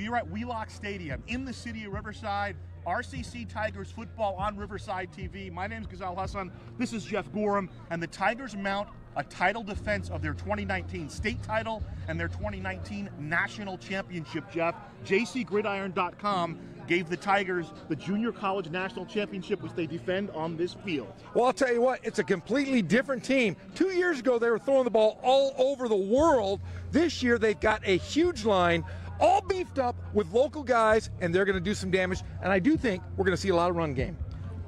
We are at Wheelock Stadium in the city of Riverside. RCC Tigers football on Riverside TV. My name is Ghazal Hassan. This is Jeff Gorham, and the Tigers mount a title defense of their 2019 state title and their 2019 national championship. Jeff, JCGridiron.com gave the Tigers the junior college national championship, which they defend on this field. Well, I'll tell you what, it's a completely different team. Two years ago, they were throwing the ball all over the world. This year, they've got a huge line, all beefed up with local guys, and they're going to do some damage. And I do think we're going to see a lot of run game.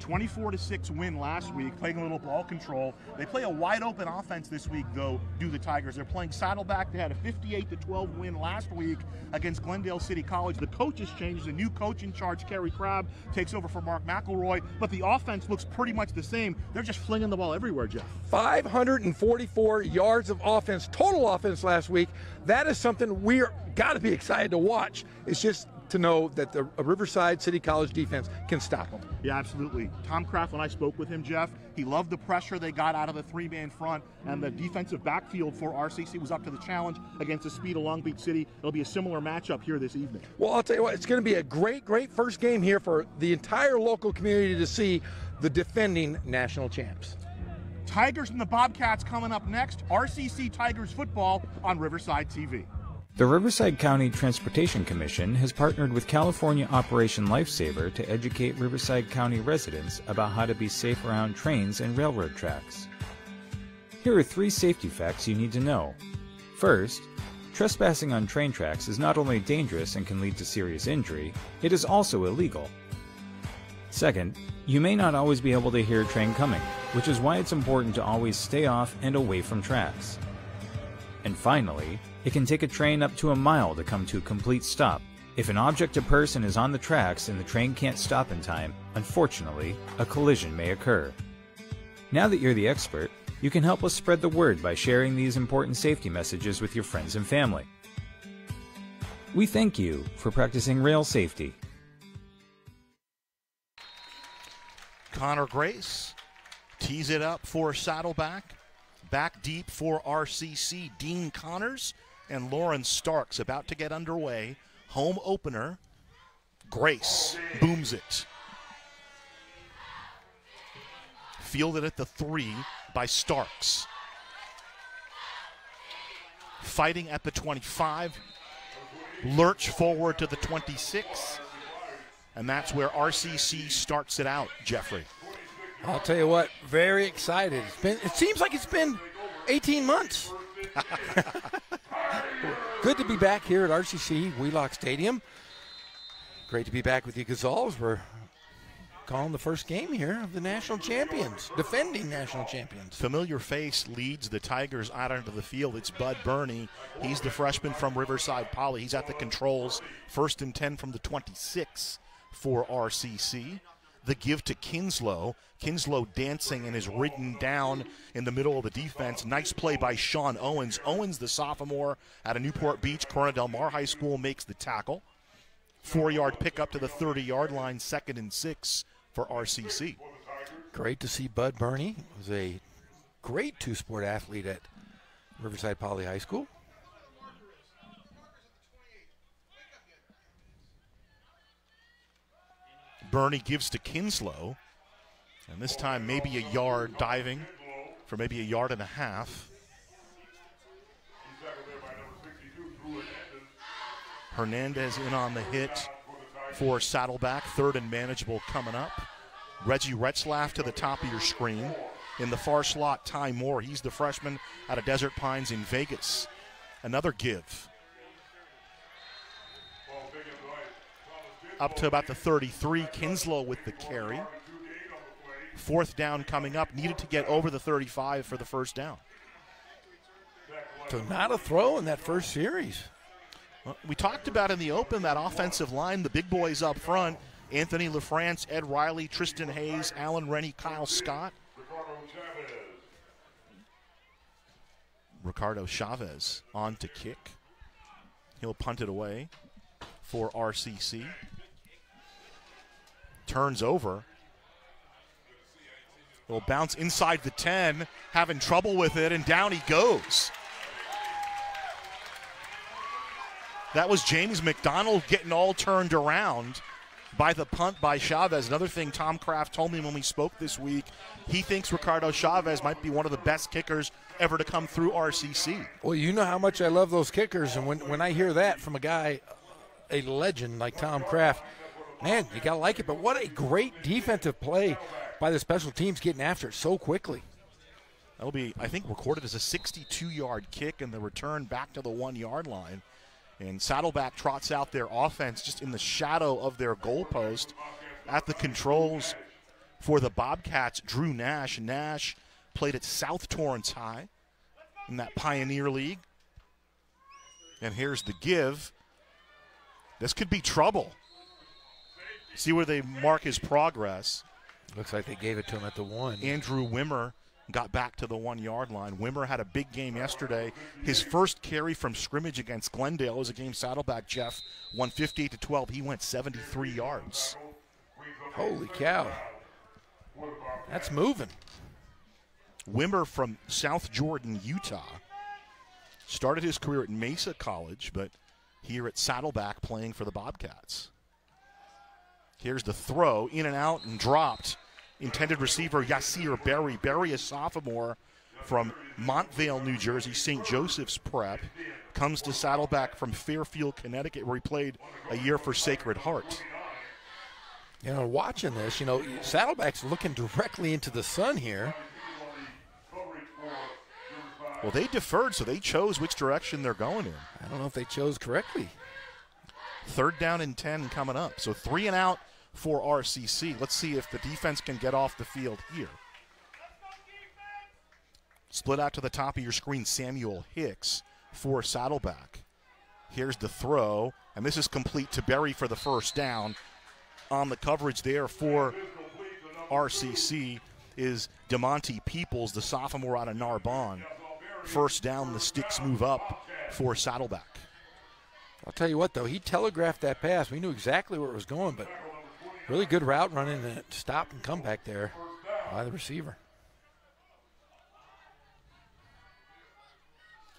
24 to 6 win last week, playing a little ball control. They play a wide open offense this week, though, do the Tigers. They're playing Saddleback. They had a 58 to 12 win last week against Glendale City College. The coaches changed. The new coach in charge, Kerry Crabb, takes over for Mark McElroy, but the offense looks pretty much the same. They're just flinging the ball everywhere, Jeff. 544 yards of offense, total offense last week. That is something we're got to be excited to watch. It's just to know that the Riverside City College defense can stop them. Yeah, absolutely. Tom Craft, when I spoke with him, Jeff, he loved the pressure they got out of the three-man front, and the defensive backfield for RCC was up to the challenge against the speed of Long Beach City. It'll be a similar matchup here this evening. Well, I'll tell you what, it's going to be a great, great first game here for the entire local community to see the defending national champs. Tigers and the Bobcats coming up next. RCC Tigers football on Riverside TV. The Riverside County Transportation Commission has partnered with California Operation Lifesaver to educate Riverside County residents about how to be safe around trains and railroad tracks. Here are three safety facts you need to know. First, trespassing on train tracks is not only dangerous and can lead to serious injury, it is also illegal. Second, you may not always be able to hear a train coming, which is why it's important to always stay off and away from tracks. And finally, it can take a train up to a mile to come to a complete stop. If an object or person is on the tracks and the train can't stop in time, unfortunately, a collision may occur. Now that you're the expert, you can help us spread the word by sharing these important safety messages with your friends and family. We thank you for practicing rail safety. Connor Grace tees it up for Saddleback. Back deep for RCC, Dean Connors and Lauren Starks about to get underway. Home opener. Grace booms it. Fielded at the three by Starks. Fighting at the 25. Lurch forward to the 26. And that's where RCC starts it out, Jeffrey. I'll tell you what, very excited. Been it seems like it's been 18 months. Good to be back here at RCC Wheelock Stadium. Great to be back with you, Ghazals. We're calling the first game here of the national champions, defending national champions. Familiar face leads the Tigers out onto the field. It's Bud Burney. He's the freshman from Riverside Poly. He's at the controls. First and 10 from the 26 for RCC the give to Kinslow. Kinslow dancing and is ridden down in the middle of the defense. Nice play by Sean Owens. Owens, the sophomore out of Newport Beach, Corona Del Mar High School, makes the tackle. Four yard pickup to the 30 yard line, second and six for RCC. Great to see Bud Burney. Was a great two sport athlete at Riverside Poly High School. Burney gives to Kinslow. And this time, maybe a yard diving for maybe a yard and a half. Hernandez in on the hit for Saddleback. Third and manageable coming up. Reggie Retzlaff to the top of your screen. In the far slot, Ty Moore. He's the freshman out of Desert Pines in Vegas. Another give. Up to about the 33. Kinslow with the carry. Fourth down coming up. Needed to get over the 35 for the first down. So not a throw in that first series. Well, we talked about in the open that offensive line, the big boys up front. Anthony LaFrance, Ed Riley, Tristan Hayes, Alan Rennie, Kyle Scott. Ricardo Chavez on to kick. He'll punt it away for RCC turns over. Will bounce inside the 10, having trouble with it, and down he goes. That was James McDonald getting all turned around by the punt by Chavez. Another thing Tom Craft told me when we spoke this week, he thinks Ricardo Chavez might be one of the best kickers ever to come through RCC. Well, you know how much I love those kickers, and when, when I hear that from a guy, a legend like Tom Craft, man, you got to like it. But what a great defensive play by the special teams getting after it so quickly. That'll be, I think, recorded as a 62 yard kick and the return back to the one yard line. And Saddleback trots out their offense just in the shadow of their goalpost at the controls for the Bobcats. Drew Nash. Nash played at South Torrance High in that Pioneer League. And here's the give. This could be trouble. See where they mark his progress. Looks like they gave it to him at the one. Andrew Wimmer got back to the one yard line. Wimmer had a big game yesterday. His first carry from scrimmage against Glendale was a game Saddleback Jeff 158 to 12. He went 73 yards. Holy cow. That's moving. Wimmer from South Jordan, Utah. Started his career at Mesa College, but here at Saddleback playing for the Bobcats. Here's the throw, in and out and dropped intended receiver Yasir Berry. Berry, a sophomore from Montvale, New Jersey, St. Joseph's Prep, comes to Saddleback from Fairfield, Connecticut, where he played a year for Sacred Heart. You know, watching this, you know, Saddleback's looking directly into the sun here. Well, they deferred, so they chose which direction they're going in. I don't know if they chose correctly. Third down and 10 coming up. So three and out for RCC. Let's see if the defense can get off the field here. Split out to the top of your screen, Samuel Hicks for Saddleback. Here's the throw, and this is complete to Berry for the first down. On the coverage there for RCC is DeMonte Peoples, the sophomore out of Narbonne. First down, the sticks move up for Saddleback. I'll tell you what, though, he telegraphed that pass. We knew exactly where it was going, but Really good route running and stop and come back there by the receiver.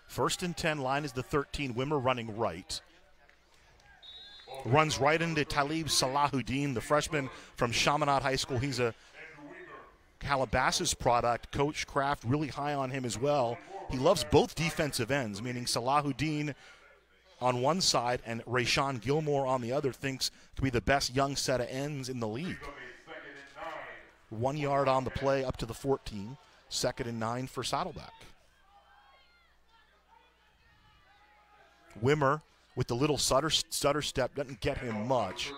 First and 10 line is the 13. Wimmer running right. Runs right into Talib Salahuddin, the freshman from Chaminade High School. He's a Calabasas product. Coach Craft really high on him as well. He loves both defensive ends, meaning Salahuddin on one side and Rayshawn Gilmore on the other thinks to be the best young set of ends in the league. One yard on the play up to the 14. Second and nine for Saddleback. Wimmer with the little stutter, stutter step doesn't get him much.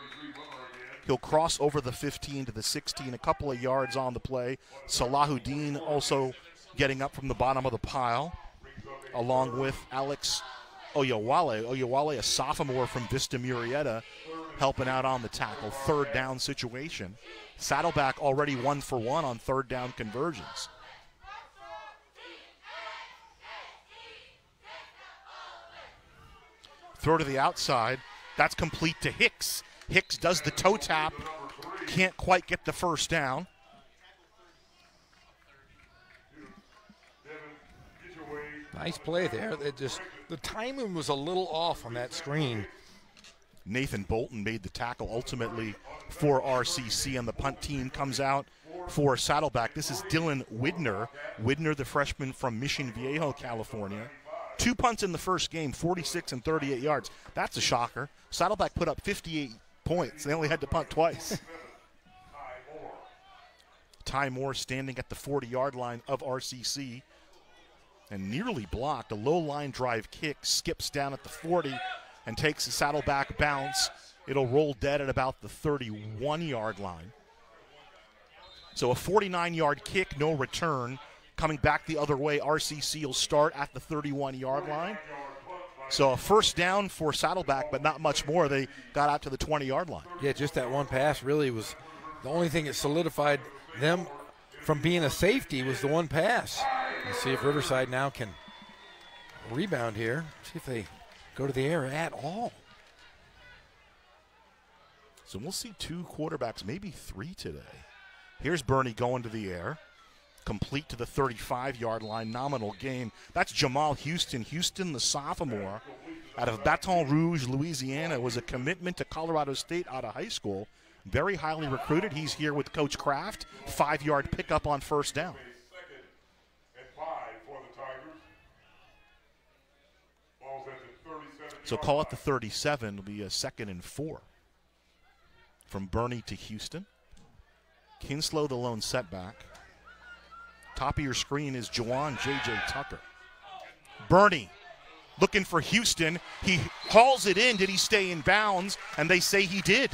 He'll cross over the 15 to the 16, a couple of yards on the play. Salahuddin also getting up from the bottom of the pile, along with Alex Oyawale. Oyawale, a sophomore from Vista Murrieta, helping out on the tackle. Third down situation. Saddleback already one for one on third down conversions. Throw to the outside. That's complete to Hicks. Hicks does the toe tap. Can't quite get the first down. Nice play there. It just the timing was a little off on that screen. Nathan Bolton made the tackle ultimately for RCC, and the punt team comes out for Saddleback. This is Dylan Widner. Widner, the freshman from Mission Viejo, California. Two punts in the first game, 46 and 38 yards. That's a shocker. Saddleback put up 58 points. They only had to punt twice. Ty Moore standing at the 40 yard line of RCC and nearly blocked. A low line drive kick skips down at the 40 and takes a saddleback bounce. It'll roll dead at about the 31 yard line. So a 49 yard kick, no return. Coming back the other way, RCC will start at the 31 yard line. So a first down for Saddleback, but not much more. They got out to the 20 yard line. Yeah, just that one pass really was the only thing that solidified them from being a safety was the one pass. Let's see if Riverside now can rebound here. See if they go to the air at all. So we'll see two quarterbacks, maybe three today. Here's Bernie going to the air, complete to the 35 yard line, nominal gain. That's Jamal Houston. Houston, the sophomore out of Baton Rouge, Louisiana, was a commitment to Colorado State out of high school. Very highly recruited. He's here with Coach Craft. Five yard pickup on first down. Second and five for the Tigers. Ball's at the 37 So call it the 37. It'll be a second and four. From Bernie to Houston. Kinslow, the lone setback. Top of your screen is Jawan J.J. Tucker. Bernie looking for Houston. He hauls it in. Did he stay in bounds? And they say he did.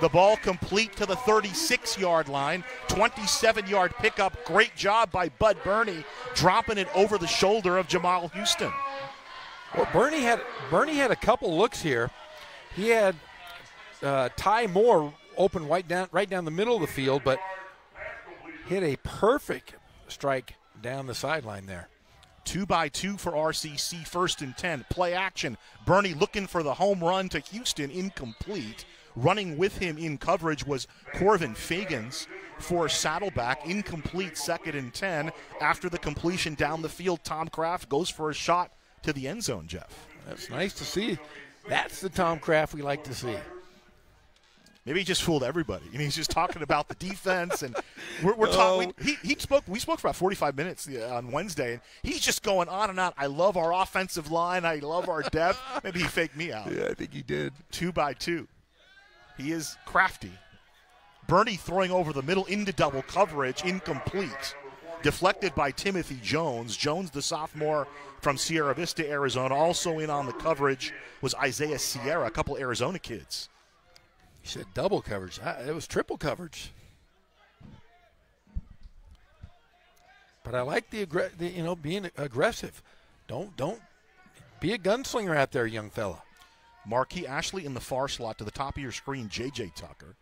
The ball complete to the 36 yard line. 27 yard pickup. Great job by Bud Bernie dropping it over the shoulder of Jamal Houston. Well, Bernie had Bernie had a couple looks here. He had uh, Ty Moore open right down right down the middle of the field, but hit a perfect strike down the sideline there. Two by two for RCC, first and 10. Play action. Bernie looking for the home run to Houston, incomplete. Running with him in coverage was Corvin Fagans for Saddleback, incomplete second and 10. After the completion down the field, Tom Craft goes for a shot to the end zone, Jeff. That's nice to see. That's the Tom Craft we like to see. Maybe he just fooled everybody. I mean, he's just talking about the defense, and we're, we're talking. He, he spoke. We spoke for about 45 minutes on Wednesday, and he's just going on and on. I love our offensive line. I love our depth. Maybe he faked me out. Yeah, I think he did. Two by two. He is crafty. Bernie throwing over the middle into double coverage, incomplete. Deflected by Timothy Jones. Jones, the sophomore from Sierra Vista, Arizona. Also in on the coverage was Isaiah Sierra, a couple Arizona kids. He said double coverage. It was triple coverage. But I like the, the you know being aggressive. Don't don't be a gunslinger out there, young fella. Marquis Ashley in the far slot to the top of your screen, JJ Tucker.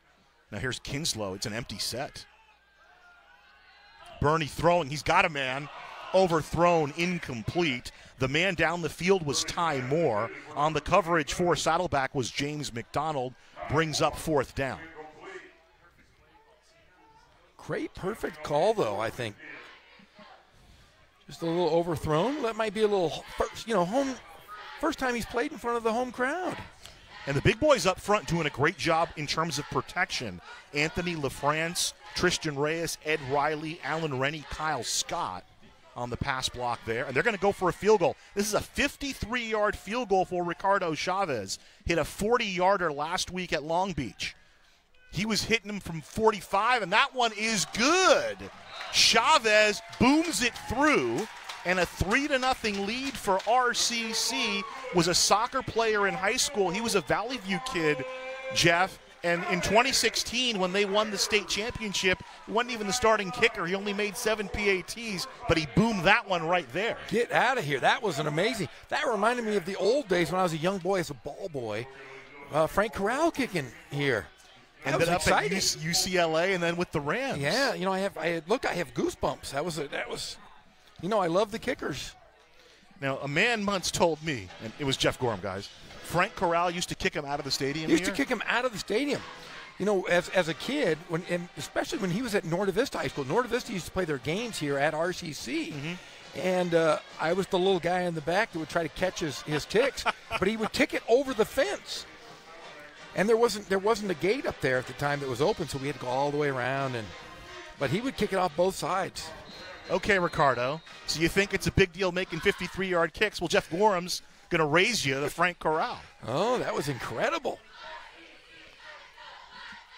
Now here's Kinslow. It's an empty set. Bernie throwing. He's got a man. Overthrown, incomplete. The man down the field was Ty Moore. On the coverage for Saddleback was James McDonald. Brings up fourth down. Great, perfect call though. I think. Just a little overthrown. That might be a little first, you know, home. First time he's played in front of the home crowd. And the big boys up front doing a great job in terms of protection. Anthony LaFrance, Tristan Reyes, Ed Riley, Alan Rennie, Kyle Scott on the pass block there. And they're going to go for a field goal. This is a 53 yard field goal for Ricardo Chavez. Hit a 40 yarder last week at Long Beach. He was hitting them from 45, and that one is good. Chavez booms it through, and a three to nothing lead for RCC. Was a soccer player in high school. He was a Valley View kid, Jeff. And in 2016, when they won the state championship, he wasn't even the starting kicker. He only made seven PATs, but he boomed that one right there. Get out of here. That was an amazing. That reminded me of the old days when I was a young boy as a ball boy. Uh, Frank Corral kicking here. That Ended was up exciting. at UCLA and then with the Rams. Yeah, you know, I have. I had, look, I have goosebumps. That was a, that was. You know, I love the kickers. Now, a man once told me, and it was Jeff Gorham, guys. Frank Corral used to kick him out of the stadium. He used here. to kick him out of the stadium. You know, as, as a kid, when and especially when he was at Norte Vista High School. Norte Vista used to play their games here at RCC. And uh, I was the little guy in the back that would try to catch his, his ticks, but he would kick it over the fence. And there wasn't there wasn't a gate up there at the time that was open, so we had to go all the way around. And but he would kick it off both sides. Okay, Ricardo. So you think it's a big deal making 53 yard kicks? Well, Jeff Gorham's going to raise you to Frank Corral. Oh, that was incredible.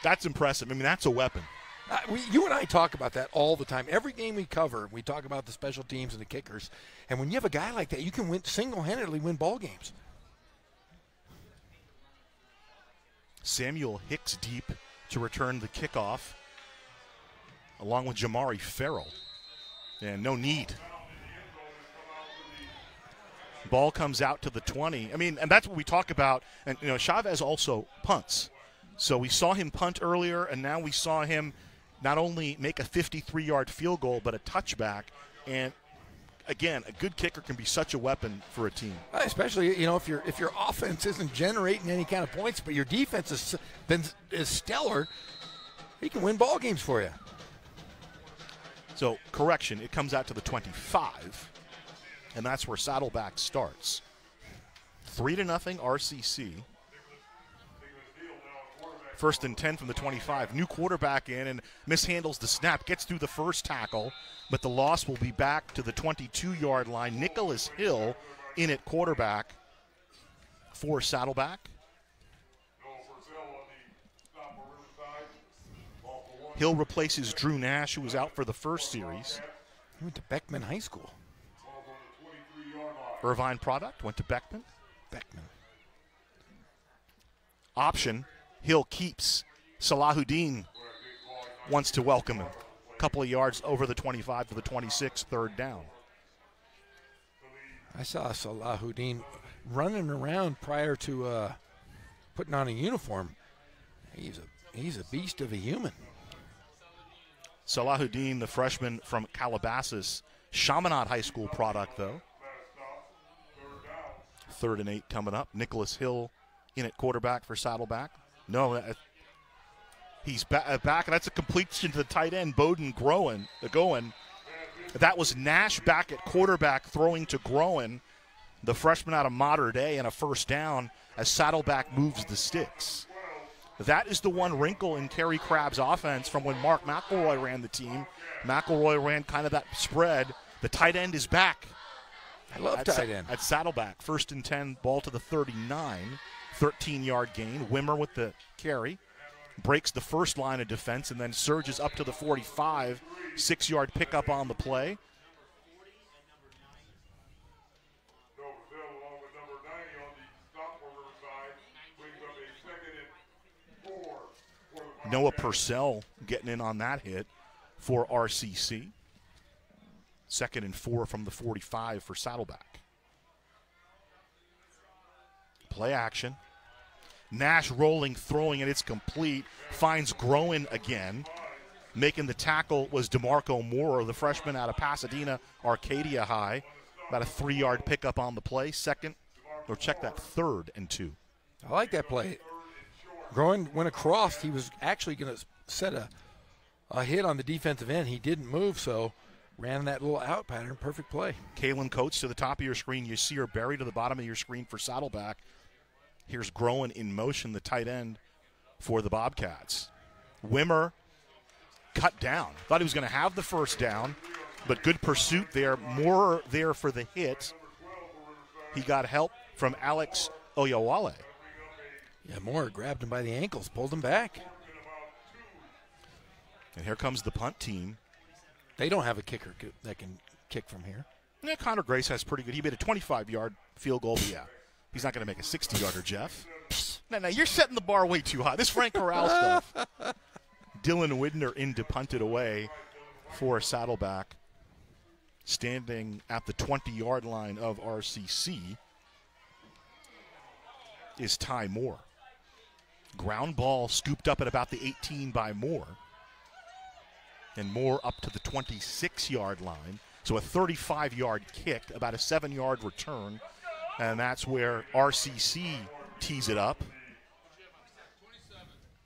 That's impressive. I mean, that's a weapon. Uh, we, you and I talk about that all the time. Every game we cover, we talk about the special teams and the kickers. And when you have a guy like that, you can win single-handedly win ball games. Samuel Hicks deep to return the kickoff, along with Jamari Farrell. And no need. Ball comes out to the 20. I mean, and that's what we talk about. And, you know, Chavez also punts. So we saw him punt earlier, and now we saw him not only make a 53 yard field goal, but a touchback. And again, a good kicker can be such a weapon for a team. Uh, Especially, you know, if your if your offense isn't generating any kind of points, but your defense is is stellar, he can win ball games for you. So, correction, it comes out to the 25, and that's where Saddleback starts. Three to nothing RCC. First and 10 from the 25. New quarterback in and mishandles the snap, gets through the first tackle, but the loss will be back to the 22 yard line. Nicholas Hill in at quarterback for Saddleback. No Brazil on the stop for Riverside. Ball for one. Hill replaces Drew Nash, who was out for the first series. He went to Beckman High School. Ball on the 23 yard line. Irvine product went to Beckman. Beckman. Option. Hill keeps. Salahuddin wants to welcome him. A couple of yards over the 25 to the 26, third down. I saw Salahuddin running around prior to uh, putting on a uniform. He's a he's a beast of a human. Salahuddin, the freshman from Calabasas, Chaminade High School product, though. Third and eight coming up. Nicholas Hill in at quarterback for Saddleback. No, he's ba- uh, back. And that's a completion to the tight end, Bowden Groen. Uh, Goen. That was Nash back at quarterback throwing to Groen, the freshman out of Mater Dei, and a first down as Saddleback moves the sticks. That is the one wrinkle in Terry Crabb's offense from when Mark McElroy ran the team. McElroy ran kind of that spread. The tight end is back. I love At, tight end. at Saddleback. First and 10, ball to the 39. 13 yard gain. Wimmer with the carry. Breaks the first line of defense and then surges up to the 45. Six yard pickup on the play. No Brazil along with number 90 on the stop for Riverside. Brings up a second and four for the Noah Purcell getting in on that hit for RCC. Second and four from the 45 for Saddleback. Play action. Nash rolling, throwing, and it's complete. Finds Groen again. Making the tackle was DeMarco Moore, the freshman out of Pasadena, Arcadia High. About a three yard pickup on the play. Second, or check that, third and two. I like that play. Groen went across. He was actually going to set a, a hit on the defensive end. He didn't move, so ran that little out pattern. Perfect play. Kalen Coates to the top of your screen. Yasir Berry to the bottom of your screen for Saddleback. Here's Groen in motion, the tight end for the Bobcats. Wimmer cut down. Thought he was going to have the first down, but good pursuit there. More there for the hit. He got help from Alex Oyawale. Yeah, Moore grabbed him by the ankles, pulled him back. And here comes the punt team. They don't have a kicker that can kick from here. Yeah, Connor Grace has pretty good. He made a 25 yard field goal, but yeah, he's not going to make a 60 yarder, Jeff. Now, now, you're setting the bar way too high. This Frank Corral stuff. Dylan Widner in to punt it away for a Saddleback. Standing at the 20 yard line of RCC is Ty Moore. Ground ball scooped up at about the 18 by Moore and Moore up to the 26 yard line. So a 35 yard kick, about a seven yard return. And that's where RCC tees it up.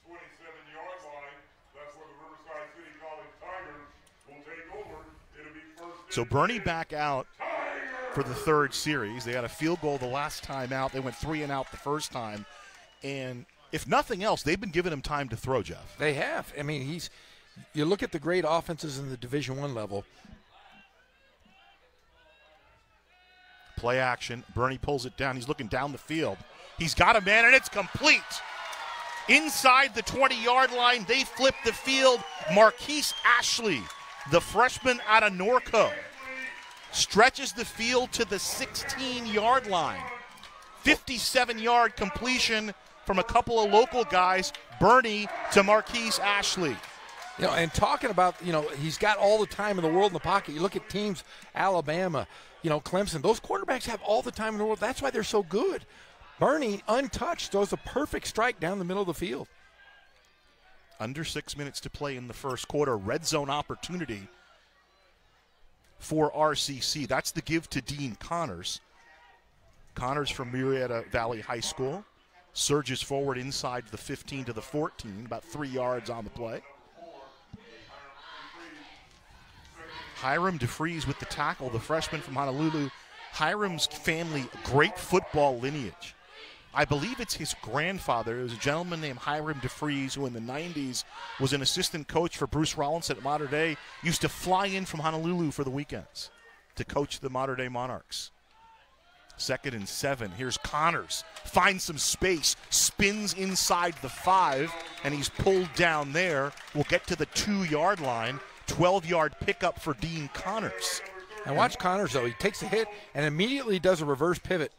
27 yard line. That's where the Riverside City College Tigers will take over. It'll be first So Bernie back out for the third series. They had a field goal the last time out. They went three and out the first time. And if nothing else, they've been giving him time to throw, Jeff. They have. I mean, he's. You look at the great offenses in the Division One level. Play action. Bernie pulls it down. He's looking down the field. He's got a man, and it's complete. Inside the 20 yard line, they flip the field. Marquise Ashley, the freshman out of Norco, stretches the field to the 16 yard line. 57 yard completion from a couple of local guys, Bernie to Marquise Ashley. You know, and talking about, you know, he's got all the time in the world in the pocket. You look at teams, Alabama, you know, Clemson, those quarterbacks have all the time in the world. That's why they're so good. Bernie, untouched, throws a perfect strike down the middle of the field. Under six minutes to play in the first quarter. Red zone opportunity for RCC. That's the give to Dean Connors. Connors from Murrieta Valley High School surges forward inside the 15 to the 14, about three yards on the play. Hiram DeFries with the tackle, the freshman from Honolulu Hiram's family, great football lineage. I believe it's his grandfather. It was a gentleman named Hiram DeFries who in the 90s was an assistant coach for Bruce Rollinson at Mater Dei, used to fly in from Honolulu for the weekends to coach the Mater Dei Monarchs. Second and seven. Here's Connors. Finds some space, spins inside the five, and he's pulled down there. We'll get to the two yard line. 12 yard pickup for Dean Connors. And watch Connors, though. He takes a hit and immediately does a reverse pivot.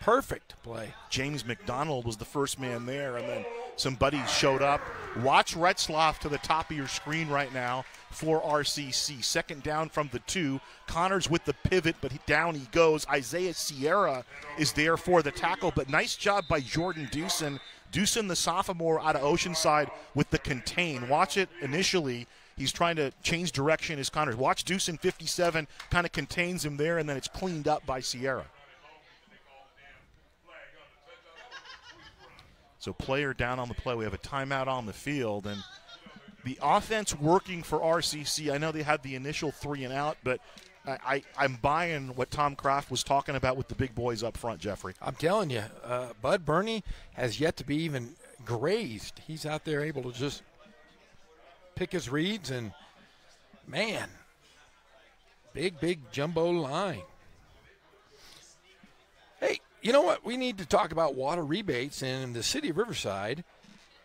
Perfect play. James McDonald was the first man there, and then some buddies showed up. Watch Retzlaff to the top of your screen right now for RCC. Second down from the two. Connors with the pivot, but down he goes. Isaiah Sierra is there for the tackle, but nice job by Jordan Dewson. Dewson, the sophomore out of Oceanside, with the contain. Watch it initially. He's trying to change direction as Connors. Watch Dewson 57 kind of contains him there, and then it's cleaned up by Sierra. So player down on the play. We have a timeout on the field, and the offense working for RCC. I know they had the initial three and out, but I, am buying what Tom Craft was talking about with the big boys up front, Jeffrey. I'm telling you, uh, Bud Burney has yet to be even grazed. He's out there able to just pick his reads, and man, big, big jumbo line. Hey, you know what? We need to talk about water rebates in the city of Riverside.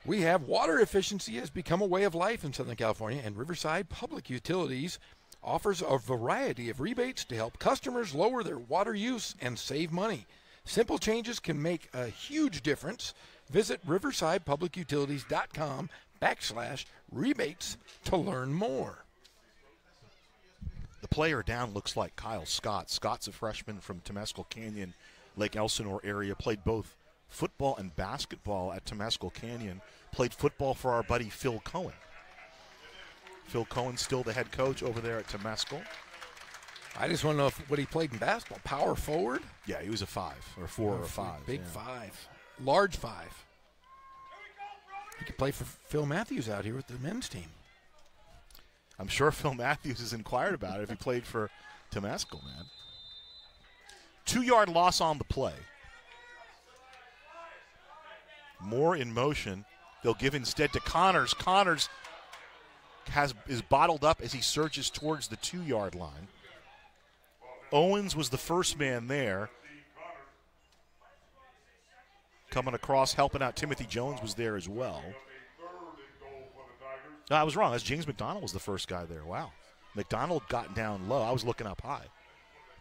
We have water efficiency has become a way of life in Southern California, and Riverside Public Utilities offers a variety of rebates to help customers lower their water use and save money. Simple changes can make a huge difference. Visit riversidepublicutilities.com backslash rebates to learn more. The player down looks like Kyle Scott. Scott's a freshman from Temescal Canyon, Lake Elsinore area. Played both football and basketball at Temescal Canyon. Played football for our buddy Phil Cohen. Phil Cohen still the head coach over there at Temescal. I just want to know if, what he played in basketball. Power forward? Yeah, he was a five or four or five. Big yeah. five. Large five. He could play for Phil Matthews out here with the men's team. I'm sure Phil Matthews has inquired about it if he played for Temescal, man. Two yard loss on the play. More in motion. They'll give instead to Connors. Connors has is bottled up as he surges towards the two yard line. Owens was the first man there. Coming across, helping out. Timothy Jones was there as well. No, I was wrong. That's James McDonald was the first guy there. Wow. McDonald got down low. I was looking up high.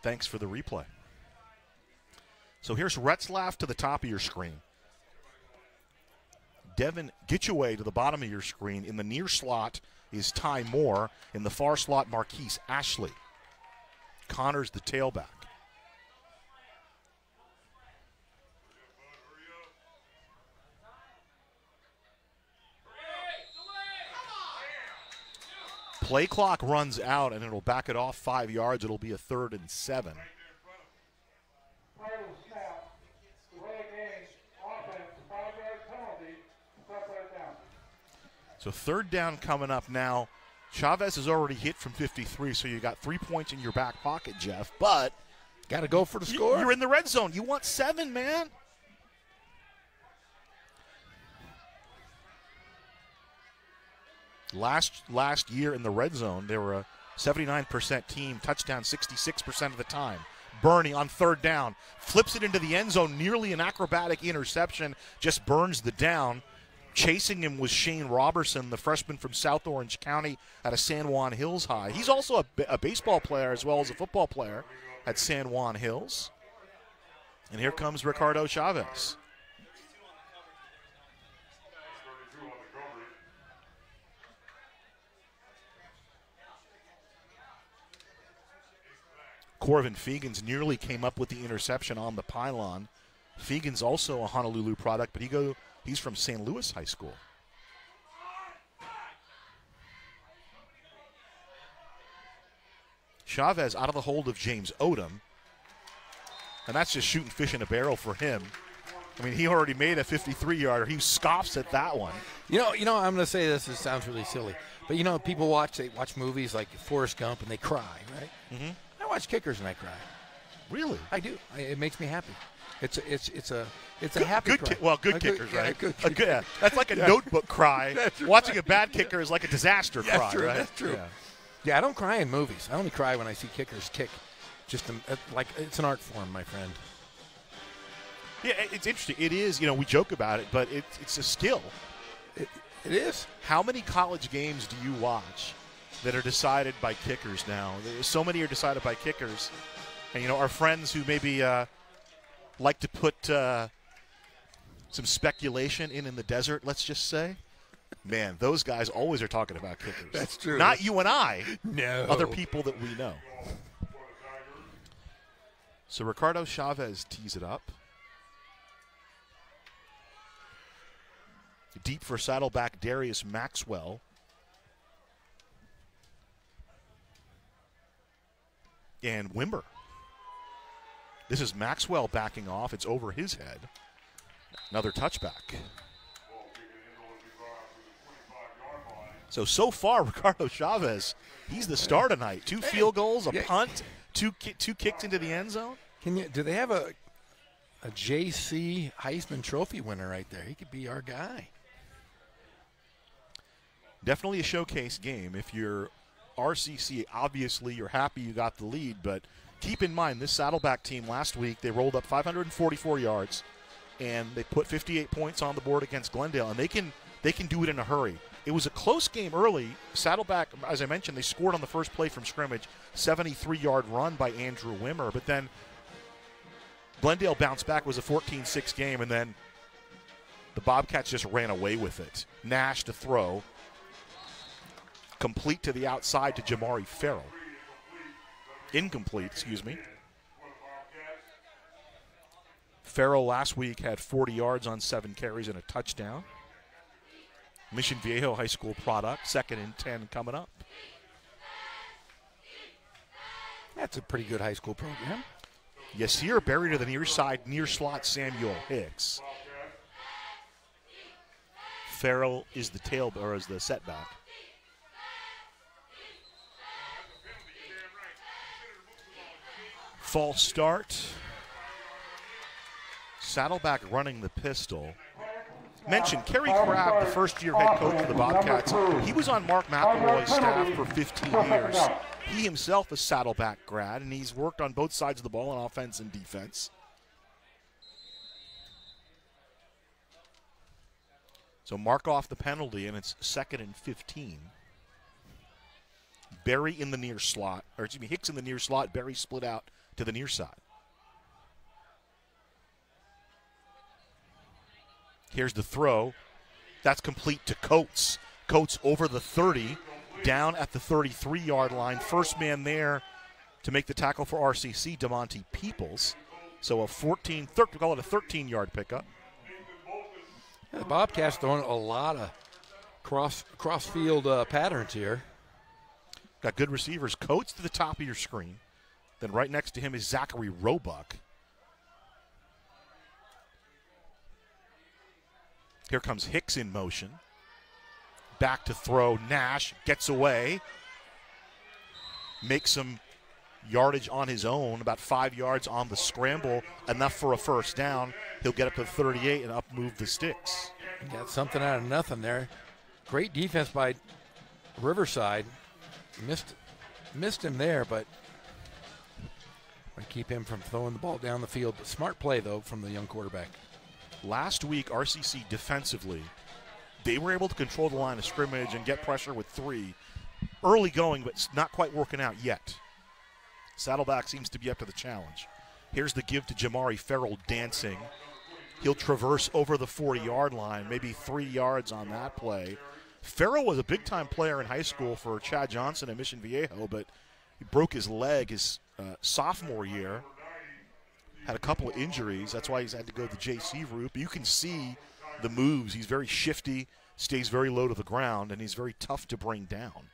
Thanks for the replay. So here's Retzlaff to the top of your screen. Devin Gitchaway to the bottom of your screen. In the near slot is Ty Moore. In the far slot, Marquise Ashley. Connors the tailback. Play clock runs out and it'll back it off five yards. It'll be a third and seven. Final snap, delay game, offense, five yard penalty, stop right down. So third down coming up now. Chavez has already hit from 53, so you got three points in your back pocket, Jeff. But Got to go for the score. you're in the red zone. You want seven, man. Last last year in the red zone, they were a 79% team, touchdown 66% of the time. Bernie on third down flips it into the end zone, nearly an acrobatic interception, just burns the down. Chasing him was Shane Robertson, the freshman from South Orange County out of San Juan Hills High. He's also a, a baseball player as well as a football player at San Juan Hills. And here comes Ricardo Chavez. Corvin Fegans nearly came up with the interception on the pylon. Fegans also a Honolulu product, but he go he's from St. Louis High School. Chavez out of the hold of James Odom. And that's just shooting fish in a barrel for him. I mean, he already made a 53 yarder. He scoffs at that one. You know, you know, I'm going to say this. It sounds really silly, but you know, people watch they watch movies like Forrest Gump and they cry, right? Mm-hmm. I watch kickers and I cry. Really? I do. I, it makes me happy. It's a, it's it's a it's Good, a happy good cry. ki- well, good A kickers, yeah, right? good A good- yeah. That's like a Yeah. notebook cry. Right. Watching a bad kicker is like a disaster That's cry, true. right? That's true. Yeah. Yeah, I don't cry in movies. I only cry when I see kickers kick. Just um, uh, like it's an art form, my friend. Yeah, it's interesting. It is, you know, we joke about it, but it's it's a skill. It, it is. How many college games do you watch that are decided by kickers now? So many are decided by kickers, and you know, our friends who maybe uh, like to put uh, some speculation in in the desert, let's just say. Man, those guys always are talking about kickers. That's true. Not you and I. No. Other people that we know. So Ricardo Chavez tees it up. Deep for Saddleback Darius Maxwell. And Wimmer. This is Maxwell backing off. It's over his head. Another touchback. So so far, Ricardo Chavez, he's the star tonight. Two field goals, a punt, two ki- two kicks into the end zone. Can you? Do they have a a JC Heisman Trophy winner right there? He could be our guy. Definitely a showcase game. If you're RCC, obviously you're happy you got the lead, but keep in mind this Saddleback team last week they rolled up 544 yards and they put 58 points on the board against Glendale, and they can they can do it in a hurry. It was a close game early. Saddleback, as I mentioned, they scored on the first play from scrimmage, 73 yard run by Andrew Wimmer, but then Glendale bounced back. Was a 14-6 game, and then the Bobcats just ran away with it. Nash to throw, complete to the outside to Jamari Farrell. Incomplete, excuse me. Farrell last week had 40 yards on seven carries and a touchdown. Mission Viejo High School product, second and 10 coming up. That's a pretty good high school program. Yasir Berry to the near side, near slot Samuel Hicks. Farrell is the tail or is the setback. False start. Saddleback running the pistol. Mentioned Kerry Crabb, the first year head coach of the Bobcats. He was on Mark McElroy's staff for 15 years. He himself is Saddleback grad, and he's worked on both sides of the ball on offense and defense. So mark off the penalty, and it's second and 15. Berry in the near slot, or excuse me, Hicks in the near slot. Berry split out to the near side. Here's the throw. That's complete to Coates. Coates over the 30, down at the 33 yard line. First man there to make the tackle for RCC, DeMonte Peoples. So a 14, thir- we call it a 13 yard pickup. Yeah, the Bobcats throwing a lot of cross cross field uh, patterns here. Got good receivers. Coates to the top of your screen. Then right next to him is Zachary Roebuck. Here comes Hicks in motion. Back to throw. Nash gets away. Makes some yardage on his own, about five yards on the scramble, enough for a first down. He'll get up to 38 and up move the sticks. Got something out of nothing there. Great defense by Riverside. Missed missed him there, but I keep him from throwing the ball down the field. But smart play though from the young quarterback. Last week, RCC defensively, they were able to control the line of scrimmage and get pressure with three. Early going, but it's not quite working out yet. Saddleback seems to be up to the challenge. Here's the give to Jamari Farrell dancing. He'll traverse over the 40 yard line, maybe three yards on that play. Farrell was a big time player in high school for Chad Johnson at Mission Viejo, but he broke his leg his uh, sophomore year had a couple of injuries. That's why he's had to go the JC route. But you can see the moves. He's very shifty, stays very low to the ground, and he's very tough to bring down.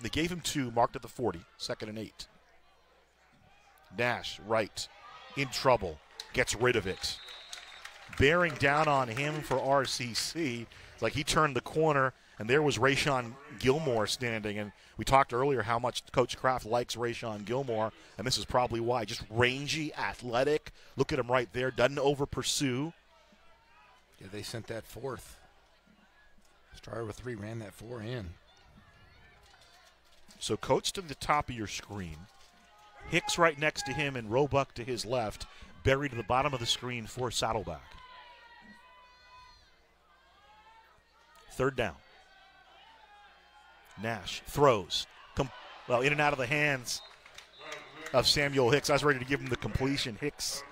They gave him two, marked at the 40, second and eight. Nash, right, in trouble, gets rid of it. Bearing down on him for RCC. Like he turned the corner, and there was Rayshon Gilmore standing. And we talked earlier how much Coach Craft likes Rayshon Gilmore, and this is probably why. Just rangy, athletic. Look at him right there. Doesn't over pursue. Yeah, they sent that fourth. Started with three, ran that four in. So Coates to the top of your screen. Hicks right next to him and Roebuck to his left. Berry to the bottom of the screen for Saddleback. Third down. Nash throws. Com- well, in and out of the hands of Samuel Hicks. I was ready to give him the completion. Hicks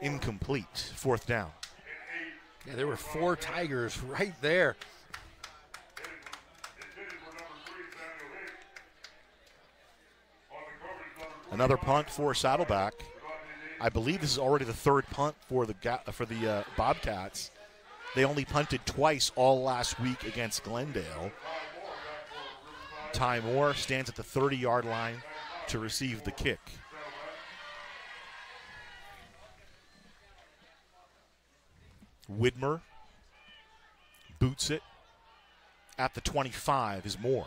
incomplete. Fourth down. Yeah, there were four Tigers right there. Another punt for Saddleback. I believe this is already the third punt for the for the uh, Bobcats. They only punted twice all last week against Glendale. Ty Moore stands at the 30-yard line to receive the kick. Widmer boots it at the 25 is Moore.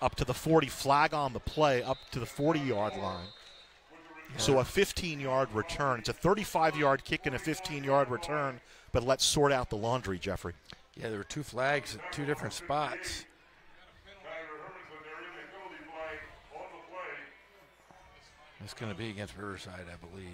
Up to the 40, flag on the play, up to the 40 yard line. So a 15 yard return. It's a 35 yard kick and a 15 yard return, but let's sort out the laundry, Jeffrey. Yeah, there were two flags at two different spots. Tyler Herman said there is a penalty flag on the play. It's going to be against Riverside, I believe.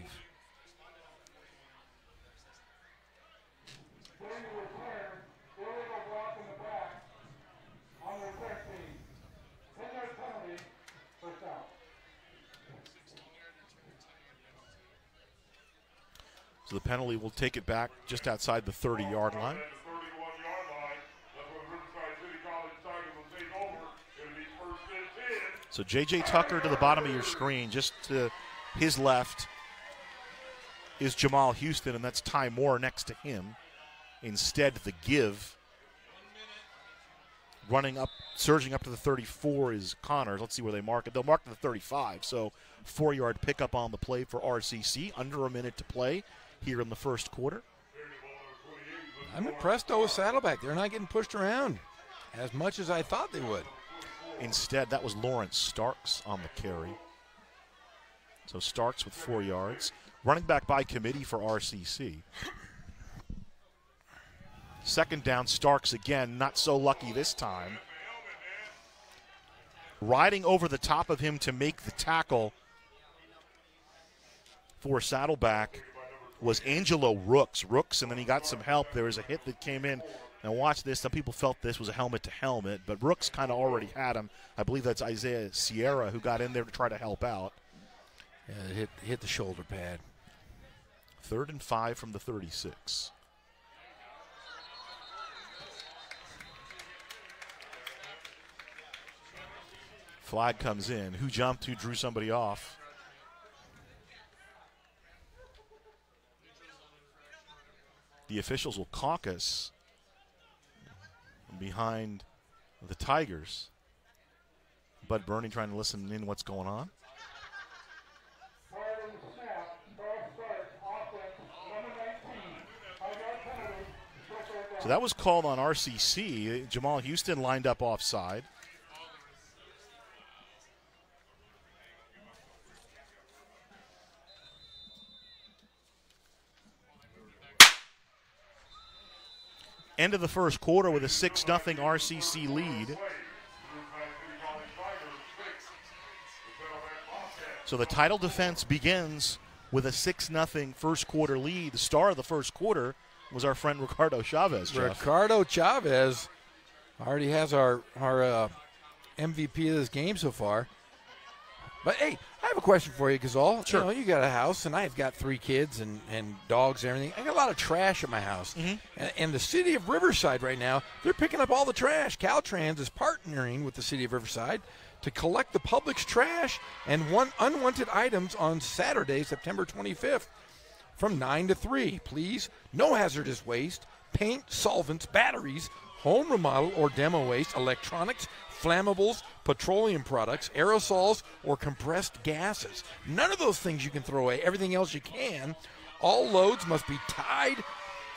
So the penalty will take it back just outside the 30 yard line. At the 31 yard line, that's when Riverside City College Tigers will take over. It'll be first and 10. So J.J. Tucker to the bottom of your screen, just to his left is Jamal Houston, and that's Ty Moore next to him. Instead, the give running up, surging up to the 34 is Connors. Let's see where they mark it. They'll mark to the 35. So four yard pickup on the play for RCC. Under a minute to play here in the first quarter. I'm impressed though with Saddleback. They're not getting pushed around as much as I thought they would. Instead, that was Lawrence Starks on the carry. So Starks with four yards. Running back by committee for RCC. Second down, Starks again, not so lucky this time. Riding over the top of him to make the tackle for Saddleback was Angelo Rooks. Rooks, and then he got some help. There was a hit that came in. Now, watch this. Some people felt this was a helmet to helmet, but Rooks kind of already had him. I believe that's Isaiah Sierra who got in there to try to help out. Yeah, it hit hit the shoulder pad. Third and five from the 36. Flag comes in. Who jumped? Who drew somebody off? The officials will caucus behind the Tigers. Bud Burney trying to listen in what's going on. So that was called on RCC. Jamal Houston lined up offside. End of the first quarter with a 6 0 RCC lead. So the title defense begins with a 6 0 first quarter lead. The star of the first quarter was our friend Ricardo Chavez. Jeff. Ricardo Chavez already has our our uh, MVP of this game so far. But hey, I have a question for you, Ghazal. Sure. You know, you got a house, and I've got three kids and, and dogs and everything. I got a lot of trash at my house. Mm-hmm. And, and the city of Riverside right now, they're picking up all the trash. Caltrans is partnering with the city of Riverside to collect the public's trash and one unwanted items on Saturday, September 25th from 9 to 3. Please, no hazardous waste, paint, solvents, batteries, home remodel or demo waste, electronics, flammables, petroleum products, aerosols, or compressed gases. None of those things you can throw away. Everything else you can. All loads must be tied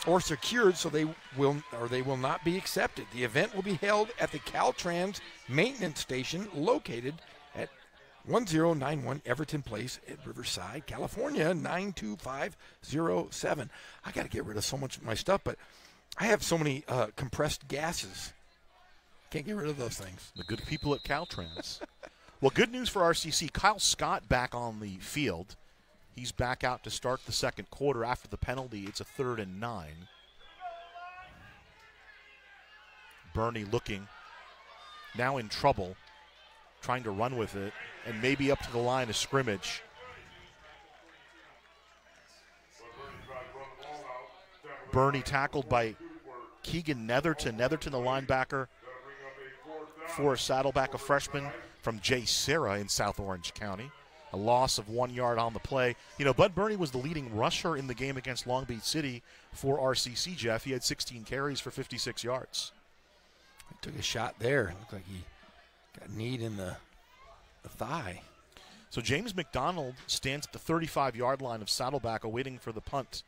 or secured so they will or they will not be accepted. The event will be held at the Caltrans maintenance station located at 1091 Everton Place at Riverside, California 92507. I got to get rid of so much of my stuff, but I have so many uh, compressed gases. Can't get rid of those things. The good people at Caltrans. well, good news for RCC. Kyle Scott back on the field. He's back out to start the second quarter after the penalty. It's a third and nine. Bernie looking now in trouble, trying to run with it, and maybe up to the line of scrimmage. Bernie tackled by Keegan Netherton. Netherton, the linebacker for Saddleback, a freshman from JSerra in South Orange County. A loss of one yard on the play. You know, Bud Bernie was the leading rusher in the game against Long Beach City for RCC, Jeff. He had 16 carries for 56 yards. He took a shot there. Looked like he got kneed in the, the thigh. So James McDonald stands at the 35 yard line of Saddleback, awaiting for the punt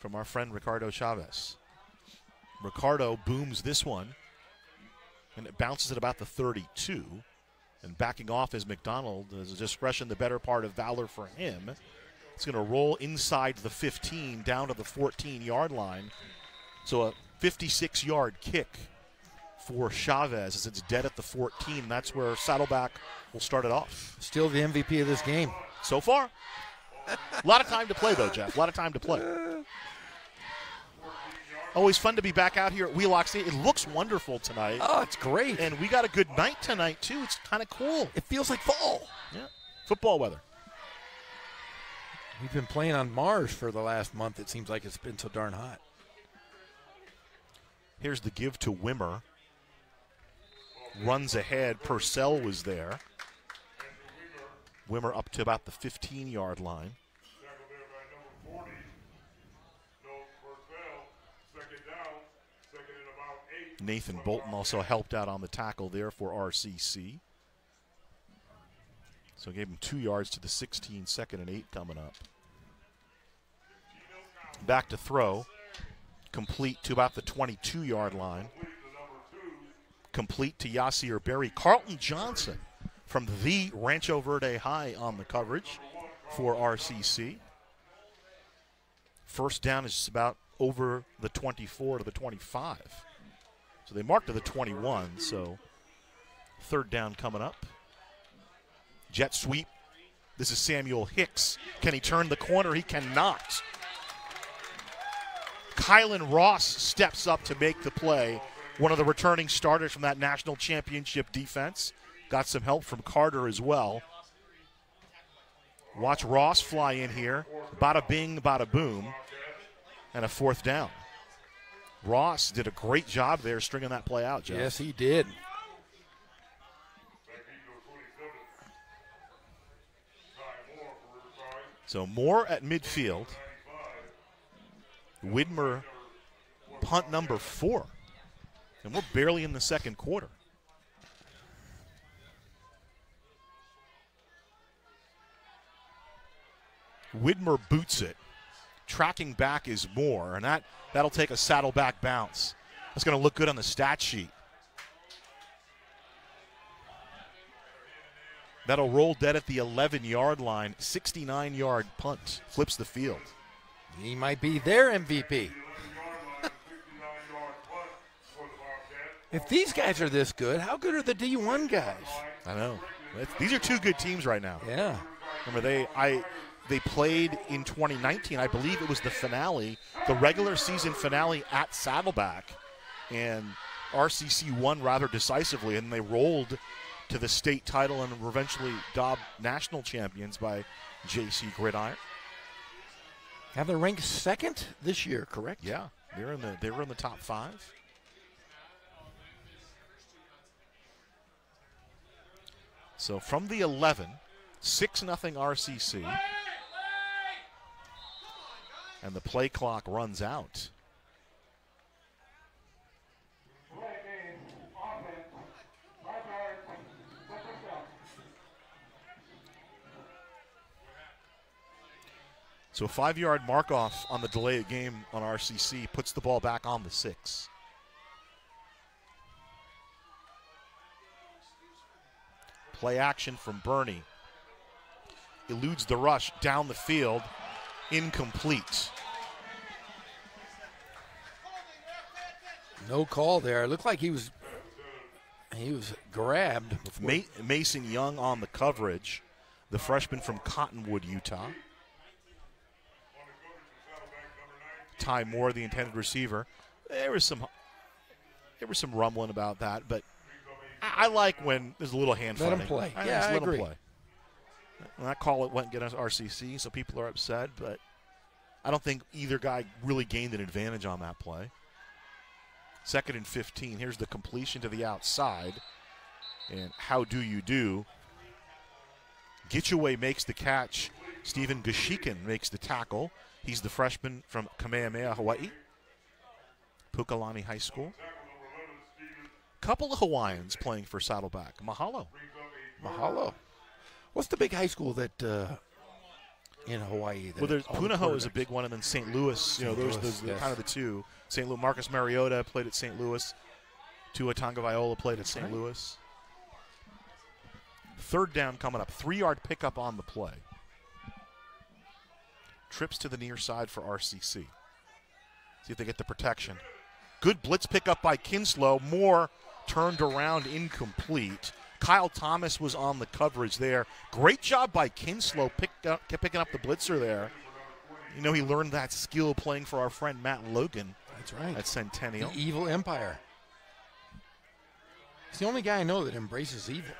from our friend Ricardo Chavez. Ricardo booms this one, and it bounces at about the 32. And backing off is McDonald. As a discretion, the better part of valor for him. It's going to roll inside the 15 down to the 14 yard line. So a 56 yard kick for Chavez as it's dead at the 14. That's where Saddleback will start it off. Still the MVP of this game. So far. A lot of time to play, though, Jeff. A lot of time to play. Always fun to be back out here at Wheelock State. It looks wonderful tonight. Oh, it's great. And we got a good night tonight, too. It's kind of cool. it feels like fall. Yeah. Football weather. We've been playing on Mars for the last month. It seems like it's been so darn hot. Here's the give to Wimmer. Runs ahead. Purcell was there. Wimmer up to about the 15 yard line. Tackle there by number 40. No Purcell. Second down. Second and about eight. Nathan Bolton also helped out on the tackle there for RCC. So gave him two yards to the 16, second and eight coming up. Back to throw. Complete to about the 22 yard line. Complete to Yasir Berry. Carlton Johnson from the Rancho Verde High on the coverage for RCC. First down is about over the 24 to the 25. So they marked to the 21. So third down coming up. Jet sweep. This is Samuel Hicks. Can he turn the corner? He cannot. Kylan Ross steps up to make the play. One of the returning starters from that national championship defense. Got some help from Carter as well. Watch Ross fly in here. Bada bing, bada boom. And a fourth down. Ross did a great job there stringing that play out, Jeff. Yes, he did. So more at midfield. Widmer punt number four. And we're barely in the second quarter. Widmer boots it. Tracking back is more, and that, that'll take a saddleback bounce. That's going to look good on the stat sheet. That'll roll dead at the 11 yard line. 69 yard punt. Flips the field. He might be their MVP. If these guys are this good, how good are the D1 guys? I know. These are two good teams right now. Yeah. Remember they I they played in 2019. I believe it was the finale, the regular season finale at Saddleback, and RCC won rather decisively, and they rolled to the state title and were eventually Dobb national champions by JC Gridiron. Have they ranked second this year, correct? Yeah, they're in the they were in the top five. So from the 11, 6 nothing RCC. And the play clock runs out. So a five-yard mark-off on the delay of game on RCC puts the ball back on the six. Play action from Bernie. Eludes the rush down the field. Incomplete. No call there. It looked like he was he was grabbed. Ma- Mason Young on the coverage, the freshman from Cottonwood, Utah. Ty Moore, the intended receiver. There was some there was some rumbling about that, but I, I like when there's a little hand Let fighting. play. I, Yeah, I agree. play. That call it went against RCC, so people are upset, but I don't think either guy really gained an advantage on that play. Second and 15. Here's the completion to the outside. And how do you do? Gitchaway makes the catch. Stephen Gashikin makes the tackle. He's the freshman from Kamehameha, Hawaii. Pukalani High School. Couple of Hawaiians playing for Saddleback. Mahalo. Mahalo. What's the big high school that uh, in Hawaii? That Well, there's all the Punahou is a big one, and then St. Louis. You know, those those are kind of the two. St. Louis. Marcus Mariota played at St. Louis. Tua Tagovailoa played at St. right. Louis. Third down coming up. Three yard pickup on the play. Trips to the near side for RCC. See if they get the protection. Good blitz pickup by Kinslow. Moore turned around incomplete. Kyle Thomas was on the coverage there. Great job by Kinslow pick up, picking up the blitzer there. You know, he learned that skill playing for our friend Matt Logan That's right. at Centennial. the evil empire. He's the only guy I know that embraces evil.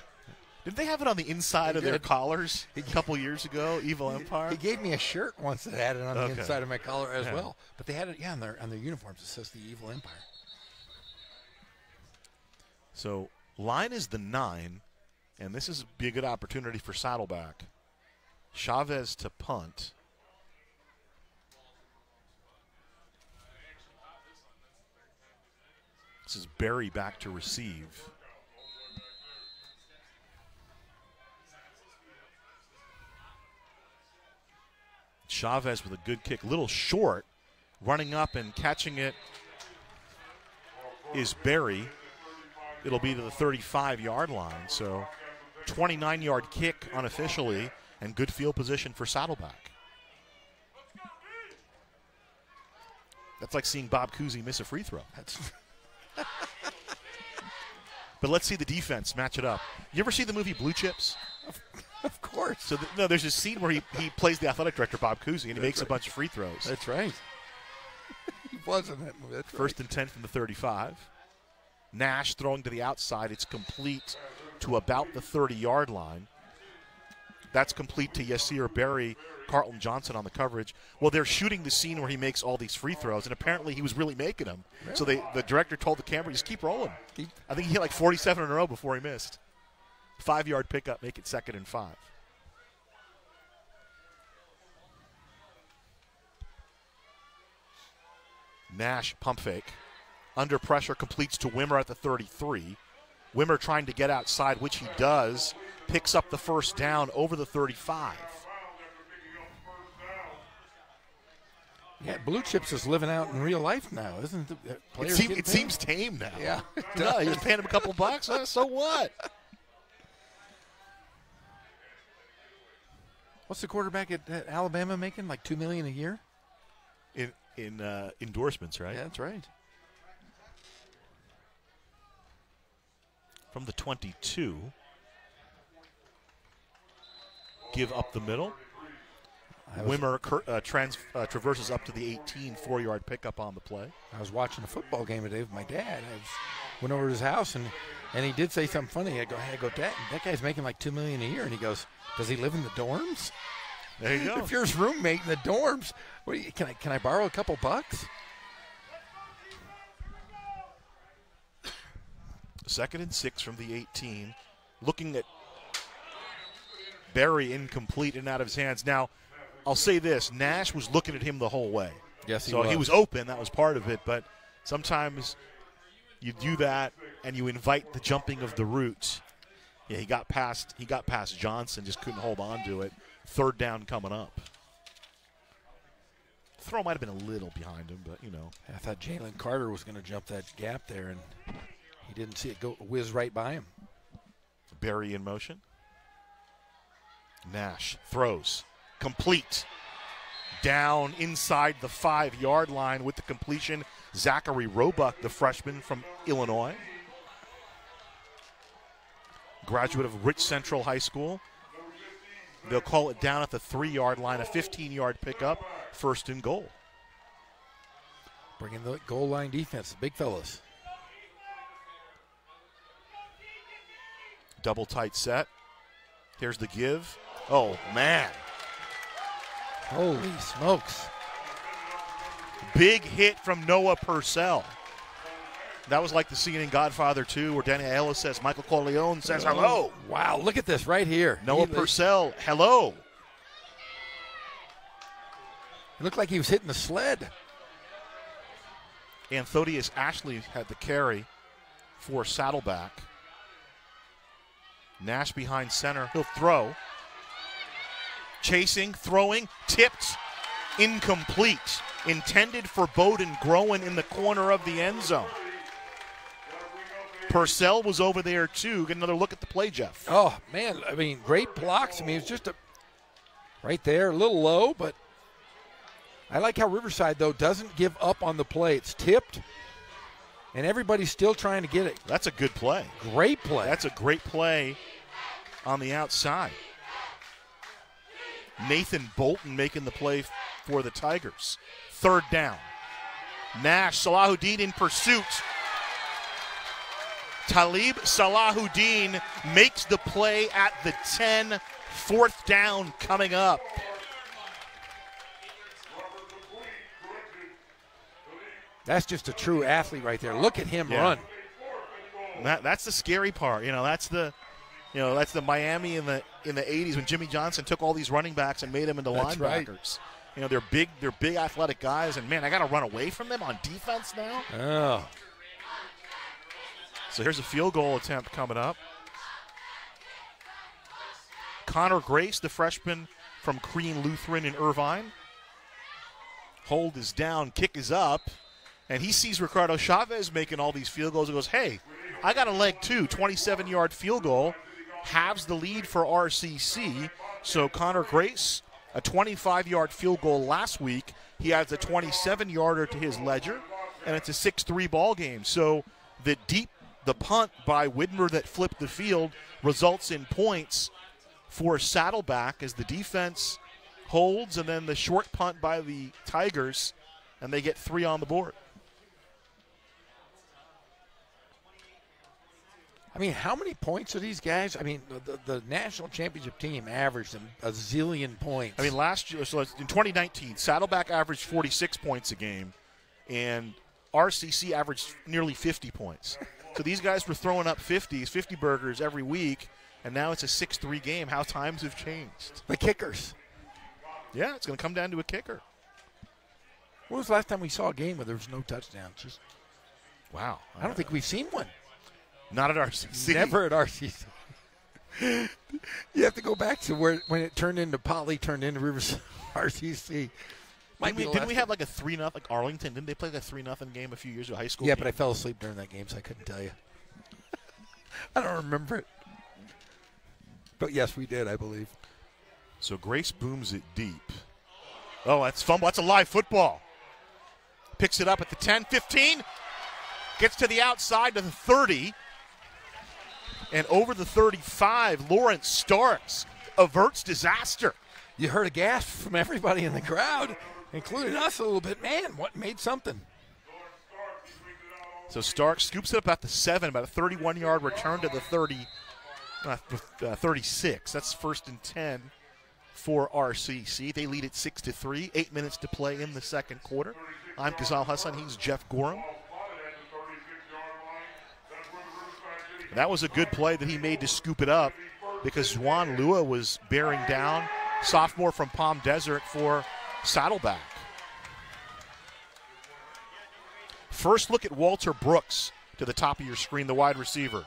Did they have it on the inside They of their collars a couple years ago? Evil Empire. He gave me a shirt once that had it on Okay. the inside of my collar as Yeah. well. But they had it, yeah, on their on their uniforms. It says the evil empire. So line is the nine, and this is be a good opportunity for Saddleback. Chavez to punt. This is Berry back to receive. Chavez with a good kick, little short, running up and catching it is Berry. It'll be to the 35 yard line. So 29 yard kick unofficially, and good field position for Saddleback. That's like seeing Bob Cousy miss a free throw. That's But let's see the defense match it up. You ever see the movie Blue Chips? of course. So th- no, there's a scene where he, he plays the athletic director Bob Cousy, and he makes a bunch of free throws. That's right. he was in that movie. That's First and 10 from the 35. Nash throwing to the outside. It's complete to about the 30 yard line. That's complete to Yasir Berry, Carlton Johnson on the coverage. Well, they're shooting the scene where he makes all these free throws, and apparently he was really making them. So they, the director told the camera, just keep rolling. Keep- I think he hit like 47 in a row before he missed. Five yard pickup, make it second and five. Nash pump fake. Under pressure completes to Wimmer at the 33. Wimmer trying to get outside, which he does. Picks up the first down over the 35. Yeah, Blue Chips is living out in real life now, isn't it? It, seem- it seems tame now. Yeah. no, was paying him a couple bucks. So what? What's the quarterback at, at Alabama making? Like two million a year? In in uh, endorsements, right? Yeah, that's right. From the 22. Give up the middle. Wimmer cur- uh, trans- uh, traverses up to the 18, four yard pickup on the play. I was watching a football game today with my dad. I was, went over to his house and and he did say something funny. I go, hey, I go, Dad, that guy's making like two million a year, and he goes, does he live in the dorms? There you go. If you're his roommate in the dorms, you, can I can I borrow a couple bucks? Second and six from the 18. Looking at Berry incomplete and out of his hands. Now, I'll say this Nash was looking at him the whole way. Yes, he so he was. was open. That was part of it. But sometimes you do that and you invite the jumping of the route. Yeah, he got past. He got past Johnson. Just couldn't hold on to it. Third down coming up. Throw might have been a little behind him, but you know. I thought Jalen Carter was going to jump that gap there, and he didn't see it go whiz right by him. Berry in motion. Nash throws. Complete. Down inside the five yard line with the completion. Zachary Roebuck, the freshman from Illinois. Graduate of Rich Central High School. They'll call it down at the three yard line, a 15 yard pickup, first and goal. Bringing the goal line defense, the big fellas. Double tight set. Here's the give. Oh, man. Holy smokes. Big hit from Noah Purcell. That was like the scene in Godfather 2 where Danny Aiello says, Michael Corleone says hello. Oh, wow, look at this right here. Noah he, Purcell, hello. It looked like he was hitting the sled. Anthodius Ashley had the carry for Saddleback. Nash behind center. He'll throw. Chasing, throwing, tipped, incomplete. Intended for Bowden Groen in the corner of the end zone. Purcell was over there too. Get another look at the play, Jeff. Oh man, I mean, great blocks. I mean, it's just a right there, a little low, but I like how Riverside though doesn't give up on the play. It's tipped, and everybody's still trying to get it. That's a good play. Great play. That's a great play on the outside. Nathan Bolton making the play for the Tigers. Third down. Nash, Salahuddin in pursuit. Talib Salahuddin makes the play at the 10. Fourth down coming up. That's just a true athlete right there. Look at him Yeah. run. That, that's the scary part. You know, that's the you know, that's the Miami in the in the 80s when Jimmy Johnson took all these running backs and made them into That's right. linebackers. You know, they're big they're big athletic guys and man, I got to run away from them on defense now. Oh, So here's a field goal attempt coming up. Connor Grace, the freshman from Crean Lutheran in Irvine. Hold is down, kick is up, and he sees Ricardo Chavez making all these field goals and goes, Hey, I got a leg too. 27 yard field goal, halves the lead for RCC. So Connor Grace, a 25 yard field goal last week. He adds a 27 yarder to his ledger, and it's a 6 3 ball game. So the deep, the punt by Widmer that flipped the field results in points for Saddleback as the defense holds, and then the short punt by the Tigers, and they get three on the board. I mean, how many points are these guys? I mean, the, the, the national championship team averaged them a zillion points. I mean, last year, so in 2019, Saddleback averaged 46 points a game, and RCC averaged nearly 50 points. So these guys were throwing up 50s, 50 burgers every week, and now it's a 6 3 game. How times have changed. the kickers. Yeah, it's going to come down to a kicker. When was the last time we saw a game where there was no touchdowns? Just, Wow. I don't think we've seen one. Not at RCC. Never at RCC. you have to go back to where when it turned into Poly, turned into Rivers RCC. Might Didn't we, didn't we have like a three nothing like Arlington? Didn't they play that a three nothing game a few years ago? High school. Yeah, game? but I fell asleep during that game, so I couldn't tell you. I don't remember it. But yes, we did, I believe. So Grace booms it deep. Oh, that's fumble. That's a live football. Picks it up at the 10, 15. Gets to the outside to the 30. And over the 35, Lawrence Starks averts disaster. You heard a gasp from everybody in the crowd, including us a little bit. Man, what made something? So Starks scoops it up at the 7, about a 31 yard return to the 30, uh, uh, 36. That's first and 10 for RCC. They lead it 6 to 3. Eight minutes to play in the second quarter. I'm Ghazal Hassan. He's Jeff Gorham. That was a good play that he made to scoop it up because Juan Lua was bearing down, sophomore from Palm Desert for Saddleback. First look at Walter Brooks to the top of your screen, the wide receiver.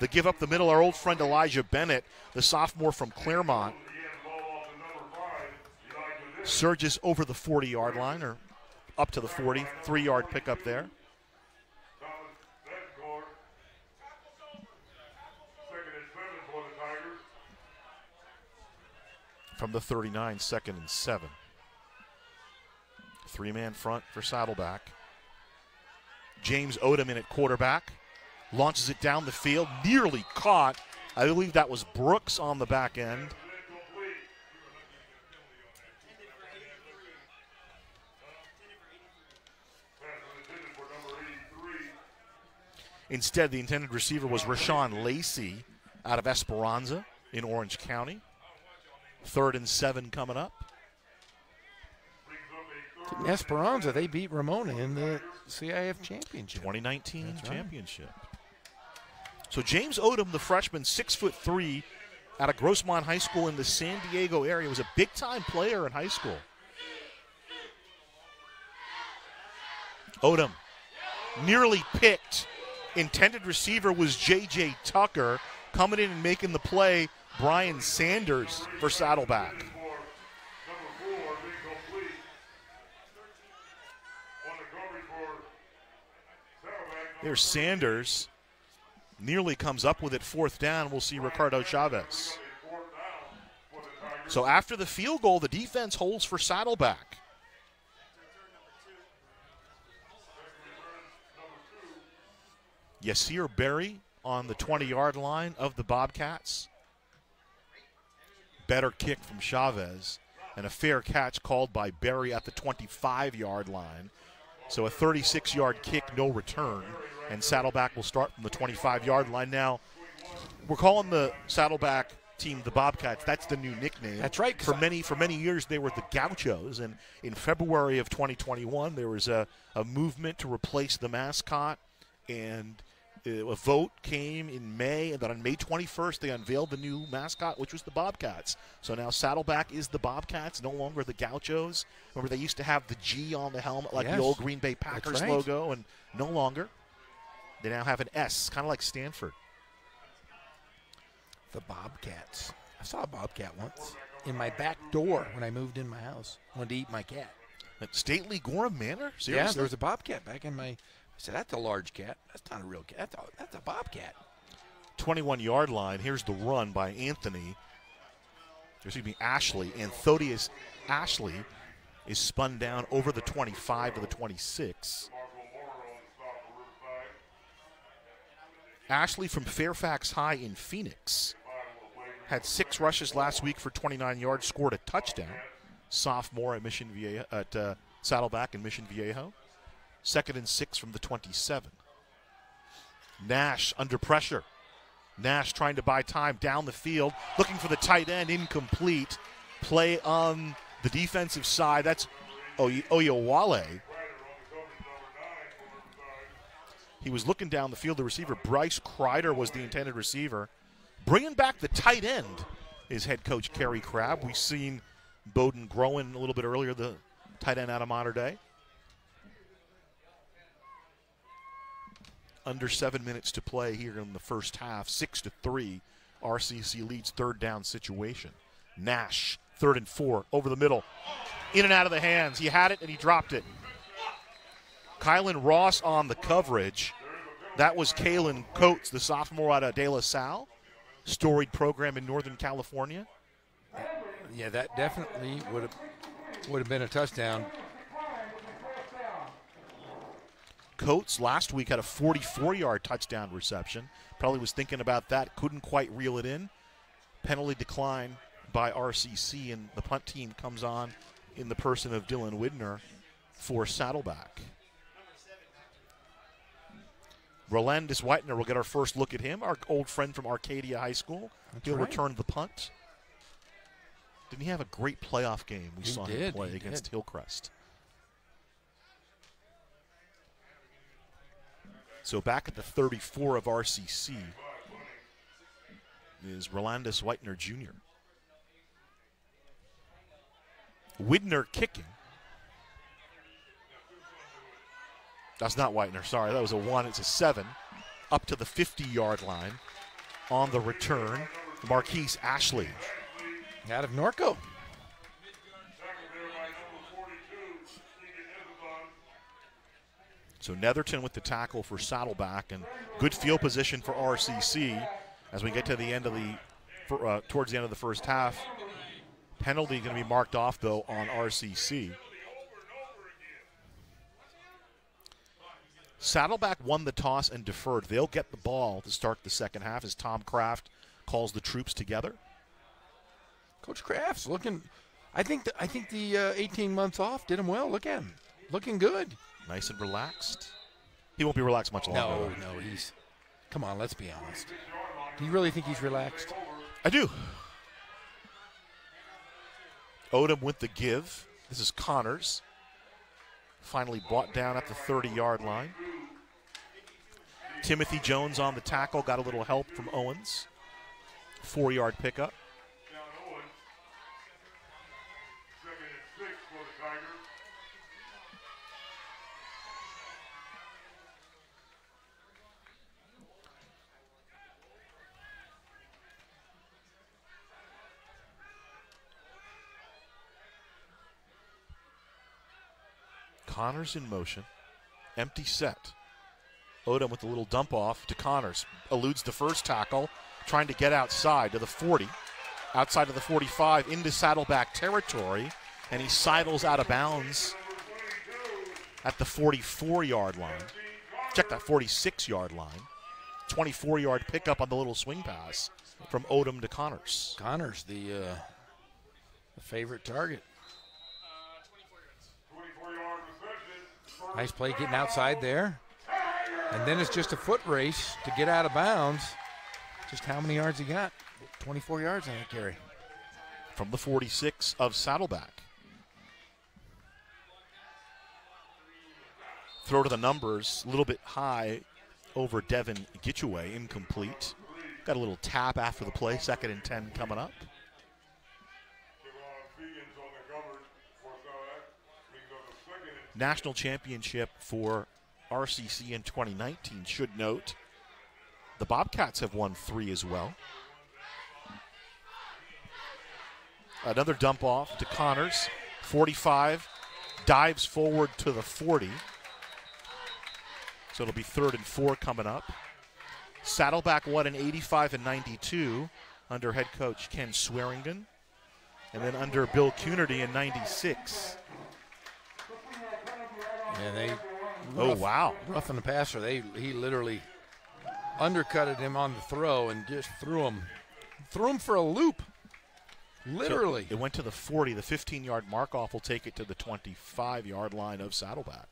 The give up the middle, our old friend Elijah Bennett, the sophomore from Claremont. surges over the 40 yard line or up to the 40, three yard pickup there. Thomas Bedcore. Second and seven for the Tigers. From the 39, second and seven. Three man front for Saddleback. James Odom in at quarterback. Launches it down the field, nearly caught. I believe that was Brooks on the back end. Pass was intended for number 83. Instead, the intended receiver was Rashawn Lacey out of Esperanza in Orange County. Third and seven coming up. Brings up a third In Esperanza, they beat Ramona in the CIF championship. 2019 That's right. championship. So James Odom, the freshman, six foot three, out of Grossmont High School in the San Diego area, was a big time player in high school. Odom nearly picked. Intended receiver was J.J. Tucker coming in and making the play. Brian Sanders for Saddleback. There's Sanders. Nearly comes up with it fourth down. We'll see Ricardo Chavez. So after the field goal, the defense holds for Saddleback. Yasir Berry on the 20 yard line of the Bobcats. Better kick from Chavez, and a fair catch called by Berry at the 25 yard line. So a 36 yard kick, no return. And Saddleback will start from the 25 yard line. Now, we're calling the Saddleback team the Bobcats. That's the new nickname. That's right. For I- many for many years, they were the Gauchos, and in February of 2021, there was a, a movement to replace the mascot, and Uh, a vote came in May, and then on May 21st, they unveiled the new mascot, which was the Bobcats. So now Saddleback is the Bobcats, no longer the Gauchos. Remember, they used to have the G on the helmet, like Yes. the old Green Bay Packers right. logo, and no longer. They now have an S, kind of like Stanford. The Bobcats. I saw a bobcat once in my back door when I moved in my house. Wanted to eat my cat. At Stately Gorham Manor? Seriously? Yeah, there was a bobcat back in my. I said, "That's a large cat. That's not a real cat. That's a, that's a bobcat." 21 yard line. Here's the run by Anthony. Excuse me, Ashley. Anthodius Ashley is spun down over the 25 to the 26. Marco Moore on the stop for Riverside. Ashley from Fairfax High in Phoenix had six rushes last week for 29 yards, scored a touchdown. Sophomore at Mission Viejo, at uh, Saddleback in Mission Viejo. Second and six from the 27. Nash under pressure. Nash trying to buy time down the field, looking for the tight end, incomplete. Play on the defensive side. That's Oy- Oyewale. He was looking down the field. The receiver, Bryce Kreider, was the intended receiver. Bringing back the tight end is head coach Kerry Crabb. We've seen Bowden Groen a little bit earlier, the tight end out of Mater Dei. Under seven minutes to play here in the first half, six to three. RCC leads third down situation. Nash, third and four, over the middle, in and out of the hands. He had it and he dropped it. Kylan Ross on the coverage. That was Kalen Coates, the sophomore out of De La Salle, storied program in Northern California. Yeah, that definitely would have would have been a touchdown. Coates last week had a 44 yard touchdown reception. Probably was thinking about that, couldn't quite reel it in. Penalty decline by RCC, and the punt team comes on in the person of Dylan Widner for Saddleback. Rolandis Whitener will get our first look at him, our old friend from Arcadia High School. He'll right. return the punt. Didn't he have a great playoff game we He saw him play against did. Hillcrest? So back at the 34 of RCC is Rolandis Whitener Jr. Widner kicking. That's not Whitener. Sorry, that was a one. It's a seven. Up to the 50 yard line on the return. Marquise Ashley. Out of Norco. So Netherton with the tackle for Saddleback and good field position for RCC as we get to the end of the for, uh, towards the end of the first half. Penalty going to be marked off though on RCC. Saddleback won the toss and deferred. They'll get the ball to start the second half as Tom Craft calls the troops together. Coach Craft's looking. I think the, I think the uh, 18 months off did him well. Look at him, looking good. Nice and relaxed. He won't be relaxed much longer. No, no, he's. Come on, let's be honest. Do you really think he's relaxed? I do. Odom with the give. This is Connors. Finally brought down at the 30 yard line. Timothy Jones on the tackle, got a little help from Owens. Four yard pickup. Connors in motion. Empty set. Odom with a little dump off to Connors. Eludes the first tackle, trying to get outside to the 40. Outside of the 45 into Saddleback territory, and he sidles out of bounds at the 44 yard line. Check that 46 yard line. 24 yard pickup on the little swing pass from Odom to Connors. Connors, the uh, the favorite target. 24 yard reception. Nice play getting outside there. And then it's just a foot race to get out of bounds. Just how many yards he got? 24 yards on that carry. from the 46 of Saddleback. Throw to the numbers, a little bit high over Devin Gitchaway, incomplete. Got a little tap after the play, second and 10 coming up. Javon Fegans on the covers for Saddleback. Brings up a second and National championship for RCC in 2019. Should note the Bobcats have won three as well. Another dump off to Connors. 45 dives forward to the 40. So it'll be third and four coming up. Saddleback won in 85 and 92 under head coach Ken Swearingen. And then under Bill Cunerty in 96. Yeah, they. Oh, rough- wow. Roughing the passer. They he literally undercutted him on the throw and just threw him, threw him for a loop. Literally. It went to the 40. The 15 yard mark off will take it to the 25 yard line of Saddleback.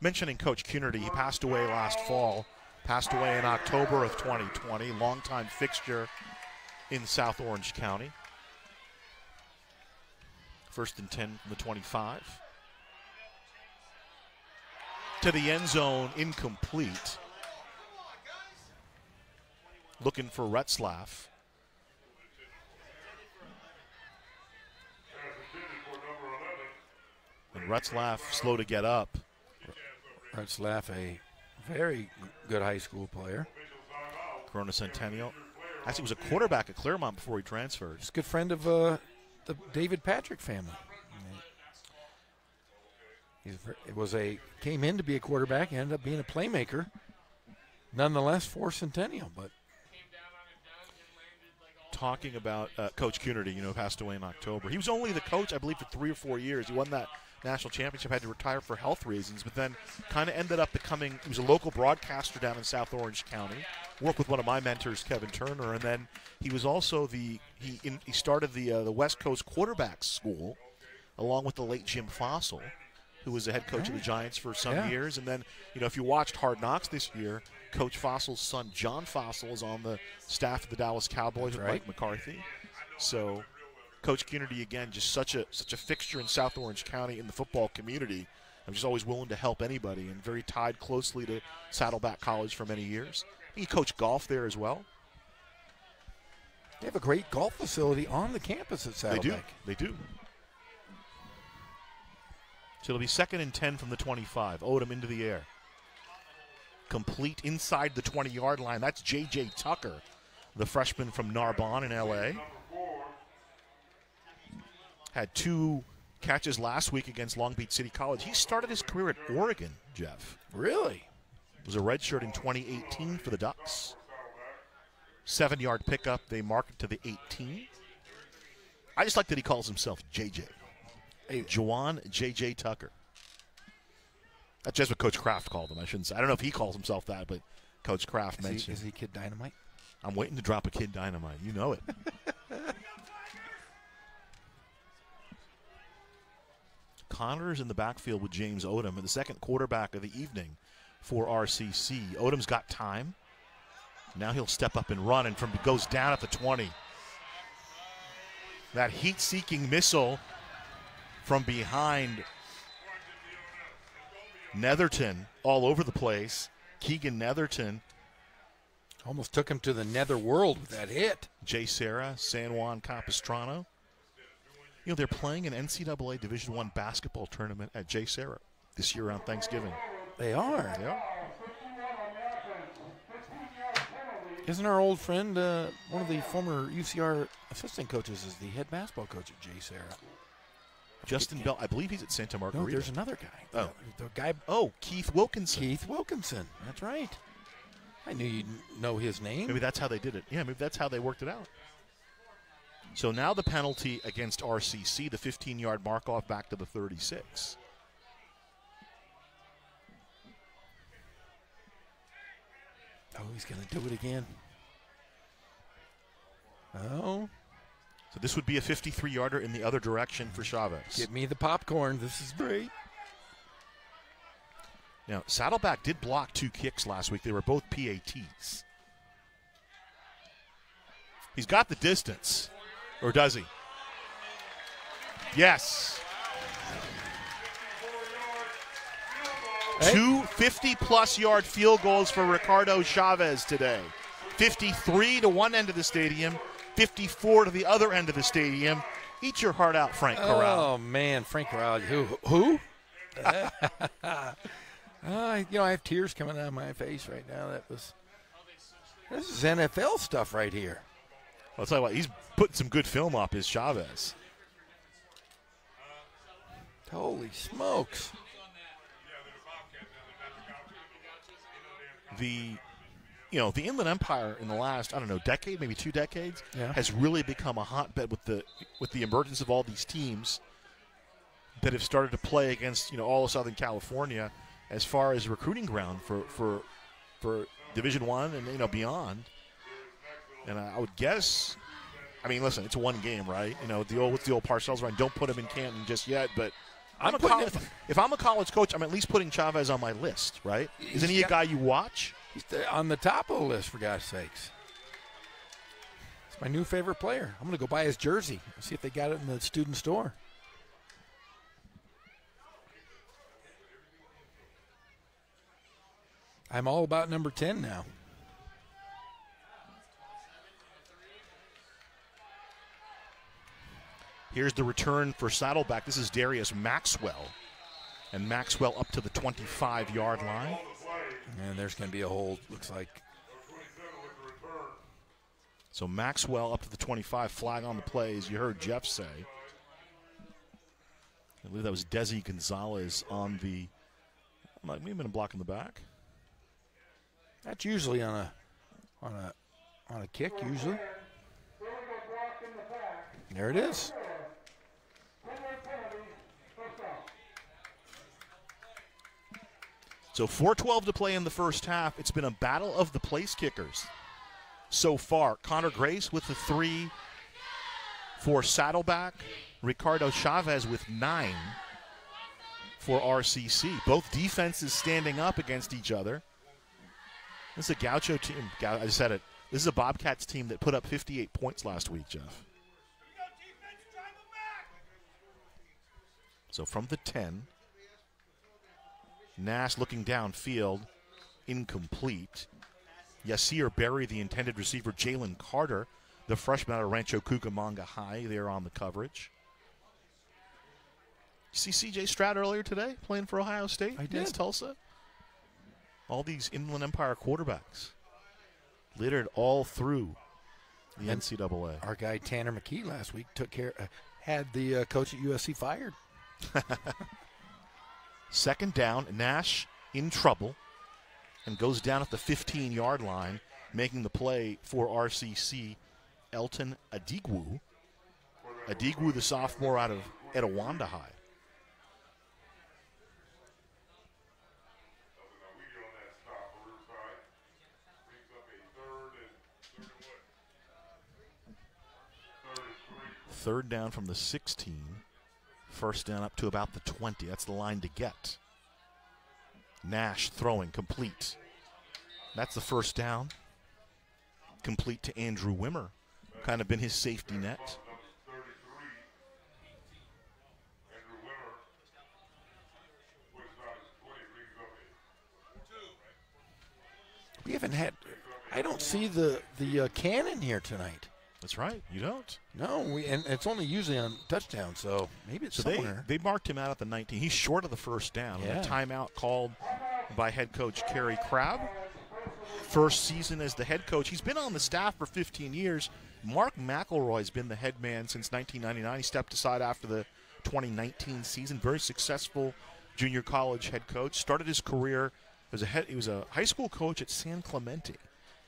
Mentioning Coach Cunerty, he passed away last fall, passed away in October of 2020, longtime fixture in South Orange County. First and 10 from the 25. To the end zone, incomplete. Looking for Retzlaff. And Retzlaff slow to get up. Retzlaff, a very good high school player. Corona Centennial. Actually, was a quarterback at Claremont before he transferred. He's a good friend of uh, the David Patrick family. It was a came in to be a quarterback, ended up being a playmaker. Nonetheless, for Centennial, but Talking about uh, Coach Cunerty, you know, passed away in October. He was only the coach, I believe, for three or four years. He won that national championship, had to retire for health reasons, but then kind of ended up becoming. He was a local broadcaster down in South Orange County. Worked with one of my mentors, Kevin Turner, and then he was also the he in, he started the uh, the West Coast Quarterbacks School, along with the late Jim Fassel, who was the head coach of the Giants for some Yeah. years. And then, you know, if you watched Hard Knocks this year, Coach Fassel's son John Fassel is on the staff of the Dallas Cowboys with right. Mike McCarthy. So, Coach Cunerty again, just such a such a fixture in South Orange County in the football community. I'm just always willing to help anybody, and very tied closely to Saddleback College for many years. He coached golf there as well. they have a great golf facility on the campus at Saddleback. They do. They do. So it'll be second and 10 from the 25. Odom into the air. Complete inside the 20 yard line. That's J.J. Tucker, the freshman from Narbonne in L.A. Had two catches last week against Long Beach City College. He started his career at Oregon, Jeff. Really? was a redshirt in 2018 for the Ducks. Seven yard pickup. They mark it to the 18. I just like that he calls himself JJ. Hey. Jawan JJ Tucker. That's just what Coach Craft called him. I shouldn't say. I don't know if he calls himself that, but Coach Craft Is he, mentioned. is he Kid Dynamite? I'm waiting to drop a kid dynamite. You know it. Connors in the backfield with James Odom, and the second quarterback of the evening for RCC. Odom's got time. Now he'll step up and run, and from goes down at the 20. That heat-seeking missile from behind Netherton all over the place. Keegan Netherton Almost took him to the nether world with that hit. JSerra, San Juan Capistrano. You know, they're playing an NCAA Division One basketball tournament at JSerra this year around Thanksgiving. They are. Yeah. Isn't our old friend uh, one of the former UCR assistant coaches is the head basketball coach at JSerra? Justin Bell, I believe he's at Santa No, Margarita. there's another guy. Oh. The, the guy oh, Keith Wilkinson. Keith Wilkinson. That's right. I knew you'd know his name. Maybe that's how they did it. Yeah, maybe that's how they worked it out. So now the penalty against RCC, the 15 yard mark off back to the 36. Oh, he's going to do it again. Oh, So this would be a 53 yarder in the other direction for Chavez. Give me the popcorn. This is great. Now, Saddleback did block two kicks last week. They were both PATs. He's got the distance. Or does he? Yes. Two 50 plus yard field goals for Ricardo Chavez today. 53 to one end of the stadium, 54 to the other end of the stadium. Eat your heart out, Frank Corral. Oh man, Frank Corral. Who? Who? uh, you know, I have tears coming out of my face right now. That was. This is NFL stuff right here. I'll tell you what, he's putting some good film up, is Chavez. Holy smokes! the you know the Inland Empire in the last I don't know decade, maybe two decades, Yeah. has really become a hotbed with the with the emergence of all these teams that have started to play against you know all of Southern California as far as recruiting ground for for for Division One and you know beyond. And I, would guess, I mean, listen, it's one game, right? You know, the old with the old Parcells run. Don't put him in Canton just yet, but. I'm a college, if I'm a college coach, I'm at least putting Chavez on my list, right? Isn't he a guy you watch? He's on the top of the list for God's sakes. It's my new favorite player. I'm going to go buy his jersey. See if they got it in the student store. I'm all about number 10 now. Here's the return for Saddleback. This is Darius Maxwell. And Maxwell up to the 25 yard line. And there's going to be a hold, looks like. So Maxwell up to the 25, flag on the play, as you heard Jeff say. I believe that was Desi Gonzalez on the. Might maybe been a block in the back. That's usually on a on a on a kick usually. There it is. So 4:12 to play in the first half. It's been a battle of the place kickers so far. Connor Grace with the three for Saddleback. Ricardo Chavez with nine for RCC. Both defenses standing up against each other. This is a Gaucho team. I just said it. This is a Bobcats team that put up 58 points last week, Jeff. So from the 10, Nash looking downfield, incomplete. Yasir Berry, the intended receiver, Jalen Carter, the freshman out of Rancho Cucamonga High, there on the coverage. You see CJ Stroud earlier today playing for Ohio State I against did. Tulsa? All these Inland Empire quarterbacks littered all through the And- NCAA. Our guy Tanner McKee last week took care, uh, had the uh, coach at USC fired. Second down, Nash in trouble and goes down at the 15 yard line, making the play for RCC, Elton Adigwu. Adigwu, the sophomore out of Etiwanda High. Third down from the 16. First down up to about the 20. That's the line to get. Nash throwing complete. That's the first down. Complete to Andrew Wimmer. Kind of been his safety net. Number 33. Andrew Wimmer. Puts out his 20, brings up a We haven't had. I don't see the the uh, cannon here tonight. That's right. You don't. No, we and it's only usually on touchdown, so maybe it's So they, somewhere. they marked him out at the 19. He's short of the first down. And Yeah. a timeout called by head coach Kerry Crabb. First season as the head coach. He's been on the staff for 15 years. Mark McElroy's been the head man since 1999. He stepped aside after the 2019 season. Very successful junior college head coach. Started his career as a head, he was a high school coach at San Clemente.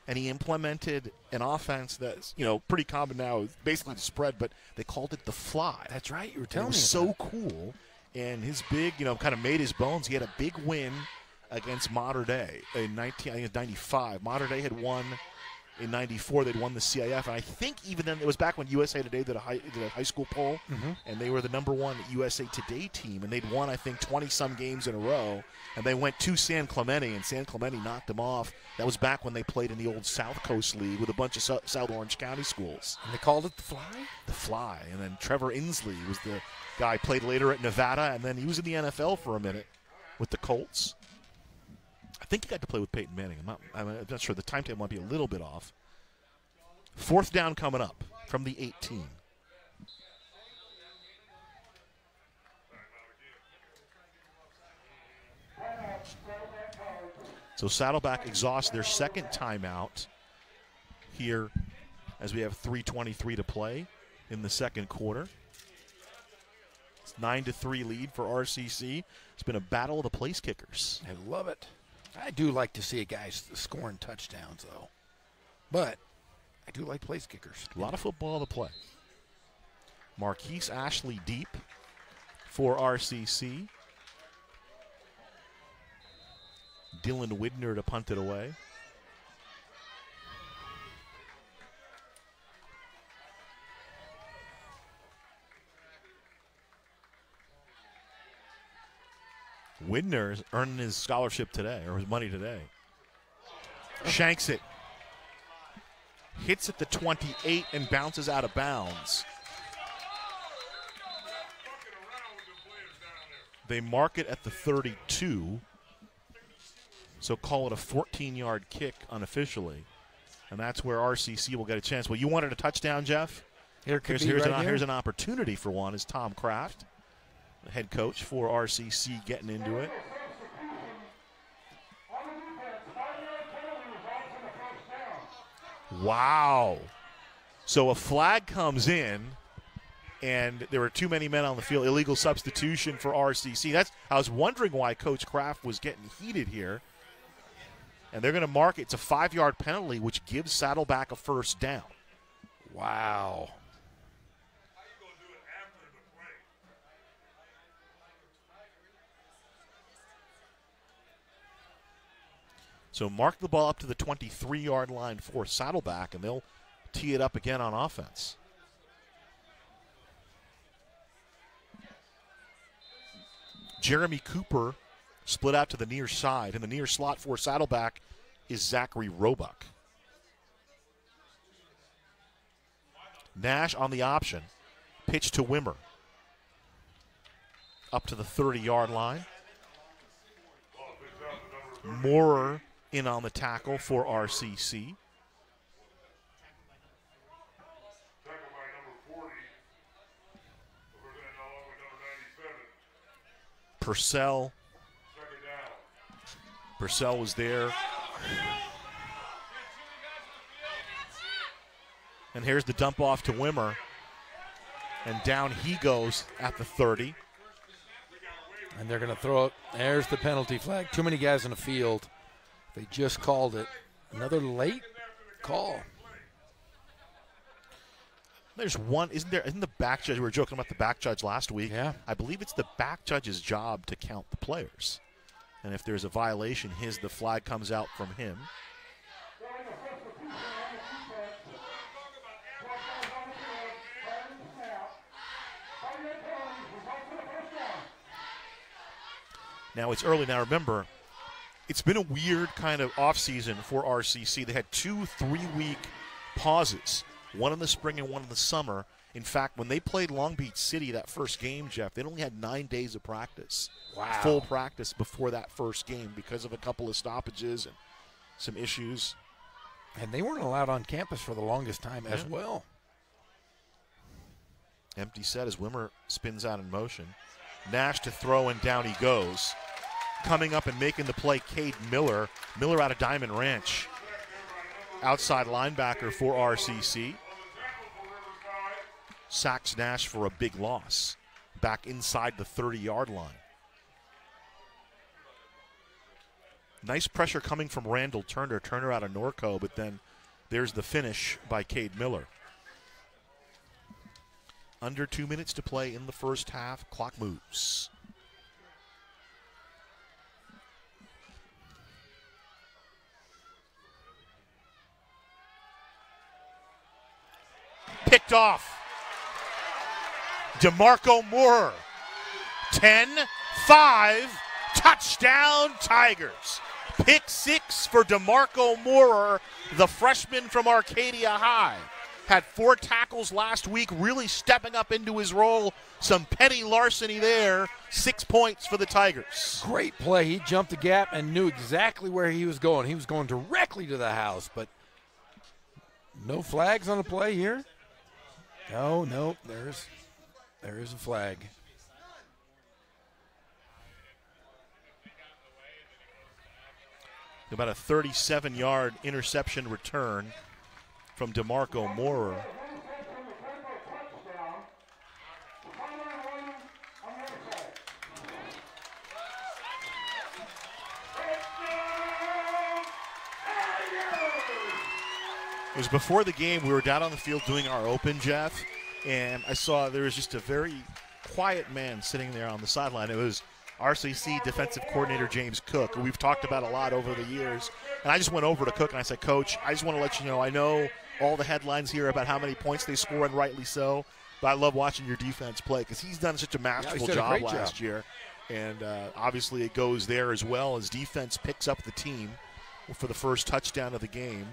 And he implemented an offense that's, you know, pretty common now, basically the spread, but they called it the fly. That's right. You were telling it me. so cool. And his big, you know, kind of made his bones. He had a big win against Mater Dei in 19, I think 95. Mater Dei had won in 94. They'd won the CIF. And I think even then, it was back when USA Today did a high, did a high school poll. Mm-hmm. And they were the number one USA Today team. And they'd won, I think, 20 some games in a row. And they went to San Clemente, and San Clemente knocked them off. That was back when they played in the old South Coast League with a bunch of Sou- South Orange County schools And they called it the fly. the fly. And then Trevor Insley was the guy played later at Nevada, and then he was in the NFL for a minute with the Colts. I think he got to play with Peyton Manning. I'm not, I'm not sure. The timetable might be a little bit off. Fourth down coming up from the 18. So Saddleback exhausts their second timeout here as we have 3.23 to play in the second quarter. It's 9 to 3 lead for RCC. It's been a battle of the place kickers. I love it. I do like to see a guy scoring touchdowns, though. But I do like place kickers. A lot of football to play. Marquise Ashley deep for RCC. Dylan Widner to punt it away. Widner is earning his scholarship today, or his money today. Shanks it. Hits at the 28 and bounces out of bounds. fucking around with the players down there. They mark it at the 32. So call it a 14 yard kick unofficially. And that's where RCC will get a chance. Well, you wanted a touchdown, Jeff? Here could Here's, be here's, right an, here. here's an opportunity for one is Tom Craft, head coach for RCC, getting into it. Wow. So a flag comes in, and there were too many men on the field. Illegal substitution for RCC. That's I was wondering why Coach Craft was getting heated here. And they're going to mark it. It's a five yard penalty, which gives Saddleback a first down. Wow. How you gonna do it after the play? So mark the ball up to the 23 yard line for Saddleback, and they'll tee it up again on offense. Jeremy Cooper split out to the near side, and the near slot for Saddleback is Zachary Roebuck. Nash on the option. Pitch to Wimmer. Up to the 30 yard line. Moorer in on the tackle for RCC. Tackle by number 40. Representing along with number 97. Purcell. Purcell was there. And here's the dump off to Wimmer. And down he goes at the 30. And they're going to throw it. There's the penalty flag. Too many guys in the field. They just called it. Another late call. There's one, isn't there? Isn't the back judge? We were joking about the back judge last week. Yeah. I believe it's the back judge's job to count the players, and if there's a violation, his the flag comes out from him. Now it's early. Now remember, it's been a weird kind of offseason for RCC. They had two three week pauses, one in the spring and one in the summer. In fact, when they played Long Beach City that first game, Jeff, they only had nine days of practice. Wow. Full practice before that first game because of a couple of stoppages and some issues. And they weren't allowed on campus for the longest time as well. Empty set as Wimmer spins out in motion. Nash to throw and down he goes. Coming up and making the play, Cade Miller. Miller out of Diamond Ranch. Outside linebacker for RCC. Sacks Nash for a big loss. Back inside the 30 yard line. Nice pressure coming from Randall Turner. Turner out of Norco, but then there's the finish by Cade Miller. Under two minutes to play in the first half. Clock moves. Picked off. DeMarco Moore. 10 5. Touchdown, Tigers. Pick six for DeMarco Moore, the freshman from Arcadia High. Had four tackles last week, really stepping up into his role. Some petty larceny there. Six points for the Tigers. Great play. He jumped the gap and knew exactly where he was going. He was going directly to the house, but no flags on the play here. No, no, there's there is a flag. About a 37 yard interception return from DeMarco Moore. It was before the game. We were down on the field doing our open, Jeff, and I saw there was just a very quiet man sitting there on the sideline. It was RCC defensive coordinator James Cook, who we've talked about a lot over the years. And I just went over to Cook and I said, Coach, I just want to let you know I know all the headlines here about how many points they score, and rightly so. But I love watching your defense play because he's done such a masterful a job great last job. year. And uh, obviously, it goes there as well as defense picks up the team for the first touchdown of the game.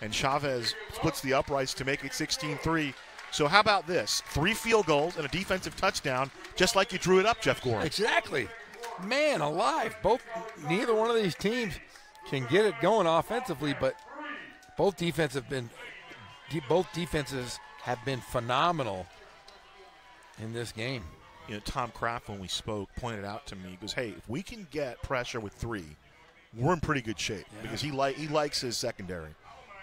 And Chavez splits the uprights to make it 16 3. So, how about this? Three field goals and a defensive touchdown, just like you drew it up, Jeff Gorham. Exactly. Man alive. Both neither one of these teams can get it going offensively, but both defense have been both defenses have been phenomenal in this game. you know, Tom Craft, when we spoke, pointed out to me, he goes, "Hey, if we can get pressure with three, we're in pretty good shape because he like he likes his secondary.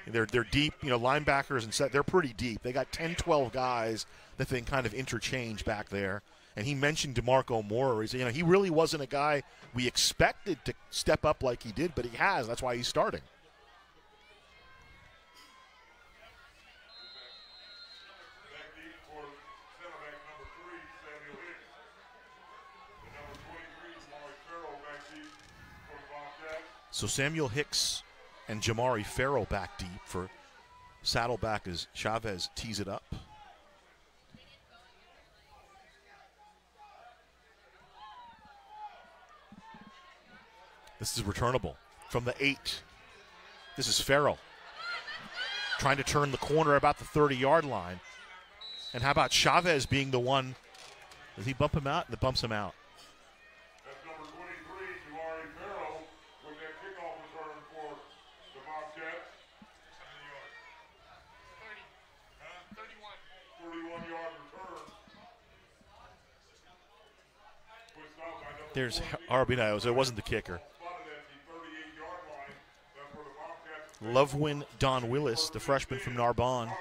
They're they're deep, you know, linebackers and set. They're pretty deep. They got 10, 12 guys that they kind of interchange back there. And he mentioned Demarco Moore. He's, you know, he really wasn't a guy we expected to step up like he did, but he has. That's why he's starting. Back deep for center back number three, Samuel Hicks. And number 23, Jamari Farrell back deep for the Bobcats. So Samuel Hicks and Jamari Farrell back deep for Saddleback as Chavez tees it up. This is returnable from the eight. This is Farrell trying to turn the corner about the 30 yard line. And how about Chavez being the one? Does he bump him out? That bumps him out. There's Arbinos. It wasn't the kicker. Lovewin Don Willis, the freshman from Narbonne,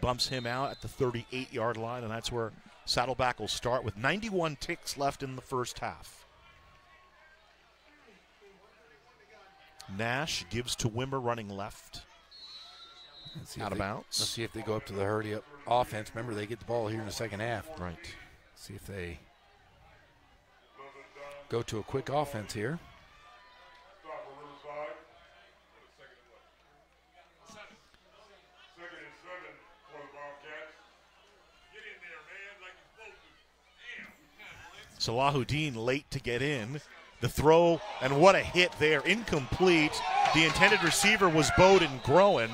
bumps him out at the 38 yard line, and that's where Saddleback will start with 91 ticks left in the first half. Nash gives to Wimmer running left. Out of they, bounds. Let's see if they go up to the hurry up offense. Remember, they get the ball here in the second half. Right. See if they go to a quick offense here. Stop for Riverside. Second and seven for the Bobcats. Get in there, man, like you're supposed to. Damn. Salahuddin late to get in. The throw, and what a hit there. Incomplete. The intended receiver was Bowden Groen,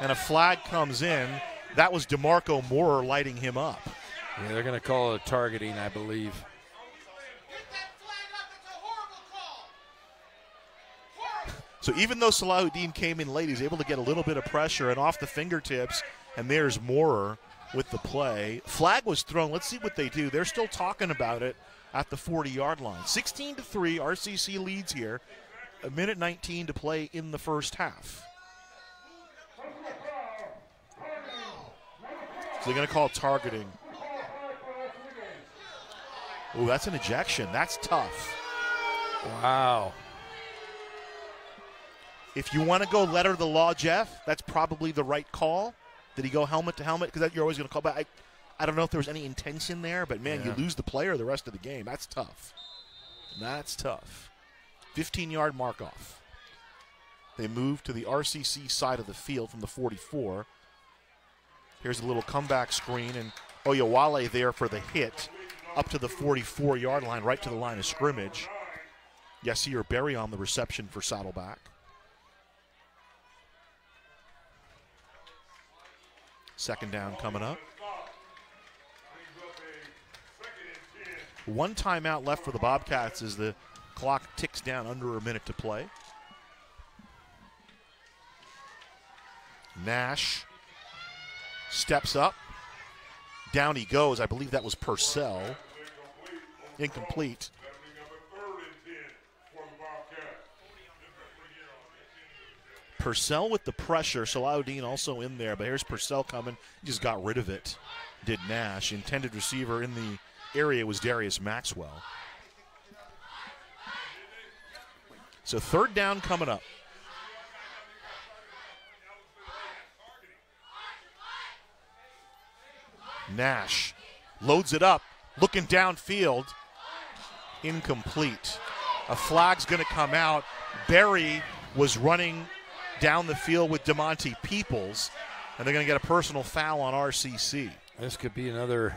and a flag comes in. That was DeMarco Moore lighting him up. Yeah, they're going to call it a targeting, I believe. So even though Salahuddin came in late, he's able to get a little bit of pressure and off the fingertips. And there's Moorer with the play. Flag was thrown. Let's see what they do. They're still talking about it at the 40 yard line. 16 to 3, RCC leads here. A minute 19 to play in the first half. So they're going to call targeting. Oh, that's an ejection. That's tough. Wow. If you want to go letter of the law, Jeff, that's probably the right call. Did he go helmet to helmet? Because you're always going to call back. I, I don't know if there was any intention there, but man, you lose the player the rest of the game. That's tough. That's tough. 15 yard mark off. They move to the RCC side of the field from the 44. Here's a little comeback screen, and Oyawale there for the hit up to the 44 yard line, right to the line of scrimmage. Yasir Berry on the reception for Saddleback. Second down coming up. One timeout left for the Bobcats as the clock ticks down under a minute to play. Nash steps up. Down he goes. I believe that was Purcell. Incomplete. That'll bring up a third and ten for the Bobcats. Purcell with the pressure. Salahuddin also in there, but here's Purcell coming. He just got rid of it. Did Nash. Intended receiver in the area was Darius Maxwell. So third down coming up. Nash loads it up, looking downfield. Incomplete. A flag's going to come out. Berry was running down the field with DeMonte Peoples, and they're going to get a personal foul on RCC. This could be another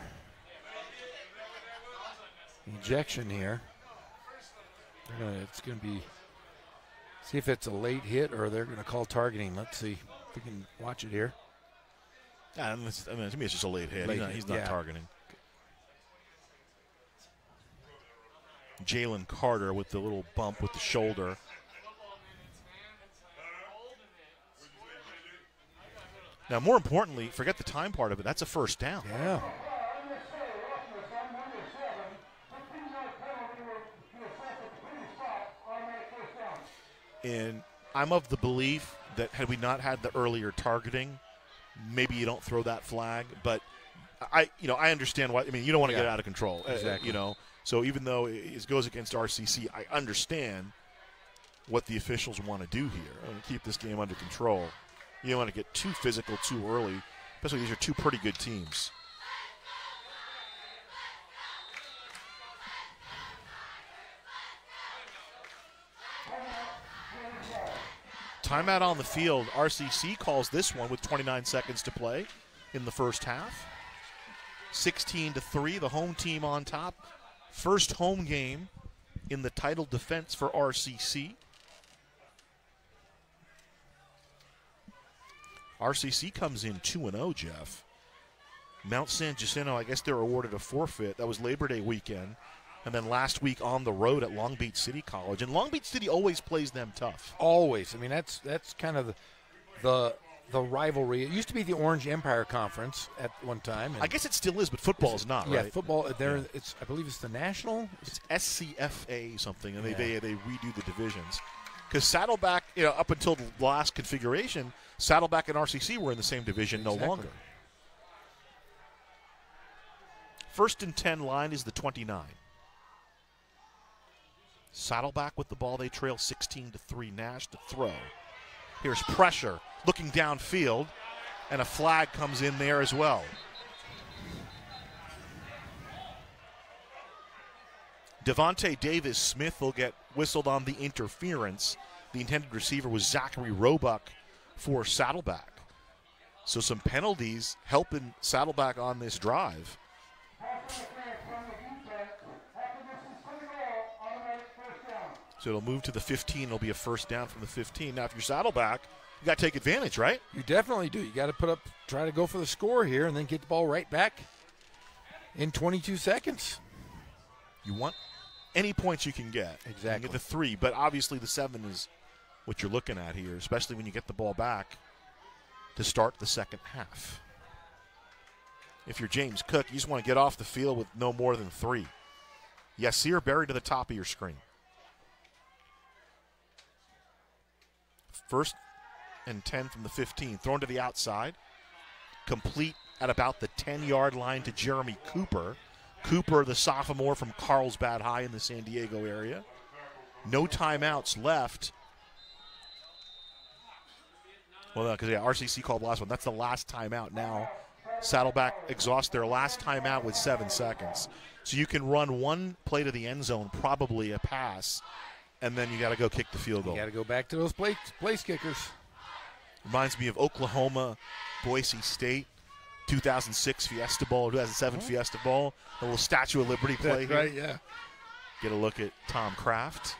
ejection here. Gonna, it's going to be see if it's a late hit or they're going to call targeting. Let's see if we can watch it here. Yeah, and it's- I mean, to me, it's just a late hit. Late he's not, he's not yeah. targeting. Jalen Carter with the little bump with the shoulder. Now, more importantly, forget the time part of it. That's a first down. Yeah. And I'm of the belief that had we not had the earlier targeting, maybe you don't throw that flag. But I, you know, I understand why. I mean, you don't want to get out of control. uh, Exactly. You know, so even though it it goes against RCC, I understand what the officials want to do here and keep this game under control. You don't want to get too physical too early, especially these are two pretty good teams. Timeout on the field. RCC calls this one with 29 seconds to play in the first half. 16 to 3, the home team on top. First home game in the title defense for RCC. RCC comes in 2 0, Jeff. Mount San Jacinto, I guess they're awarded a forfeit. That was Labor Day weekend. And then last week on the road at Long Beach City College. And Long Beach City always plays them tough. Always. I mean, that's that's kind of the the, the rivalry. It used to be the Orange Empire Conference at one time. and- I guess it still is, but football is not, right? yeah, right? football. Uh, there, it's I believe it's the national. It's SCFA something, and they, they, they redo the divisions. Because Saddleback, you know, up until the last configuration, Saddleback and RCC were in the same division no longer. First and 10 line is the 29. Saddleback with the ball. They trail 16 to 3. Nash to throw. Here's pressure. Looking downfield. And a flag comes in there as well. Devontae Davis Smith will get whistled on the interference. The intended receiver was Zachary Roebuck for Saddleback. So some penalties helping Saddleback on this drive. So it'll move to the 15. It'll be a first down from the 15. Now, if you're Saddleback, you got to take advantage, right? You definitely do. You got to put up, try to go for the score here, and then get the ball right back in 22 seconds. You want any points you can get. Can Exactly. get the three, but obviously the seven is what you're looking at here, especially when you get the ball back to start the second half. If you're James Cook, you just want to get off the field with no more than three. Yasir Berry to the top of your screen. First and 10 from the 15. Thrown to the outside. Complete at about the 10 yard line to Jeremy Cooper. Cooper, the sophomore from Carlsbad High in the San Diego area. No timeouts left. Well, because yeah, RCC called last one. That's the last timeout now. Saddleback exhaust their last timeout with seven seconds. So you can run one play to the end zone, probably a pass, and then you got to go kick the field goal. You got to go back to those place, place kickers. Reminds me of Oklahoma, Boise State, 2006 Fiesta Bowl, 2007 Fiesta Bowl. A little Statue of Liberty play here. yeah. Get a look at Tom Craft.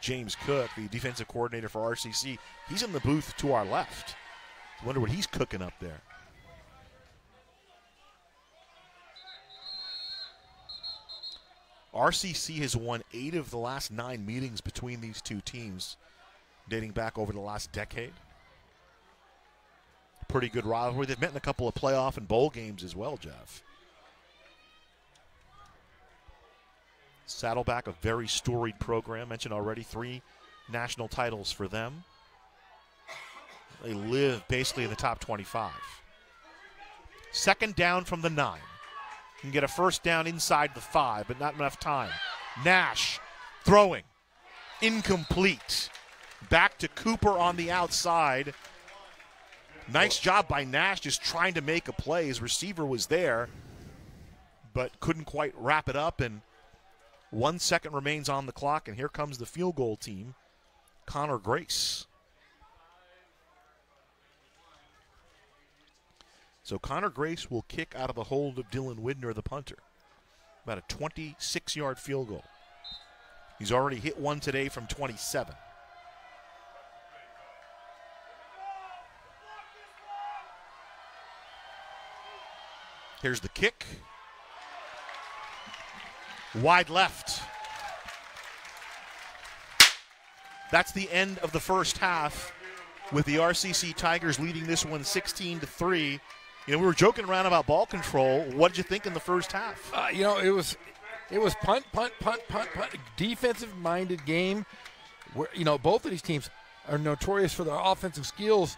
James Cook, the defensive coordinator for RCC, he's in the booth to our left. Wonder what he's cooking up there. RCC has won eight of the last nine meetings between these two teams, dating back over the last decade. Pretty good rivalry. They've met in a couple of playoff and bowl games as well, Jeff. Saddleback, a very storied program. Mentioned already, three national titles for them. They live basically in the top 25. Second down from the nine. Can get a first down inside the five, but not enough time. Nash throwing. Incomplete. Back to Cooper on the outside. Nice job by Nash just trying to make a play. His receiver was there, but couldn't quite wrap it up. And one second remains on the clock, and here comes the field goal team, Connor Grace. So Connor Grace will kick out of the hold of Dylan Widner, the punter. About a 26 yard field goal. He's already hit one today from 27. Here's the kick. Wide left. That's the end of the first half with the RCC Tigers leading this one 16 to 3. You know, we were joking around about ball control. What did you think in the first half? Uh, you know, it was it was punt, punt, punt, punt, punt. Defensive minded game. Where you know both of these teams are notorious for their offensive skills.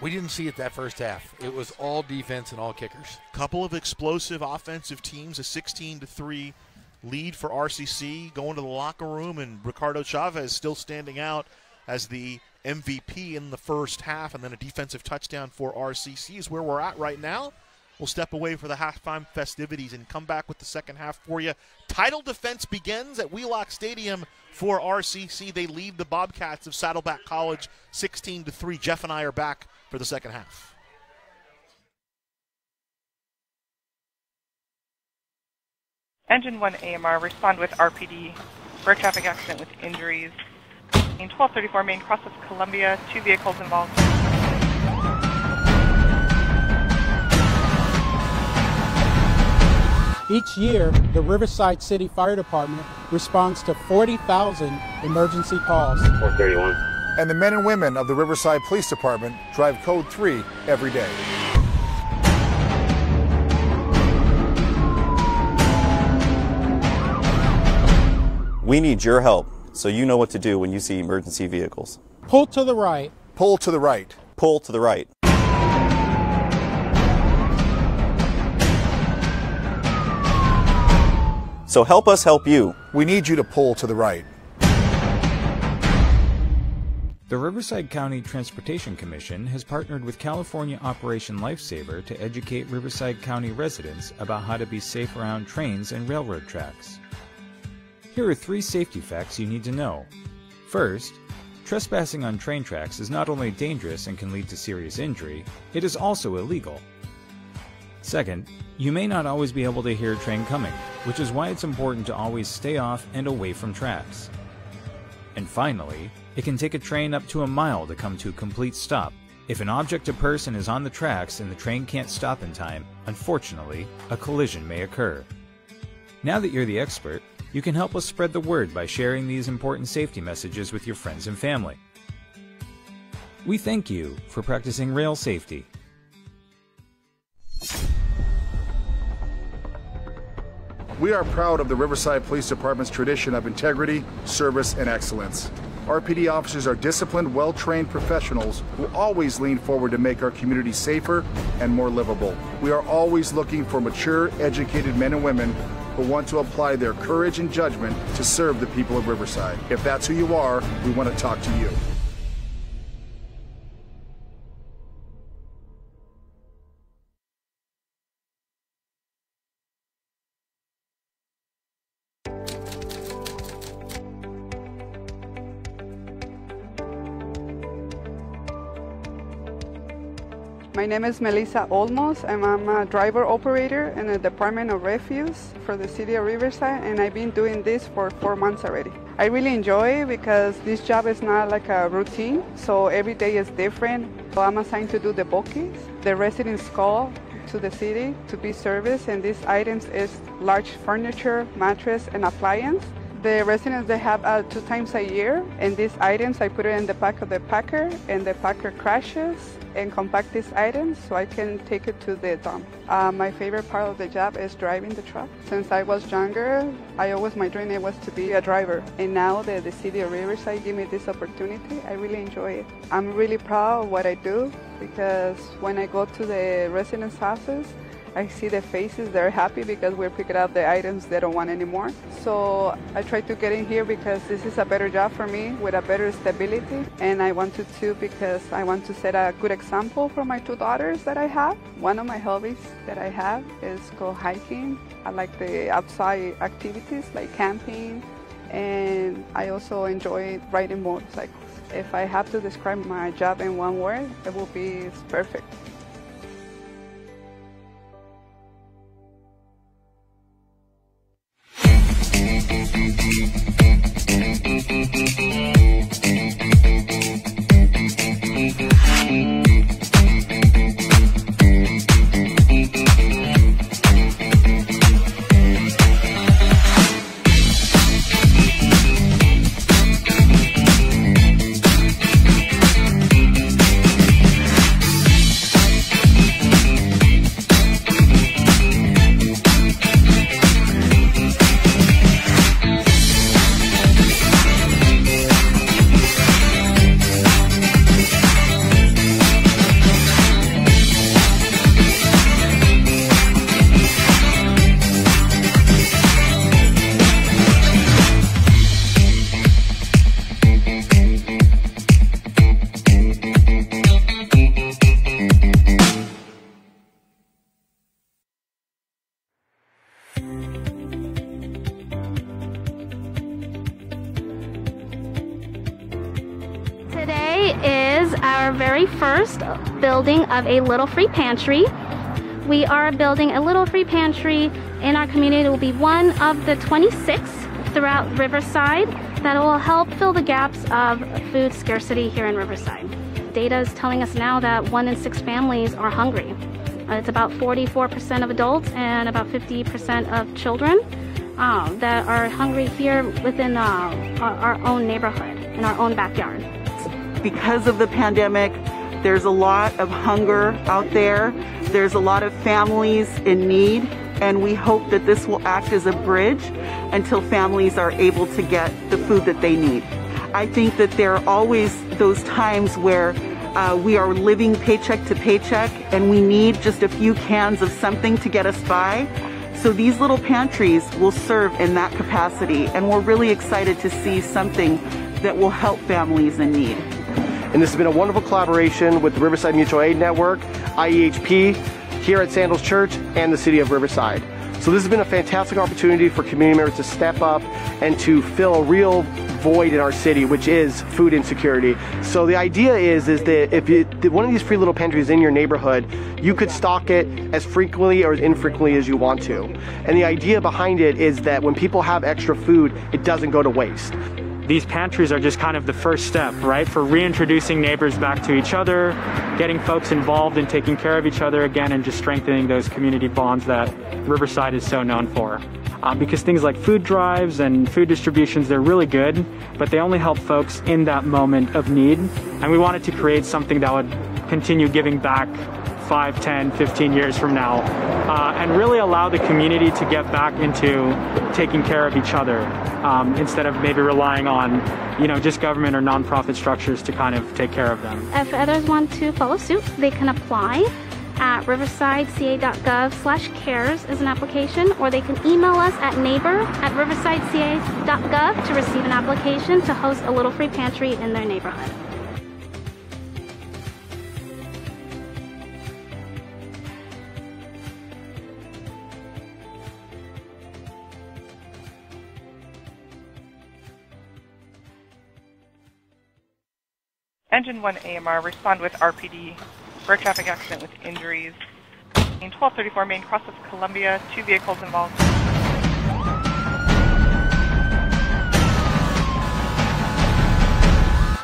We didn't see it that first half. It was all defense and all kickers. Couple of explosive offensive teams, a 16 to 3 lead for RCC going to the locker room and Ricardo Chavez still standing out as the MVP in the first half and then a defensive touchdown for RCC is where we're at right now. We'll step away for the halftime festivities and come back with the second half for you. Title defense begins at Wheelock Stadium for RCC. They lead the Bobcats of Saddleback College 16 to 3. Jeff and I are back for the second half. Engine 1 AMR, respond with RPD for a traffic accident with injuries. In 1234 Main Cross of Columbia, two vehicles involved. Each year, the Riverside City Fire Department responds to 40,000 emergency calls. And the men and women of the Riverside Police Department drive Code 3 every day. We need your help so you know what to do when you see emergency vehicles. Pull to the right. Pull to the right. Pull to the right. So help us help you. We need you to pull to the right. The Riverside County Transportation Commission has partnered with California Operation Lifesaver to educate Riverside County residents about how to be safe around trains and railroad tracks. Here are three safety facts you need to know. First, trespassing on train tracks is not only dangerous and can lead to serious injury, it is also illegal. Second, you may not always be able to hear a train coming, which is why it's important to always stay off and away from tracks. And finally, it can take a train up to a mile to come to a complete stop. If an object or person is on the tracks and the train can't stop in time, unfortunately, a collision may occur. Now that you're the expert, you can help us spread the word by sharing these important safety messages with your friends and family. We thank you for practicing rail safety. We are proud of the Riverside Police Department's tradition of integrity, service, and excellence. RPD officers are disciplined, well trained professionals who always lean forward to make our community safer and more livable. We are always looking for mature, educated men and women who want to apply their courage and judgment to serve the people of Riverside. If that's who you are, we want to talk to you. Name is Melissa Olmos and I'm a driver operator in the Department of Refuse for the City of Riverside and I've been doing this for four months already. I really enjoy because this job is not like a routine, so every day is different. So I'm assigned to do the bookings. The residents call to the city to be serviced and these items is large furniture, mattress and appliance. The residents they have uh, two times a year and these items I put it in the back of the packer and the packer crashes and compact these items so I can take it to the dump. Uh, my favorite part of the job is driving the truck. Since I was younger, I always my dream was to be a driver. And now that the city of Riverside gave me this opportunity, I really enjoy it. I'm really proud of what I do because when I go to the residents' houses, I see the faces, they're happy because we're picking up the items they don't want anymore. So I try to get in here because this is a better job for me with a better stability. And I want to because I want to set a good example for my two daughters that I have. One of my hobbies that I have is go hiking. I like the outside activities like camping and I also enjoy riding motorcycles. If I have to describe my job in one word, it will be it's perfect. Today building of a little free pantry. We are building a little free pantry in our community. It will be one of the 26 throughout Riverside that will help fill the gaps of food scarcity here in Riverside. Data is telling us now that one in six families are hungry. Uh, It's about 44% of adults and about 50% of children uh, that are hungry here within uh, our, our own neighborhood, in our own backyard. because of the pandemic, there's a lot of hunger out there. There's a lot of families in need, and we hope that this will act as a bridge until families are able to get the food that they need. I think that there are always those times where uh, we are living paycheck to paycheck and we need just a few cans of something to get us by. So these little pantries will serve in that capacity, and we're really excited to see something that will help families in need. And this has been a wonderful collaboration with the Riverside Mutual Aid Network, IEHP, here at Sandals Church, and the City of Riverside. So this has been a fantastic opportunity for community members to step up and to fill a real void in our city, which is food insecurity. So the idea is is that if you, one of these free little pantries in your neighborhood, you could stock it as frequently or as infrequently as you want to. And the idea behind it is that when people have extra food, it doesn't go to waste. These pantries are just kind of the first step, right, for reintroducing neighbors back to each other, getting folks involved in taking care of each other again, and just strengthening those community bonds that Riverside is so known for. Uh, because things like food drives and food distributions, they're really good, but they only help folks in that moment of need. And we wanted to create something that would continue giving back 5, 10, 15 years from now, uh, and really allow the community to get back into taking care of each other um, instead of maybe relying on, you know, just government or nonprofit structures to kind of take care of them. If others want to follow suit, they can apply at riversideca.gov slash cares as an application, or they can email us at neighbor at riversideca.gov to receive an application to host a little free pantry in their neighborhood. Engine 1 AMR, respond with RPD for a traffic accident with injuries. In 1234 Main, cross of Columbia, two vehicles involved.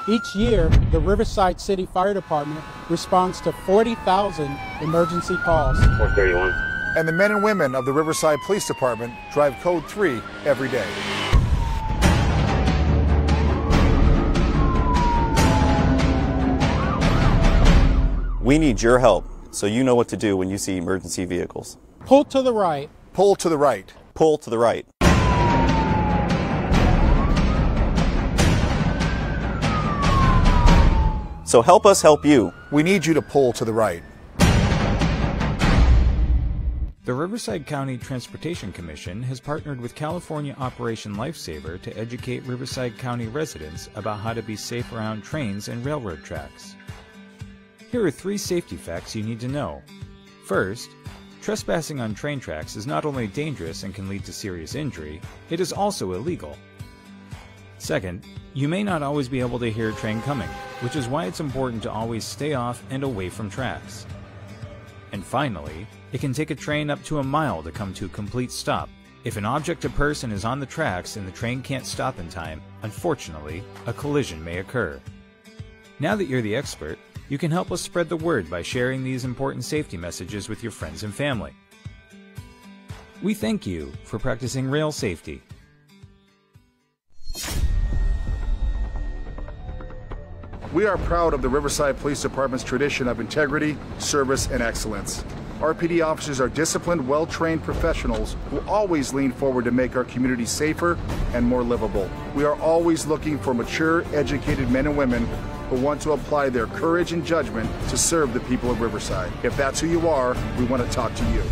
Each year, the Riverside City Fire Department responds to 40,000 emergency calls. 431. And the men and women of the Riverside Police Department drive Code 3 every day. We need your help so you know what to do when you see emergency vehicles. Pull to the right. Pull to the right. Pull to the right. So help us help you. We need you to pull to the right. The Riverside County Transportation Commission has partnered with California Operation Lifesaver to educate Riverside County residents about how to be safe around trains and railroad tracks. Here are three safety facts you need to know. First, trespassing on train tracks is not only dangerous and can lead to serious injury, it is also illegal. Second, you may not always be able to hear a train coming, which is why it's important to always stay off and away from tracks. And finally, it can take a train up to a mile to come to a complete stop. If an object or person is on the tracks and the train can't stop in time, unfortunately, a collision may occur. Now that you're the expert, you can help us spread the word by sharing these important safety messages with your friends and family. We thank you for practicing rail safety. We are proud of the Riverside Police Department's tradition of integrity, service, and excellence. RPD officers are disciplined, well trained professionals who always lean forward to make our community safer and more livable. We are always looking for mature, educated men and women who want to apply their courage and judgment to serve the people of Riverside. If that's who you are, we want to talk to you.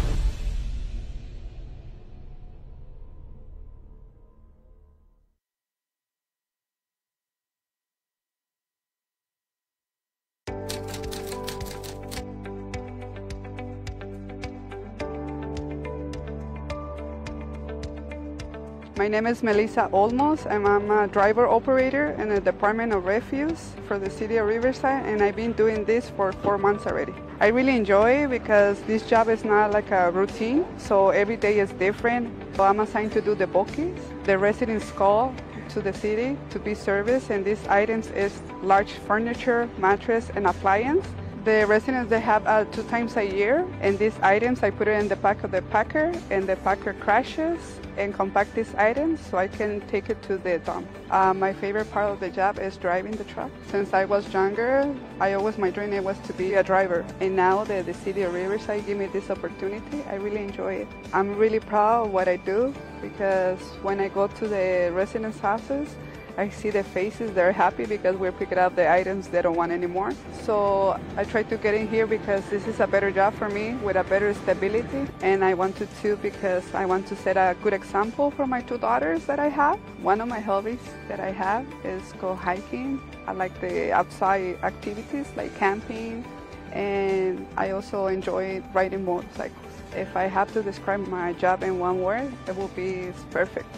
My name is Melissa Olmos, and I'm a driver operator in the Department of Refuse for the City of Riverside, and I've been doing this for four months already. I really enjoy it because this job is not like a routine, so every day is different. So I'm assigned to do the bookings. The residents call to the city to be serviced, and these items is large furniture, mattress, and appliance. The residents they have uh, two times a year, and these items I put it in the back of the packer, and the packer crashes and compact these items so I can take it to the dump. Uh, my favorite part of the job is driving the truck. Since I was younger, I always my dream was to be a driver, and now that the city of Riverside gave me this opportunity, I really enjoy it. I'm really proud of what I do because when I go to the residents' houses, I see the faces, they're happy because we're picking up the items they don't want anymore. So I try to get in here because this is a better job for me with a better stability. And I want to too because I want to set a good example for my two daughters that I have. One of my hobbies that I have is go hiking. I like the outside activities like camping and I also enjoy riding motorcycles. If I have to describe my job in one word, it would be perfect.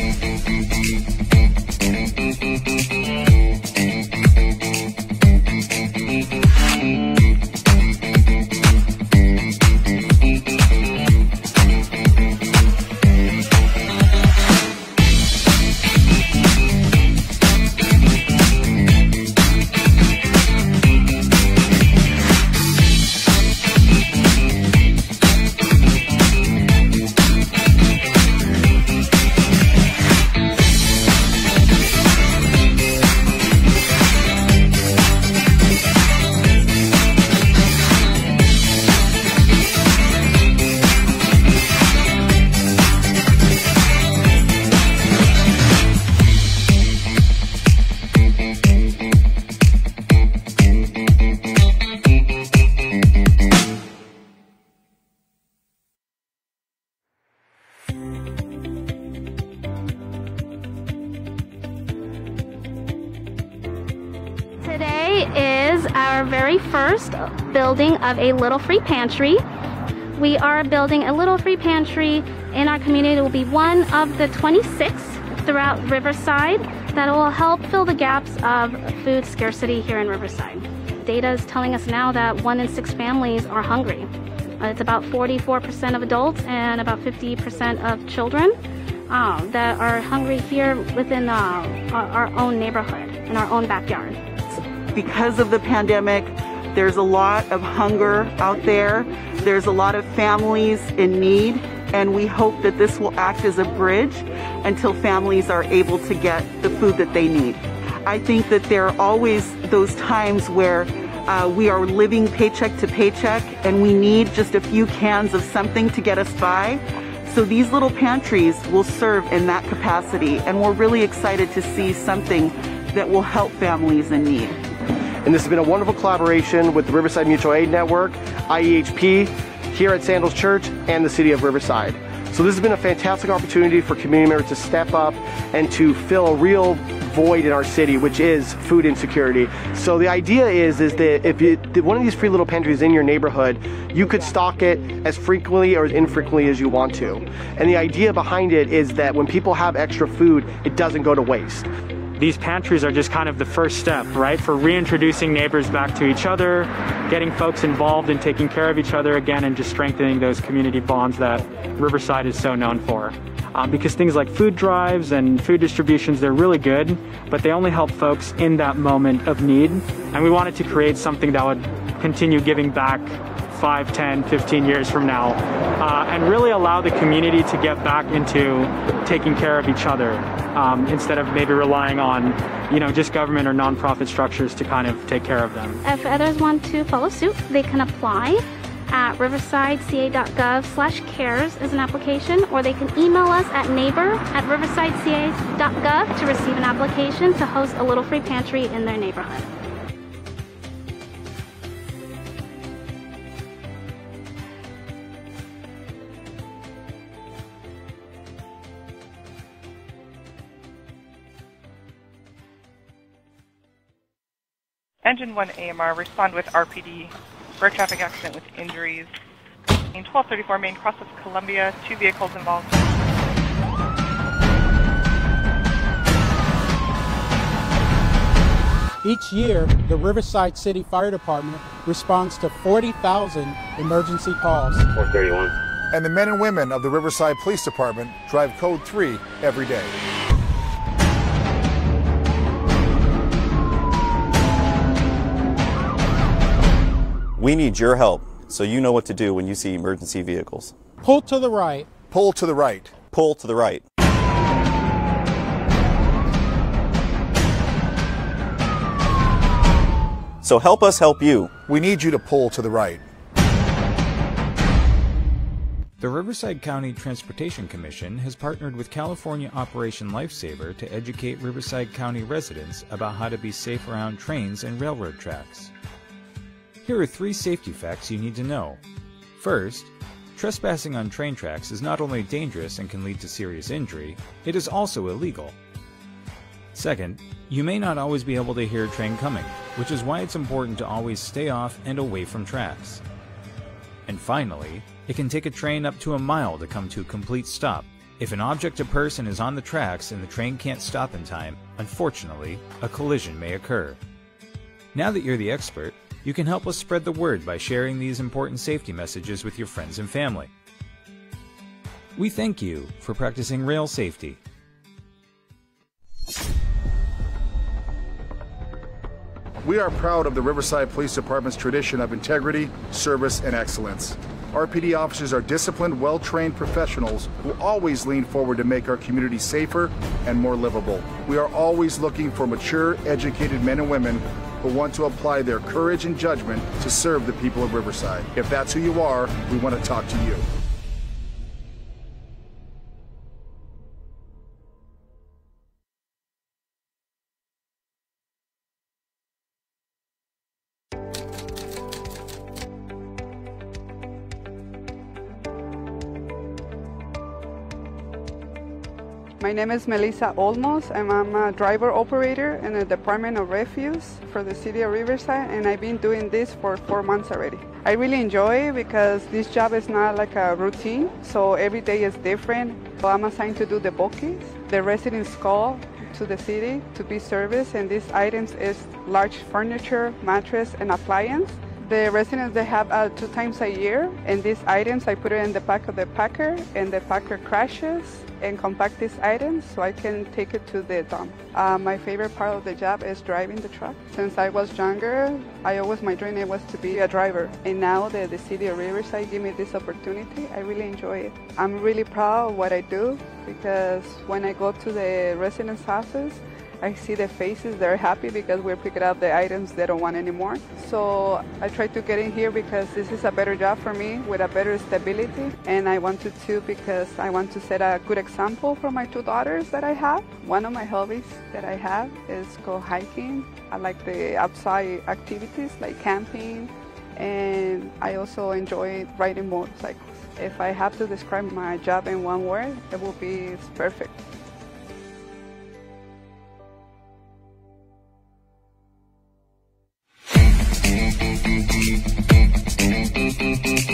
Thank you. Of a little free pantry. We are building a little free pantry in our community. It will be one of the 26 throughout Riverside that will help fill the gaps of food scarcity here in Riverside. Data is telling us now that one in six families are hungry. Uh, It's about 44% of adults and about 50% of children uh, that are hungry here within uh, our, our own neighborhood, in our own backyard. because of the pandemic, there's a lot of hunger out there. There's a lot of families in need, and we hope that this will act as a bridge until families are able to get the food that they need. I think that there are always those times where uh, we are living paycheck to paycheck and we need just a few cans of something to get us by. So these little pantries will serve in that capacity, and we're really excited to see something that will help families in need. And this has been a wonderful collaboration with the Riverside Mutual Aid Network, IEHP, here at Sandals Church, and the City of Riverside. So this has been a fantastic opportunity for community members to step up and to fill a real void in our city, which is food insecurity. So the idea is, is that if you, one of these free little pantries in your neighborhood, you could stock it as frequently or as infrequently as you want to. And the idea behind it is that when people have extra food, it doesn't go to waste. These pantries are just kind of the first step, right, for reintroducing neighbors back to each other, getting folks involved in taking care of each other again, and just strengthening those community bonds that Riverside is so known for. Um, because things like food drives and food distributions, they're really good, but they only help folks in that moment of need. And we wanted to create something that would continue giving back 5, 10, 15 years from now, uh, and really allow the community to get back into taking care of each other um, instead of maybe relying on, you know, just government or nonprofit structures to kind of take care of them. If others want to follow suit, they can apply at riversideca.gov slash cares as an application, or they can email us at neighbor at riversideca.gov to receive an application to host a little free pantry in their neighborhood. Engine 1 AMR, respond with RPD for a traffic accident with injuries. In 1234 Main Cross of Columbia, two vehicles involved. Each year, the Riverside City Fire Department responds to 40,000 emergency calls. 431. And the men and women of the Riverside Police Department drive Code 3 every day. We need your help so you know what to do when you see emergency vehicles. Pull to the right. Pull to the right. Pull to the right. So help us help you. We need you to pull to the right. The Riverside County Transportation Commission has partnered with California Operation Lifesaver to educate Riverside County residents about how to be safe around trains and railroad tracks. Here are three safety facts you need to know. First, trespassing on train tracks is not only dangerous and can lead to serious injury, it is also illegal. Second, you may not always be able to hear a train coming, which is why it's important to always stay off and away from tracks. And finally, it can take a train up to a mile to come to a complete stop. If an object or person is on the tracks and the train can't stop in time, unfortunately, a collision may occur. Now that you're the expert, you can help us spread the word by sharing these important safety messages with your friends and family. We thank you for practicing rail safety. We are proud of the Riverside Police Department's tradition of integrity, service, and excellence. RPD officers are disciplined, well trained professionals who always lean forward to make our community safer and more livable. We are always looking for mature, educated men and women who want to apply their courage and judgment to serve the people of Riverside. If that's who you are, we want to talk to you. My name is Melissa Olmos, and I'm a driver operator in the Department of Refuse for the City of Riverside, and I've been doing this for four months already. I really enjoy it because this job is not like a routine, so every day is different. So I'm assigned to do the bookings. The residents call to the city to be serviced, and these items is large furniture, mattress, and appliance. The residents they have uh, two times a year, and these items I put it in the back of the packer, and the packer crashes and compact these items so I can take it to the dump. Uh, my favorite part of the job is driving the truck. Since I was younger, I always my dream was to be a driver, and now that the city of Riverside gave me this opportunity, I really enjoy it. I'm really proud of what I do because when I go to the residence houses, I see the faces, they're happy because we're picking up the items they don't want anymore. So I try to get in here because this is a better job for me with a better stability. And I wanted to too because I want to set a good example for my two daughters that I have. One of my hobbies that I have is go hiking. I like the outside activities like camping. And I also enjoy riding motorcycles. If I have to describe my job in one word, it would be perfect. Sixteen to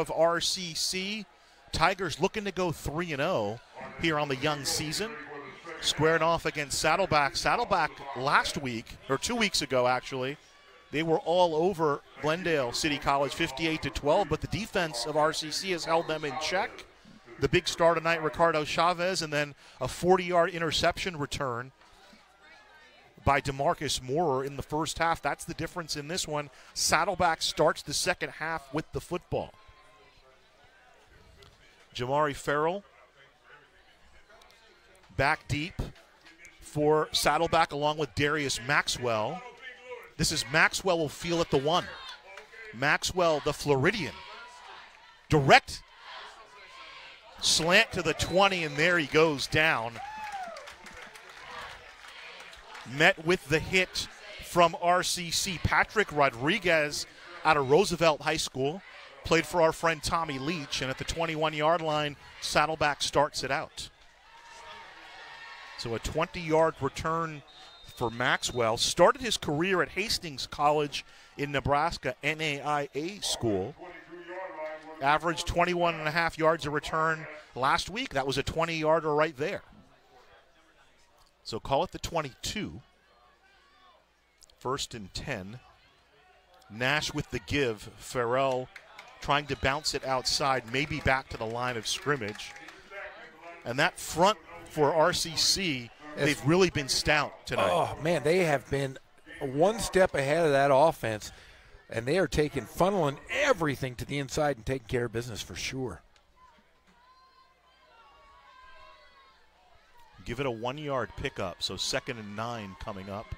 of RCC. Tigers looking to go three and zero here on the young season. Squaring off against Saddleback. Saddleback last week or two weeks ago actually, they were all over Glendale City College, 58 to 12. But the defense of RCC has held them in check. The big star tonight, Ricardo Chavez, and then a 40-yard interception return by Demarcus Moorer in the first half. That's the difference in this one. Saddleback starts the second half with the football. Jamari Farrell back deep for Saddleback along with Darius Maxwell. This is Maxwell will feel at the one. Maxwell, the Floridian. Direct slant to the 20, and there he goes down met with the hit from RCC. Patrick Rodriguez out of Roosevelt High School played for our friend Tommy Leach, and at the 21 yard line, Saddleback starts it out. So a 20 yard return for Maxwell. Started his career at Hastings College in Nebraska, NAIA school. Averaged 21 and a half yards a return last week. That was a 20 yarder right there. So call it the 22. First and 10. Nash with the give. Farrell trying to bounce it outside, maybe back to the line of scrimmage. And that front for RCC, they've really been stout tonight. Oh man, they have been one step ahead of that offense, and they are taking funneling everything to the inside and taking care of business for sure. Give it a one yard pickup, so second and nine coming up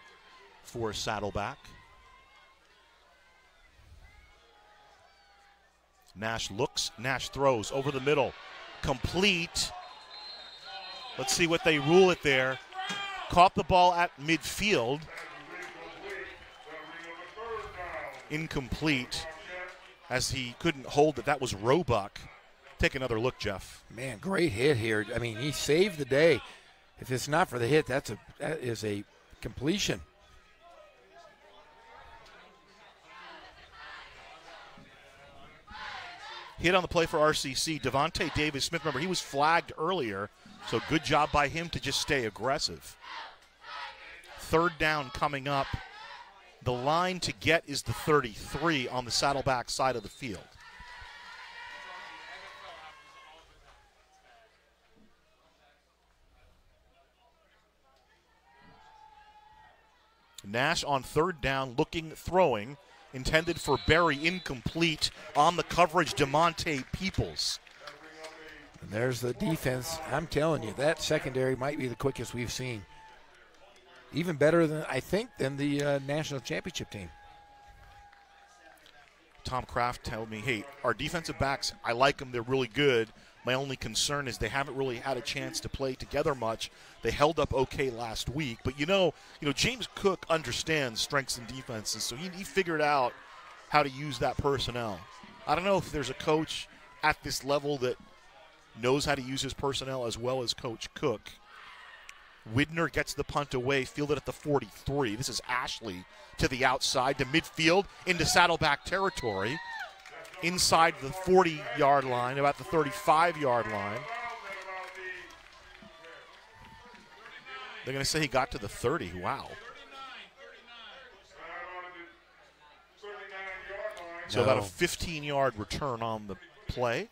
for Saddleback. Nash looks, Nash throws over the middle. Complete. Let's see what they rule it there. Caught the ball at midfield. Incomplete as he couldn't hold it. That was Roebuck. Take another look, Jeff. Man, great hit here. I mean, he saved the day. If it's not for the hit, that's a that is a completion. Hit on the play for RCC. Devonte Davis Smith, remember, he was flagged earlier, so good job by him to just stay aggressive. Third down coming up. The line to get is the 33 on the Saddleback side of the field. Nash on third down, looking, throwing, intended for Berry, incomplete on the coverage. Demonte Peoples. And there's the defense. I'm telling you, that secondary might be the quickest we've seen. Even better than I think than the uh, national championship team. Tom Craft told me, "Hey, our defensive backs, I like them. They're really good. My only concern is they haven't really had a chance to play together much. They held up okay last week, but you know, you know, James Cook understands strengths and defenses, so he, he figured out how to use that personnel. I don't know if there's a coach at this level that knows how to use his personnel as well as Coach Cook. Widner gets the punt away, fielded at the 43. This is Ashley to the outside, to midfield, into saddleback territory inside the 40 yard line, about the 35 yard line. They're going to say he got to the 30. Wow. So about a 15 yard return on the play.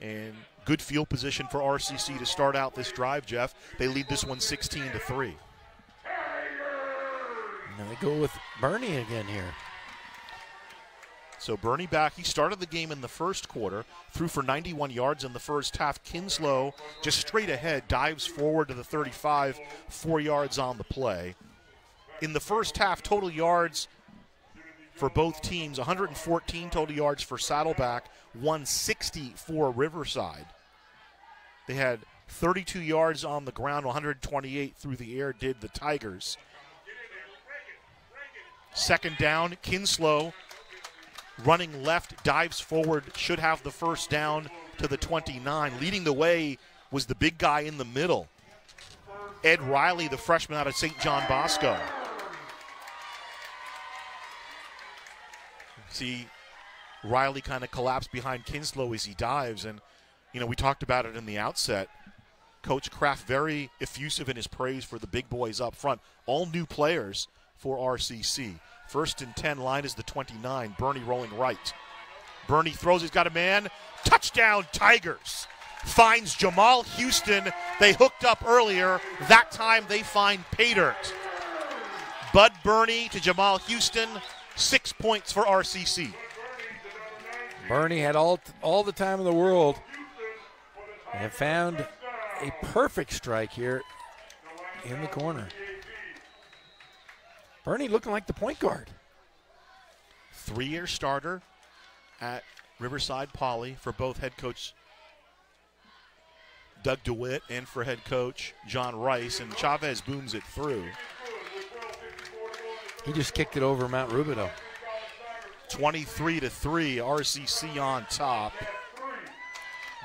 And good field position for RCC to start out this drive, Jeff. They lead this one 16 to 3. And they go with Bernie again here. So Bernie back. He started the game in the first quarter, threw for 91 yards in the first half. Kinslow just straight ahead, dives forward to the 35, four yards on the play. In the first half, total yards for both teams 114 total yards for Saddleback, 160 for Riverside. They had 32 yards on the ground, 128 through the air, did the Tigers. Second down, Kinslow running left, dives forward, should have the first down to the 29. Leading the way was the big guy in the middle, Ed Riley, the freshman out of St. John Bosco. See, Riley kind of collapsed behind Kinslow as he dives, and you know we talked about it in the outset. Coach Craft very effusive in his praise for the big boys up front. All new players for RCC. First and 10 line is the 29. Bernie rolling right. Bernie throws, he's got a man. Touchdown, Tigers. Finds Jamal Houston. They hooked up earlier. That time they find Paydirt. Bud Bernie to Jamal Houston. Six points for RCC. Bernie had all all the time in the world and found a perfect strike here in the corner. Bernie looking like the point guard. Three year starter at Riverside Poly for both head coach Doug DeWitt and for head coach John Rice, and Chavez booms it through. He just kicked it over Mount Rubidoux. 23 to 3, RCC on top.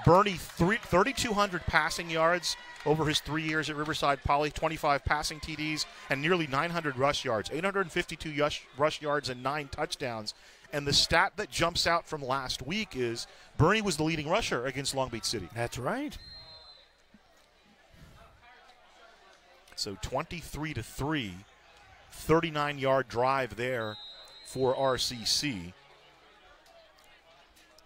Bernie, three, 3,200 passing yards over his three years at Riverside Poly, 25 passing TDs, and nearly 900 rush yards, 852 rush, rush yards, and nine touchdowns. And the stat that jumps out from last week is Bernie was the leading rusher against Long Beach City. That's right. So 23 to 3, 39 yard drive there for RCC.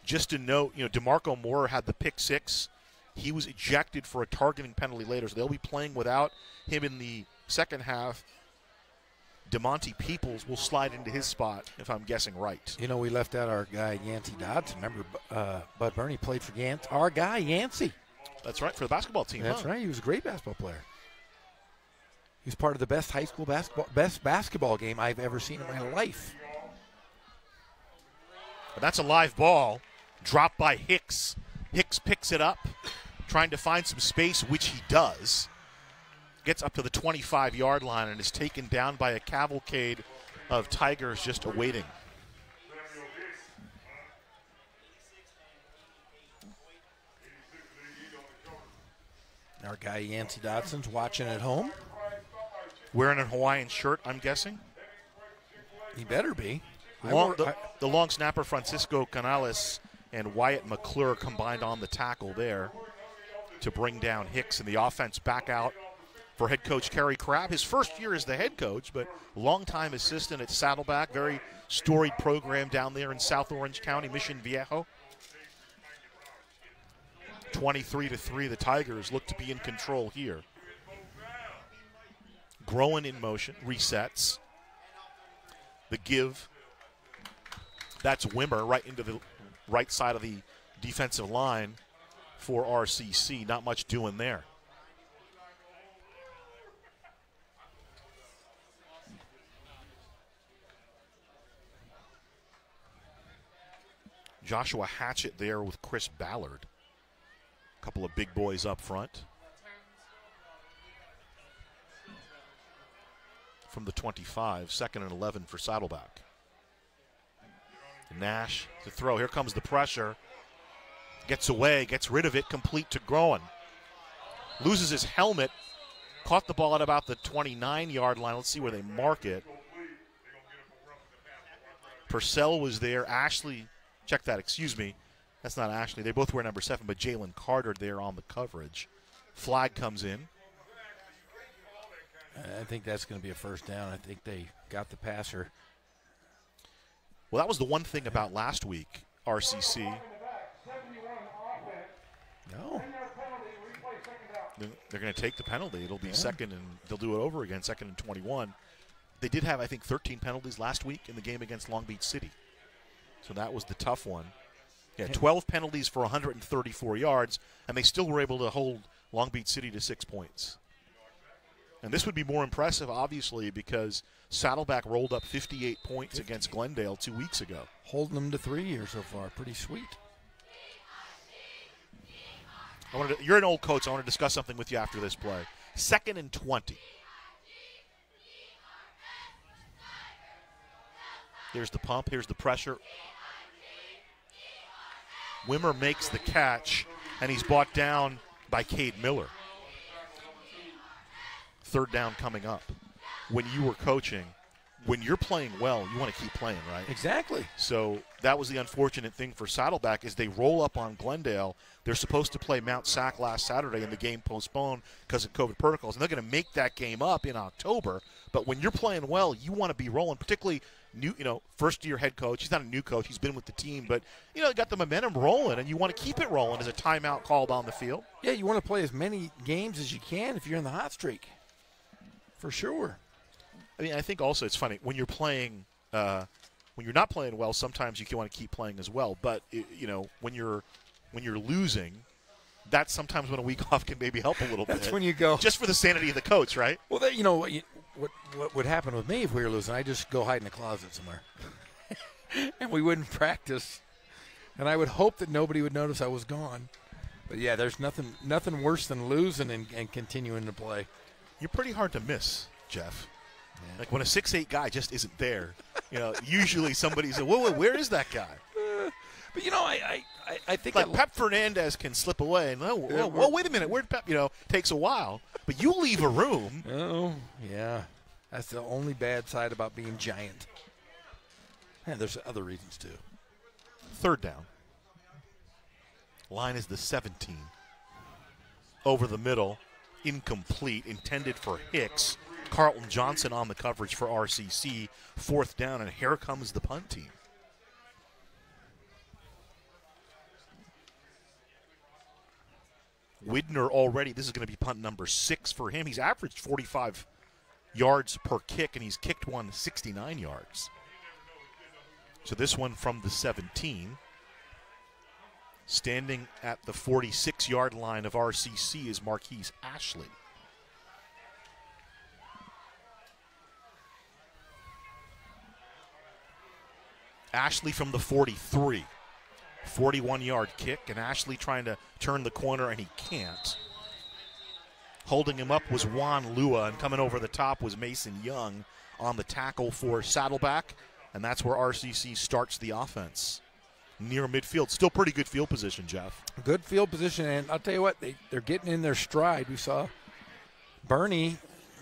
Just to note, you know, DeMarco Moore had the pick six. He was ejected for a targeting penalty later, so they'll be playing without him in the second half. DeMonte Peoples will slide into his spot, if I'm guessing right. You know, we left out our guy Yancey Dodds. Remember, uh, Bud Burney played for Yancey. Our guy Yancey. That's right for the basketball team. That's huh? right. He was a great basketball player. He was part of the best high school basketball best basketball game I've ever seen in my life. But that's a live ball, dropped by Hicks. Hicks picks it up, trying to find some space, which he does. Gets up to the 25 yard line and is taken down by a cavalcade of Tigers just awaiting. Our guy Yancey Dodson's watching at home. Wearing a Hawaiian shirt, I'm guessing. He better be. Long, the, the long snapper Francisco Canales and Wyatt McClure combined on the tackle there to bring down Hicks and the offense back out for head coach Kerry Crabb. His first year as the head coach, but longtime assistant at Saddleback. Very storied program down there in South Orange County, Mission Viejo. 23 to 3, the Tigers look to be in control here. Groen in motion, resets. The give that's Wimmer right into the right side of the defensive line for RCC. Not much doing there. Joshua Hatchett there with Chris Ballard. A couple of big boys up front. From the 25, second and 11 for Saddleback. Nash to throw. Here comes the pressure. Gets away, gets rid of it, complete to Groen. Loses his helmet. Caught the ball at about the 29 yard line. Let's see where they mark it. Purcell was there. Ashley, check that, excuse me. That's not Ashley. They both wear number seven, but Jalen Carter there on the coverage. Flag comes in. I think that's going to be a first down. I think they got the passer. Well, that was the one thing about last week, RCC. No. They're- going to take the penalty. It'll be second, and they'll do it over again, second and 21. They did have, I think, 13 penalties last week in the game against Long Beach City. So that was the tough one. Yeah, 12 penalties for 134 yards, and they still were able to hold Long Beach City to six points. And this would be more impressive, obviously, because Saddleback rolled up 58 points against Glendale two weeks ago. Holding them to three years so far. Pretty sweet. I wanted to, you're an old coach. I want to discuss something with you after this play. Second and 20. Here's the pump. Here's the pressure. Wimmer makes the catch, and he's brought down by Cade Miller. Third down coming up. When you were coaching, when you're playing well, you want to keep playing, right? Exactly. So that was the unfortunate thing for Saddleback is they roll up on Glendale. They're supposed to play Mount Sac last Saturday, and the game postponed because of COVID protocols. And they're going to make that game up in October. But when you're playing well, you want to be rolling, particularly new, you know, first year head coach. He's not a new coach; he's been with the team, but you know, got the momentum rolling, and you want to keep it rolling. As a timeout called on the field. Yeah, you want to play as many games as you can if you're in the hot streak. For sure. I mean, I think also it's funny when you're playing, uh, when you're not playing well. Sometimes you can want to keep playing as well. But it, you know, when you're when you're losing, that's sometimes when a week off can maybe help a little bit. That's when you go just for the sanity of the coach, right? Well, that, you know what, you, what what would happen with me if we were losing? I just go hide in the closet somewhere, and we wouldn't practice. And I would hope that nobody would notice I was gone. But yeah, there's nothing nothing worse than losing and, and continuing to play. You're pretty hard to miss, Jeff. Like when a six eight guy just isn't there, you know. usually somebody's like, "Whoa, whoa, where is that guy?" But you know, I I, I, think like Pep Fernandez can slip away, and oh, Yeah, whoa, whoa, wait a minute, where'd Pep? You know, takes a while, but you leave a room. Oh, yeah. That's the only bad side about being giant. And there's other reasons too. Third down. Line is the 17. Over the middle, incomplete, intended for Hicks. Carlton Johnson on the coverage for RCC. Fourth down, and here comes the punt team. Widner already, this is going to be punt number six for him. He's averaged 45 yards per kick, and he's kicked one 69 yards. So this one from the 17. Standing at the 46 yard line of RCC is Marquise Ashley. Ashley from the 43. 41 yard kick, and Ashley trying to turn the corner, and he can't. Holding him up was Juan Lua, and coming over the top was Mason Young on the tackle for Saddleback, and that's where RCC starts the offense. Near midfield. Still pretty good field position, Jeff. Good field position, and I'll tell you what, they, they're getting in their stride. We saw Bernie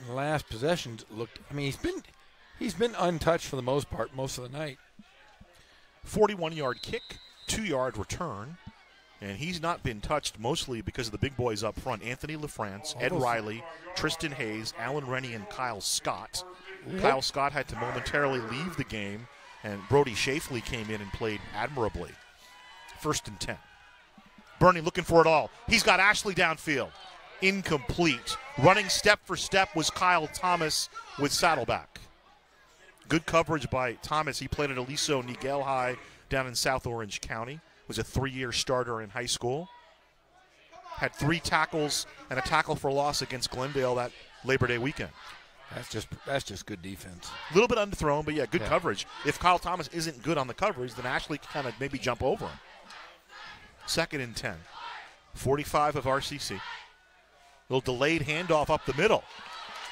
last possession looked. I mean, he's been he's been untouched for the most part most of the night. 41 yard kick, two yard return. And he's not been touched mostly because of the big boys up front Anthony LaFrance, Ed oh. Riley, Tristan Hayes, Alan Rennie, and Kyle Scott. Yep. Kyle Scott had to momentarily leave the game, and Brody Shafley came in and played admirably. First and 10. Bernie looking for it all. He's got Ashley downfield. Incomplete. Running step for step was Kyle Thomas with Saddleback. Good coverage by Thomas. He played at Aliso Niguel High down in South Orange County. Was a three-year starter in high school. Had three tackles and a tackle for loss against Glendale that Labor Day weekend. That's just that's just good defense. A little bit underthrown, but yeah, good Yeah. coverage. If Kyle Thomas isn't good on the coverage, then Ashley can kind of maybe jump over him. Second and 10. 45 of RCC. Little delayed handoff up the middle.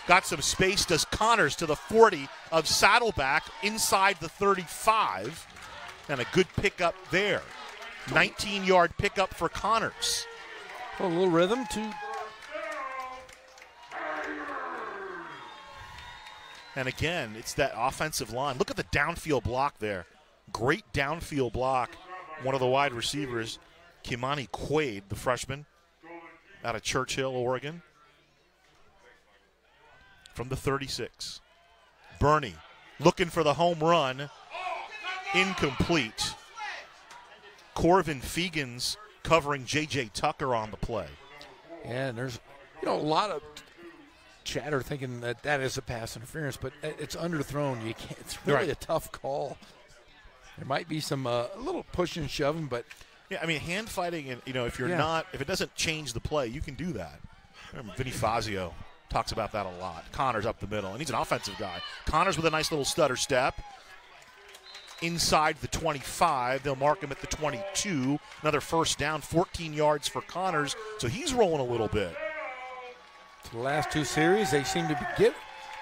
Got some space, does Connors to the 40 of Saddleback inside the 35. And a good pickup there. 19 yard pickup for Connors. A little rhythm too. And again, it's that offensive line. Look at the downfield block there. Great downfield block. One of the wide receivers, Kimani Quaid, the freshman out of Churchill, Oregon. From the 36. Bernie looking for the home run. Incomplete. Corvin Fegans covering J.J. Tucker on the play. And there's you know a lot of chatter thinking that that is a pass interference, but it's underthrown. You can't. It's really Right. a tough call. There might be some uh, a little push and shoving, but Yeah, I mean, hand fighting, and you know, if you're Yeah. not, if it doesn't change the play, you can do that. Vinny Fazio talks about that a lot. Connors up the middle, and he's an offensive guy. Connors with a nice little stutter step. Inside the 25, they'll mark him at the 22. Another first down, 14 yards for Connors, so he's rolling a little bit. The last two series they seem to be get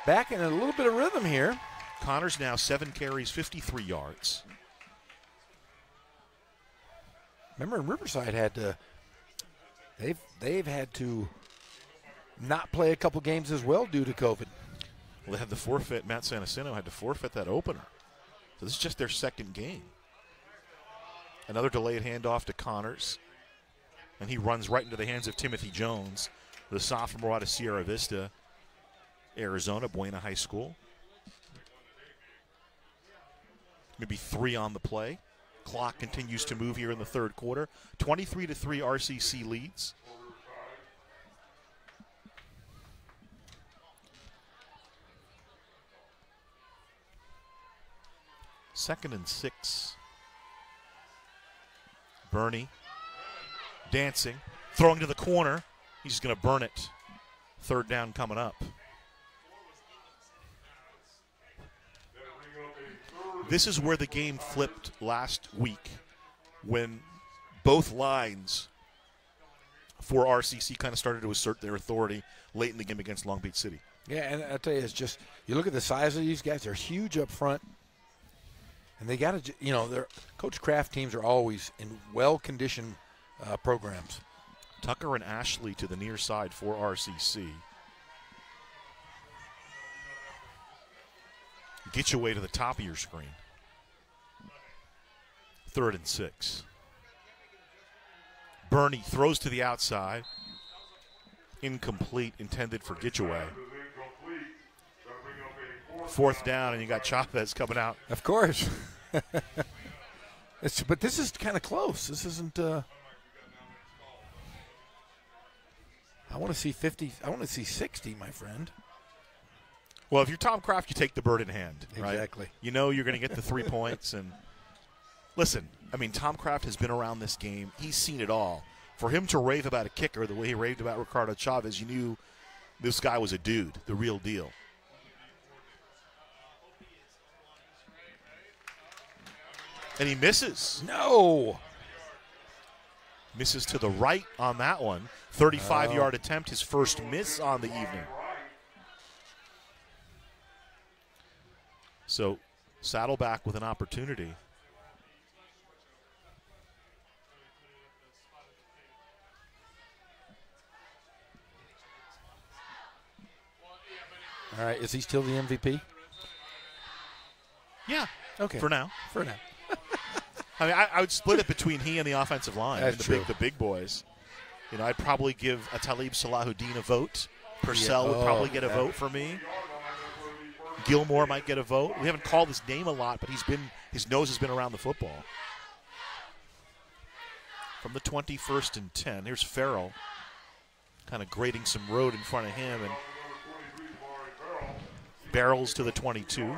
back in a little bit of rhythm here. Connors now seven carries, 53 yards. Remember, Riverside had to. They've they've had to not play a couple games as well due to COVID. Well, they had to forfeit. Mt. San Jacinto had to forfeit that opener. So this is just their second game. Another delayed handoff to Connors. And he runs right into the hands of Timothy Jones, the sophomore out of Sierra Vista, Arizona, Buena High School. Maybe three on the play. Clock continues to move here in the third quarter. 23 to 3 RCC leads. Second and six. Bernie dancing, throwing to the corner. He's going to burn it. Third down coming up. This is where the game flipped last week when both lines for RCC kind of started to assert their authority late in the game against Long Beach City. Yeah, and I tell you, it's just you look at the size of these guys; they're huge up front. And they got to, you know, their Coach Craft teams are always in well-conditioned uh, programs. Tucker and Ashley to the near side for RCC. Get you away to the top of your screen. Third and six. Bernie throws to the outside. Incomplete, intended for Gitchaway. Fourth down, and you got Chavez coming out. Of course. but this is kind of close. This isn't. Uh, I want to see 50. I want to see 60, my friend. Well, if you're Tom Craft, you take the bird in hand. Right? Exactly. You know you're going to get the three points. And listen, I mean, Tom Craft has been around this game. He's seen it all. For him to rave about a kicker the way he raved about Ricardo Chavez, you knew this guy was a dude, the real deal. And he misses. No. Misses to the right on that one. 35 Oh. yard attempt, his first miss on the evening. So, Saddleback with an opportunity. All right. Is he still the MVP? Yeah. Okay. For now. For now. I mean, I, I would split it between he and the offensive line, That's the true. big, the big boys. You know, I'd probably give a Talib Salahuddin a vote. Purcell would Oh, probably get a yeah. vote for me. Gilmore might get a vote. We haven't called his name a lot, but he's been his nose has been around the football. From the 21st and 10, here's Farrell, kind of grading some road in front of him, and barrels to the 22.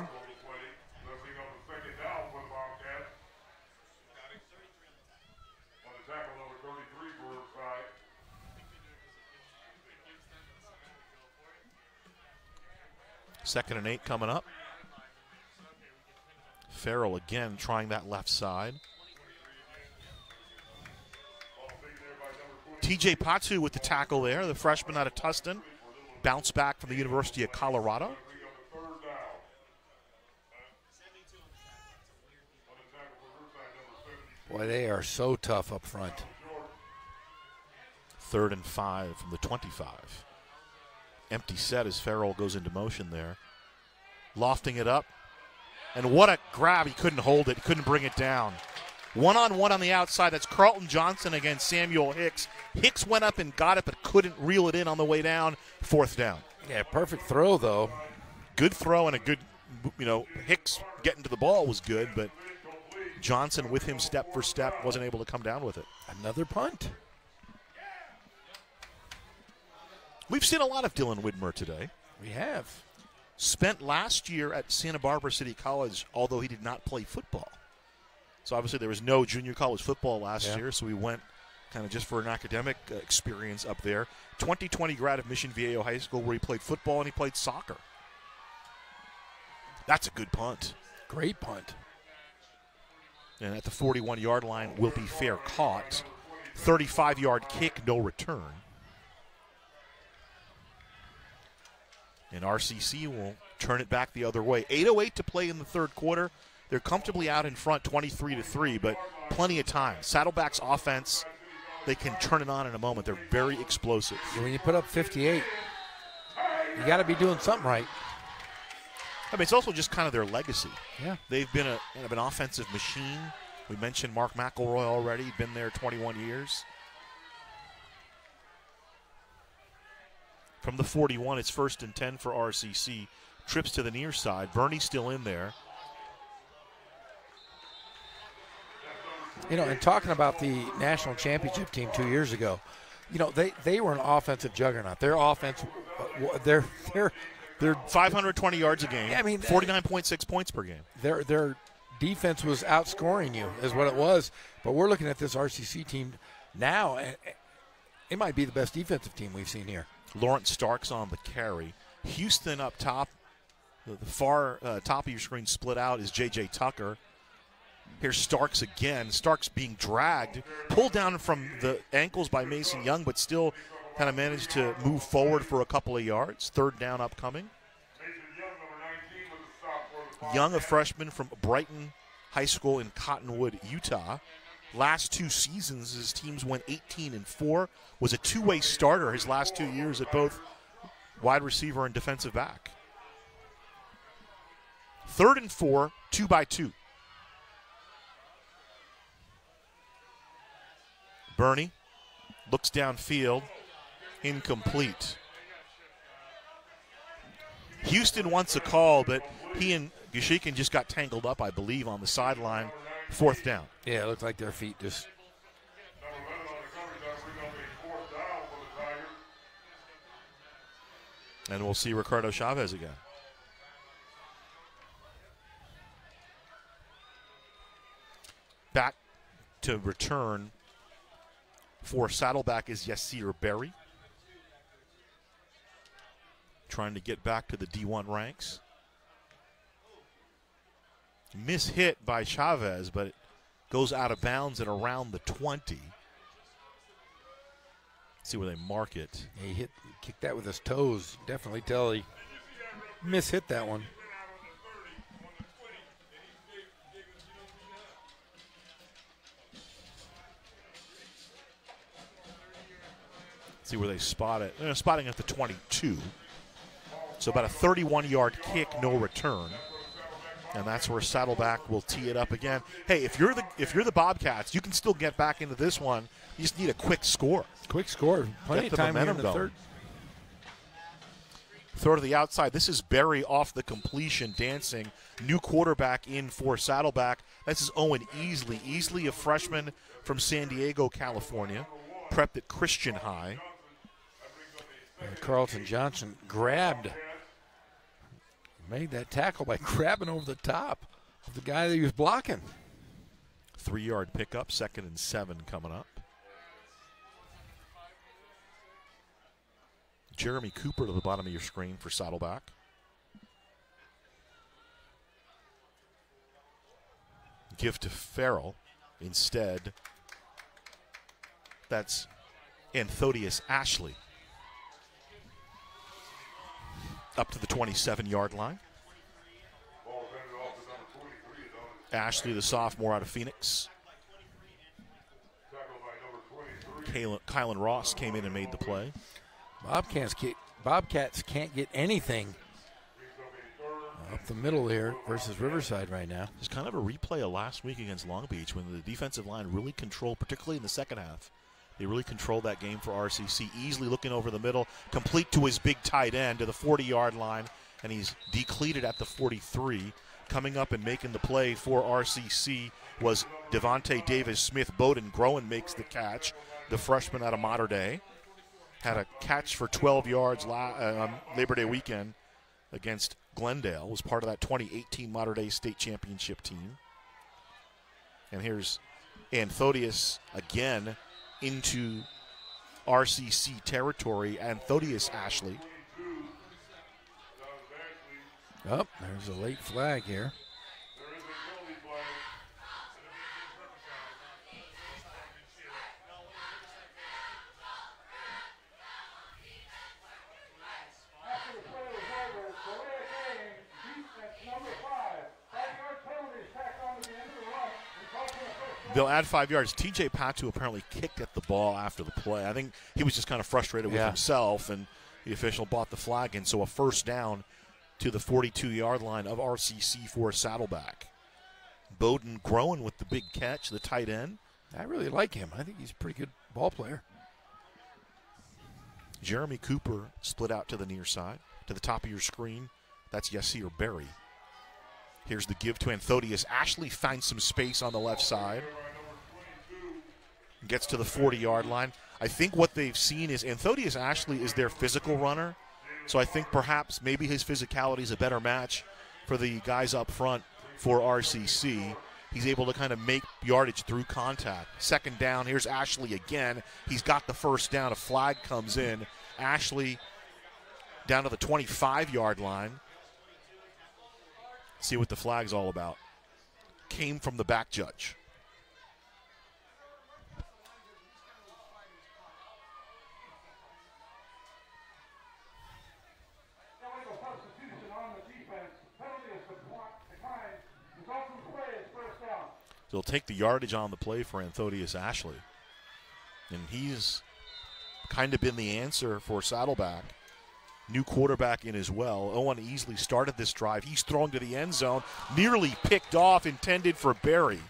Second and eight coming up. Farrell again trying that left side. TJ Patu with the tackle there, the freshman out of Tustin. Bounce back from the University of Colorado. Boy, they are so tough up front. Third and five from the 25. Empty set as Farrell goes into motion there. Lofting it up. And what a grab. He couldn't hold it, he couldn't bring it down. One on one on the outside. That's Carlton Johnson against Samuel Hicks. Hicks went up and got it, but couldn't reel it in on the way down. Fourth down. Yeah, perfect throw, though. Good throw and a good, you know, Hicks getting to the ball was good, but Johnson with him step for step wasn't able to come down with it. Another punt. We've seen a lot of Dylan Widmer today. We have. Spent last year at Santa Barbara City College, although he did not play football. So obviously there was no junior college football last Yeah. year, so we went kind of just for an academic uh, experience up there. 2020 grad of Mission Viejo High School where he played football and he played soccer. That's a good punt. Great punt. And at the 41 yard line will be fair caught. 35 yard kick, no return. And RCC will turn it back the other way. 8:08 to play in the third quarter. They're comfortably out in front, 23 to three, but plenty of time. Saddleback's offense, they can turn it on in a moment. They're very explosive. When you put up 58, you got to be doing something right. I mean, it's also just kind of their legacy. Yeah. They've been a kind of an offensive machine. We mentioned Mark McElroy already, been there 21 years. From the 41, it's first and 10 for RCC. Trips to the near side. Bernie's still in there. You know, and talking about the national championship team two years ago, you know, they, they were an offensive juggernaut. Their offense, uh, their their their 520 yards a game. Yeah, I mean, 49.6 points per game. their their defense was outscoring you, is what it was. But we're looking at this RCC team now, and it might be the best defensive team we've seen here. Lawrence Starks on the carry. Houston up top. The, far uh, top of your screen split out is J.J. Tucker. Here's Starks again. Starks being dragged, pulled down from the ankles by Mason Young, but still kind of managed to move forward for a couple of yards. Third down upcoming. Young, a freshman from Brighton high school in Cottonwood, Utah. Last two seasons, his teams went 18 and 4. Was a two way starter his last two years at both wide receiver and defensive back. Third and four, two by two. Bernie looks downfield, incomplete. Houston wants a call, but he and Gashikin just got tangled up, I believe, on the sideline. Fourth down. Yeah, it looked like their feet just. And we'll see Ricardo Chavez again. Back to return for Saddleback is Yasir Berry. Trying to get back to the D1 ranks. Miss hit by Chavez, but it goes out of bounds at around the 20. See where they mark it. He hit, kicked that with his toes. Definitely tell he miss hit that one. See where they spot it. They're spotting at the 22. So about a 31 yard kick, no return. And that's where Saddleback will tee it up again. Hey, if you're the if you're the Bobcats, you can still get back into this one. You just need a quick score. Quick score. Plenty Get of the time here in momentum the going. third. Throw to the outside. This is Berry off the completion, dancing. New quarterback in for Saddleback. This is Owen Easley. Easley, a freshman from San Diego, California, prepped at Christian High. And Carlton Johnson grabbed, made that tackle by grabbing over the top of the guy that he was blocking. Three yard pickup, second and seven coming up. Jeremy Cooper to the bottom of your screen for Saddleback. Give to Farrell instead. That's Anthodius Ashley. Up to the 27 yard line. Ashley, the sophomore out of Phoenix. Kalen, Kylan Ross came in and made the play. Bobcats can't, Bobcats can't get anything up the middle here versus Riverside right now. It's kind of a replay of last week against Long Beach when the defensive line really controlled, particularly in the second half. They really controlled that game for RCC. Easley looking over the middle, complete to his big tight end to the 40 yard line, and he's decleated at the 43. Coming up and making the play for RCC was Devontae Davis Smith Bowden. Groen makes the catch, the freshman out of Mater Dei. Had a catch for 12 yards on um, Labor Day weekend against Glendale. Was part of that 2018 Mater Dei State Championship team. And here's Anthodius again into RCC territory. Anthodius Ashley. Up, oh, there's a late flag here. They'll add five yards. TJ Patu apparently kicked at the ball after the play. I think he was just kind of frustrated with Yeah. himself, and the official bought the flag in. So a first down to the 42 yard line of RCC for Saddleback. Bowden Groen with the big catch, the tight end. I really like him. I think he's a pretty good ball player. Jeremy Cooper split out to the near side. To the top of your screen, that's Yasir Berry. Here's the give to Anthodius. Ashley finds some space on the left side. Gets to the 40 yard line. I think what they've seen is Anthodius Ashley is their physical runner. So I think perhaps maybe his physicality is a better match for the guys up front for RCC. He's able to kind of make yardage through contact. Second down, here's Ashley again. He's got the first down. A flag comes in. Ashley down to the 25 yard line. See what the flag's all about. Came from the back judge. So he'll take the yardage on the play for Anthodius Ashley. And he's kind of been the answer for Saddleback. New quarterback in as well. Owen Easley started this drive. He's thrown to the end zone, nearly picked off, intended for Berry.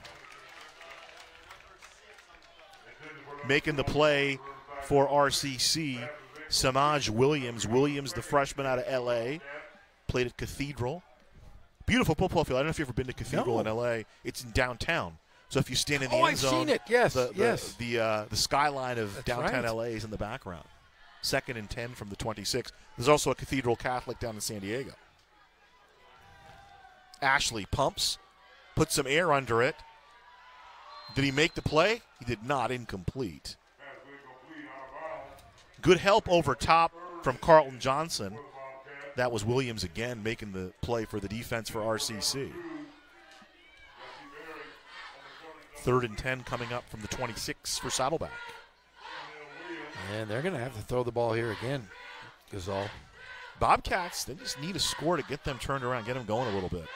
Making the play for RCC, Samaj Williams. Williams, the freshman out of LA, played at Cathedral. Beautiful football field. I don't know if you've ever been to Cathedral No. in LA. It's in downtown. So if you stand in the Oh, end I've zone, seen it. Yes, the, the, yes. the uh, the skyline of That's downtown right. LA is in the background. Second and ten from the 26. There's also a Cathedral Catholic down in San Diego. Ashley pumps, puts some air under it. Did he make the play? He did not. Incomplete. Good help over top from Carlton Johnson. That was Williams again making the play for the defense for RCC. Third and 10 coming up from the 26 for Saddleback. And they're going to have to throw the ball here again, Ghazal. Bobcats, they just need a score to get them turned around, get them going a little bit.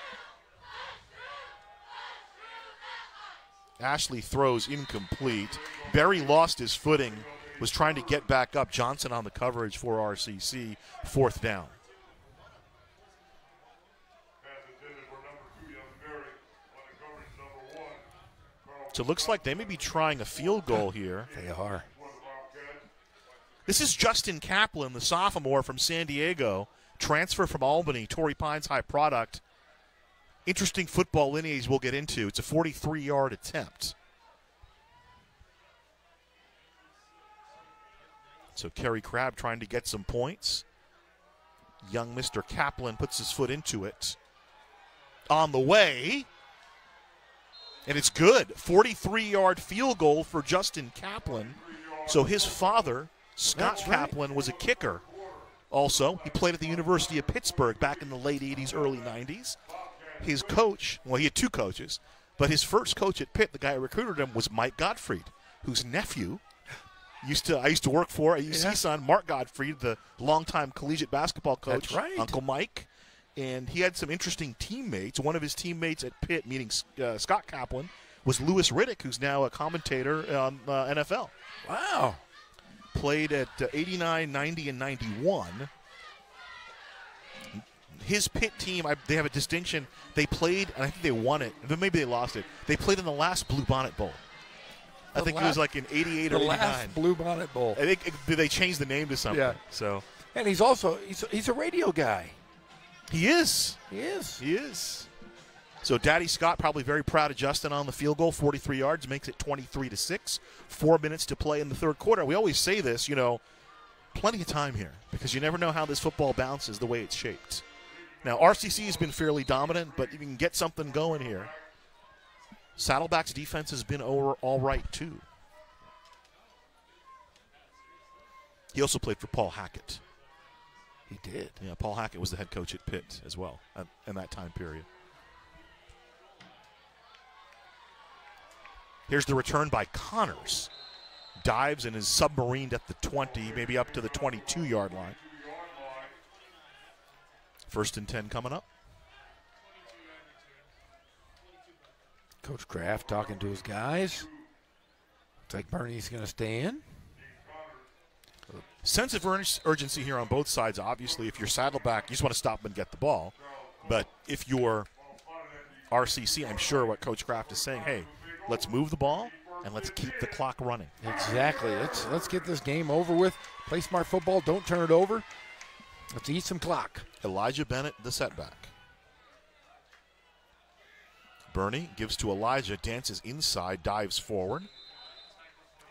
Ashley throws incomplete. Berry lost his footing, was trying to get back up. Johnson on the coverage for RCC, fourth down. So it looks like they may be trying a field goal here. They are. This is Justin Kaplan, the sophomore from San Diego, transfer from Albany, Torrey Pines High product. Interesting football lineage we'll get into. It's a 43 yard attempt. So Kerry Crabb trying to get some points. Young Mr. Kaplan puts his foot into it. On the way. And it's good. 43 yard field goal for Justin Kaplan. So his father, Scott That's right. Kaplan, was a kicker. Also, he played at the University of Pittsburgh back in the late 80s, early 90s. His coach, well, he had two coaches, but his first coach at Pitt, the guy who recruited him, was Mike Gottfried, whose nephew used to I used to work for at UC son, Mark Gottfried, the longtime collegiate basketball coach, That's right. Uncle Mike. And he had some interesting teammates. One of his teammates at Pitt, meaning uh, Scott Kaplan, was Louis Riddick, who's now a commentator on uh, NFL. Wow. Played at uh, 89, 90, and 91. His Pitt team, I, they have a distinction. They played, and I think they won it, but maybe they lost it. They played in the last Bluebonnet Bowl. I The think it was like in 88 the or 89. last Bluebonnet Bowl. I think it- they changed the name to something. Yeah. So And he's also he's, he's a radio guy. He is. He is. He is. So Daddy Scott probably very proud of Justin on the field goal, 43 yards, makes it 23 to 6. 4 minutes to play in the third quarter. We always say this, you know, plenty of time here because you never know how this football bounces the way it's shaped. Now, RCC has been fairly dominant, but you can get something going here. Saddleback's defense has been over all right too. He also played for Paul Hackett. He did. Yeah, Paul Hackett was the head coach at Pitt as well in that time period. Here's the return by Connors. Dives and is submarined at the 20, maybe up to the 22 yard line. First and 10 coming up. Coach Craft talking to his guys. Looks like Bernie's going to stay in. Sense of urgency here on both sides. Obviously, if you're Saddleback, you just want to stop and get the ball. But if you're RCC, I'm sure what Coach Craft is saying, hey, let's move the ball and let's keep the clock running. Exactly. Let's let's get this game over with. Play smart football. Don't turn it over. Let's eat some clock. Elijah Bennett, the setback. Bernie gives to Elijah, dances inside, dives forward.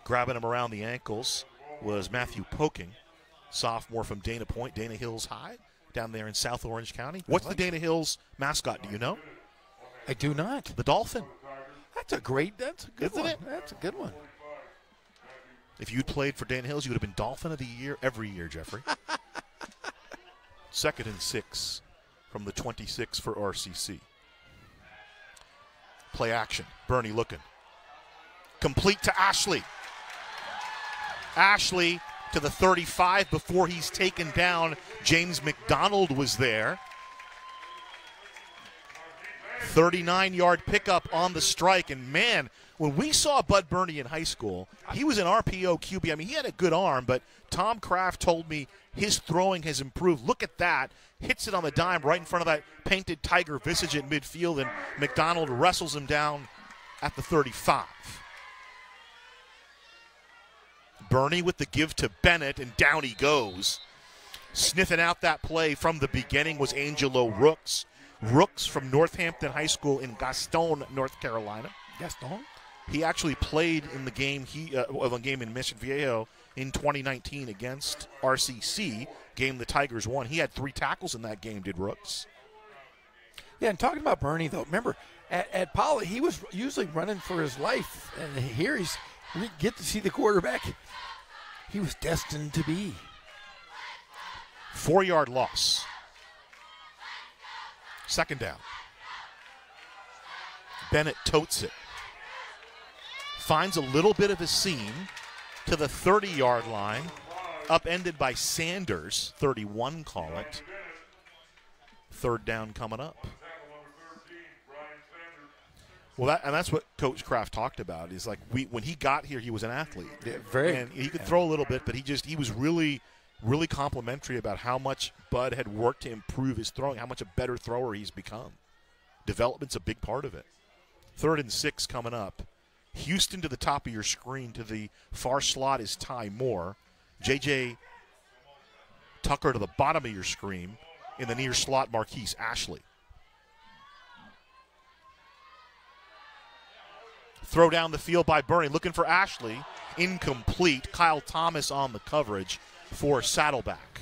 Grabbing him around the ankles was Matthew Poking, sophomore from Dana Point, Dana Hills High, down there in South Orange County. What's the Dana Hills mascot? Do you know? I do not. The Dolphin. That's a great. That's a good Isn't one. it? That's a good one. If you'd played for Dana Hills, you would have been Dolphin of the Year every year, Jeffrey. Second and six from the 26 for RCC. Play action. Bernie looking. Complete to Ashley. Ashley to the 35 before he's taken down. James McDonald was there. 39 yard pickup on the strike. And man, when we saw Bud Burney in high school, he was an RPO QB. I mean, he had a good arm, but Tom Craft told me his throwing has improved. Look at that. Hits it on the dime right in front of that painted tiger visage at midfield, and McDonald wrestles him down at the 35. Burney with the give to Bennett, and down he goes. Sniffing out that play from the beginning was Angelo Rooks. Rooks from Northampton High School in Gaston, North Carolina. Gaston? He actually played in the game he uh, well, a game in Mission Viejo in 2019 against RCC. Game the Tigers won. He had three tackles in that game. Did Rooks? Yeah, and talking about Bernie though, remember at, at Poly he was usually running for his life, and here he's we get to see the quarterback he was destined to be. Four yard loss. Second down. Bennett totes it. Finds a little bit of a seam to the 30 yard line. Upended by Sanders, 31, call it. Third down coming up. Well, that, and that's what Coach Craft talked about. Is like we when he got here, he was an athlete. Yeah, very. And he could throw a little bit, but he just he was really, really complimentary about how much Bud had worked to improve his throwing, how much a better thrower he's become. Development's a big part of it. Third and six coming up. Houston to the top of your screen. To the far slot is Ty Moore. J.J. Tucker to the bottom of your screen. In the near slot, Marquise Ashley. Throw down the field by Burney, looking for Ashley. Incomplete. Kyle Thomas on the coverage for Saddleback.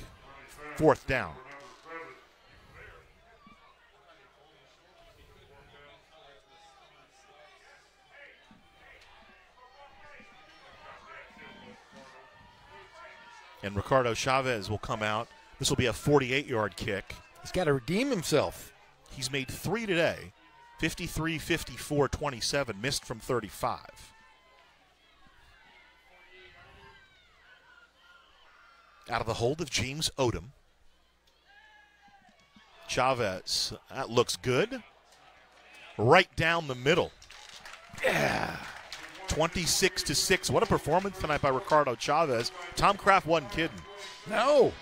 Fourth down. And Ricardo Chavez will come out. This will be a 48 yard kick. He's got to redeem himself. He's made three today 53, 54, 27, missed from 35. Out of the hold of James Odom. Chavez, that looks good. Right down the middle. Yeah. 26 to 6. What a performance tonight by Ricardo Chavez. Tom Craft wasn't kidding. No.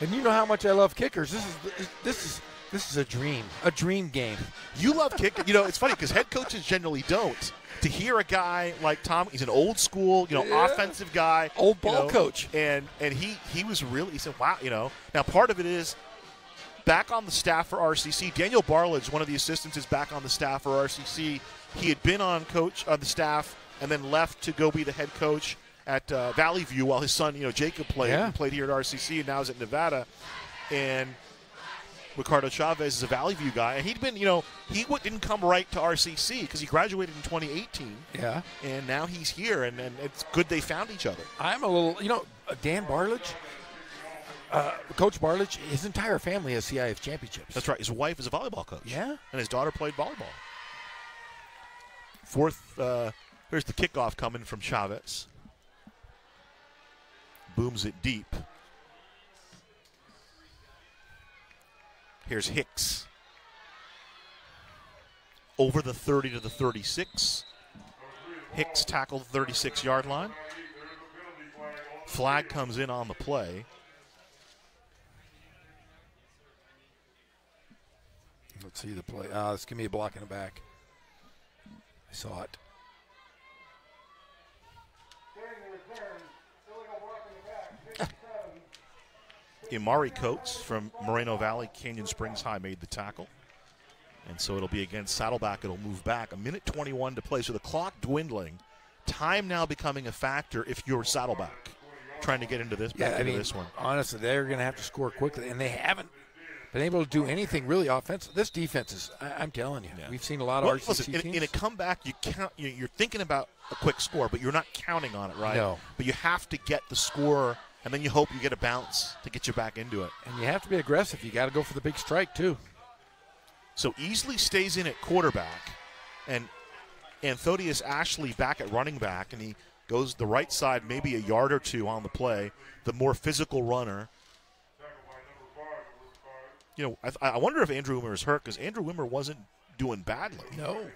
And you know how much I love kickers. This is this is this is a dream, a dream game. You love kick. You know, it's funny because head coaches generally don't. To hear a guy like Tom, he's an old school, you know, Yeah. offensive guy, Old you ball know, coach. and and he he was really he said, wow, you know. Now part of it is back on the staff for RCC. Daniel Barlage, one of the assistants, is back on the staff for RCC. He had been on coach on the staff and then left to go be the head coach at uh, Valley View while his son, you know, Jacob played Yeah. played here at RCC and now is at Nevada. And Ricardo Chavez is a Valley View guy, and he'd been, you know, he w- didn't come right to RCC because he graduated in 2018, Yeah. and now he's here, and, and it's good they found each other. I'm a little, you know, uh, Dan Barlage, uh, Coach Barlage, his entire family has CIF championships. That's right. His wife is a volleyball coach. Yeah. And his daughter played volleyball. Fourth, uh, here's the kickoff coming from Chavez. Booms it deep. Here's Hicks. Over the 30 to the 36. Hicks tackled the 36 yard line. Flag comes in on the play. Let's see the play. Ah, this give me a block in the back. I saw it. Imari Coates from Moreno Valley, Canyon Springs High made the tackle. And so it'll be against Saddleback. It'll move back. A minute 21 to play. So the clock dwindling. Time now becoming a factor if you're Saddleback trying to get into this back Yeah, I into mean, this one. honestly, they're going to have to score quickly, and they haven't been able to do anything really offensive. This defense is, I, I'm telling you, we've seen a lot of Well, RCC listen, in, teams. in a comeback, you count. you- You're thinking about a quick score, but you're not counting on it, right? No. But you have to get the score, and then you hope you get a bounce to get you back into it. and you have to be aggressive. You got to go for the big strike too. So Easley stays in at quarterback, and Anthodius Ashley back at running back, and he goes the right side, maybe a yard or two on the play. The more physical runner. You know, I, I wonder if Andrew Wimmer is hurt because Andrew Wimmer wasn't doing badly. No.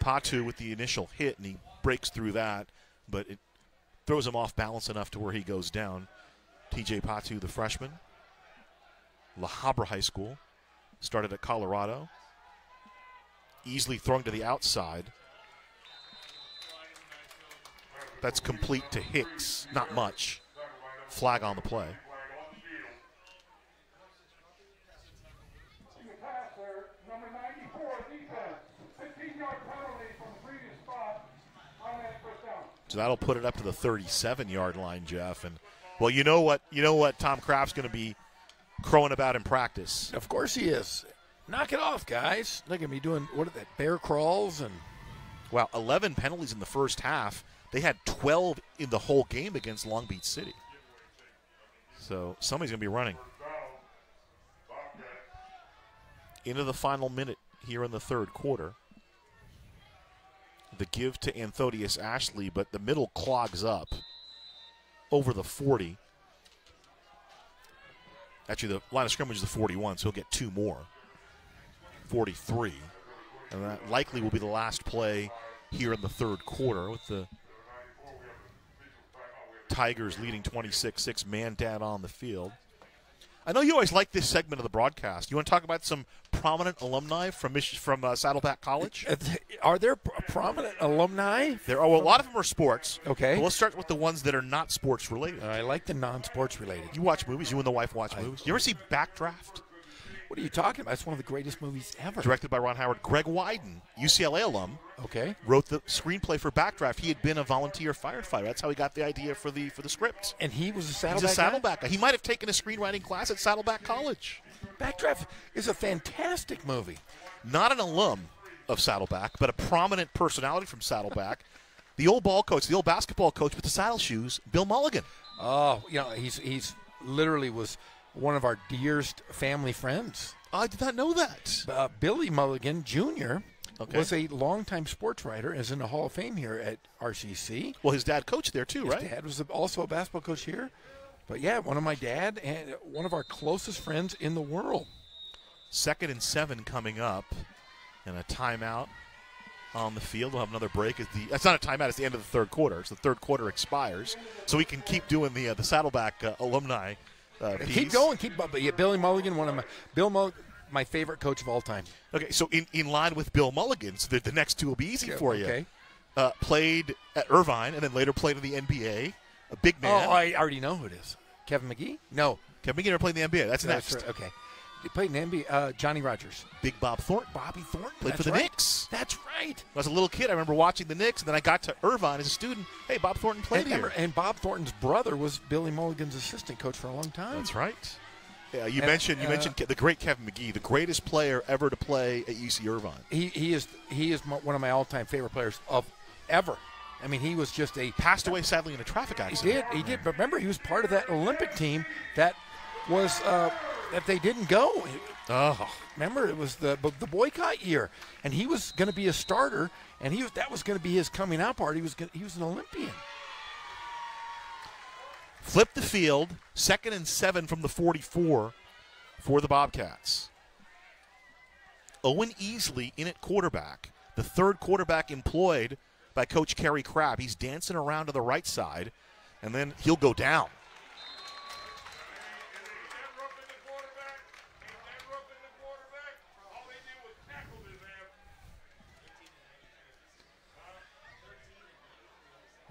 Patu with the initial hit, and he breaks through that, but it throws him off balance enough to where he goes down. TJ Patu, the freshman, La Habra High School, started at Colorado. Easley thrown to the outside. That's complete to Hicks. Not much. Flag on the play. Number 94 defense. 15 yard penalty from the previous spot. Automatic first down. So that'll put it up to the 37 yard line, Jeff. And well, you know what? You know what Tom Craft's going to be crowing about in practice. Of course he is. Knock it off, guys. Look at me doing what are that bear crawls and Wow, 11 penalties in the first half. They had 12 in the whole game against Long Beach City. So somebody's going to be running. Into the final minute here in the third quarter. The give to Anthodius Ashley, but the middle clogs up over the 40. Actually, the line of scrimmage is the 41, so he'll get two more. 43. And that likely will be the last play here in the third quarter with the Tigers leading 26 6, man down on the field. I know you always like this segment of the broadcast. You want to talk about some prominent alumni from Mich- from uh, Saddleback College? Are there prominent alumni? There are well, a lot of them are sports. Okay. Well, let's start with the ones that are not sports related. I like the non-sports related. You watch movies. You and the wife watch movies. You ever see Backdraft? What are you talking about? It's one of the greatest movies ever. Directed by Ron Howard. Greg Widen, UCLA alum, Okay. wrote the screenplay for Backdraft. He had been a volunteer firefighter. That's how he got the idea for the for the script. And he was a He's Saddleback. a guy? Saddleback guy. He might have taken a screenwriting class at Saddleback College. Backdraft is a fantastic movie. Not an alum of Saddleback, but a prominent personality from Saddleback. the old ball coach, the old basketball coach with the saddle shoes, Bill Mulligan. Oh, you know, he's he's literally was one of our dearest family friends. I did not know that. Uh, Billy Mulligan Jr. Okay. was a longtime sports writer, is in the Hall of Fame here at RCC. Well, his dad coached there too, His right? His dad was also a basketball coach here. But yeah, one of my dad and one of our closest friends in the world. Second and seven coming up, and a timeout on the field. We'll have another break. At the that's not a timeout. It's the end of the third quarter. So the third quarter expires, so we can keep doing the uh, the Saddleback uh, alumni. Uh, Keep going, keep yeah, Billy Mulligan, one of my Bill Mulligan, my favorite coach of all time. Okay, so in, in line with Bill Mulligan, so the, the next two will be easy Yeah, for you. okay. Uh, played at Irvine and then later played in the NBA. A big man. Oh, I already know who it is. Kevin Magee? No. Kevin Magee never played in the NBA. That's, next. right. Okay. He played in the NBA. Uh, Johnny Rogers. Big Bob Thornton. Bobby Thornton. Played That's for the right. Knicks. That's right. When I was a little kid, I remember watching the Knicks, and then I got to Irvine as a student. Hey, Bob Thornton played And, here. remember- and Bob Thornton's brother was Billy Mulligan's assistant coach for a long time. That's right. Yeah, you And, mentioned you uh, mentioned the great Kevin Magee, the greatest player ever to play at UC Irvine. He he is he is my, one of my all-time favorite players of ever. I mean, he was just a Passed away sadly in a traffic accident. He did. He did. But remember, he was part of that Olympic team that was uh, that they didn't go. Oh, remember it was the the boycott year, and he was going to be a starter, and he was that was going to be his coming out party. He was gonna, he was an Olympian. Flip the field, second and seven from the 44 for the Bobcats. Owen Easley in at quarterback, the third quarterback employed by Coach Kerry Crabb. He's dancing around to the right side, and then he'll go down.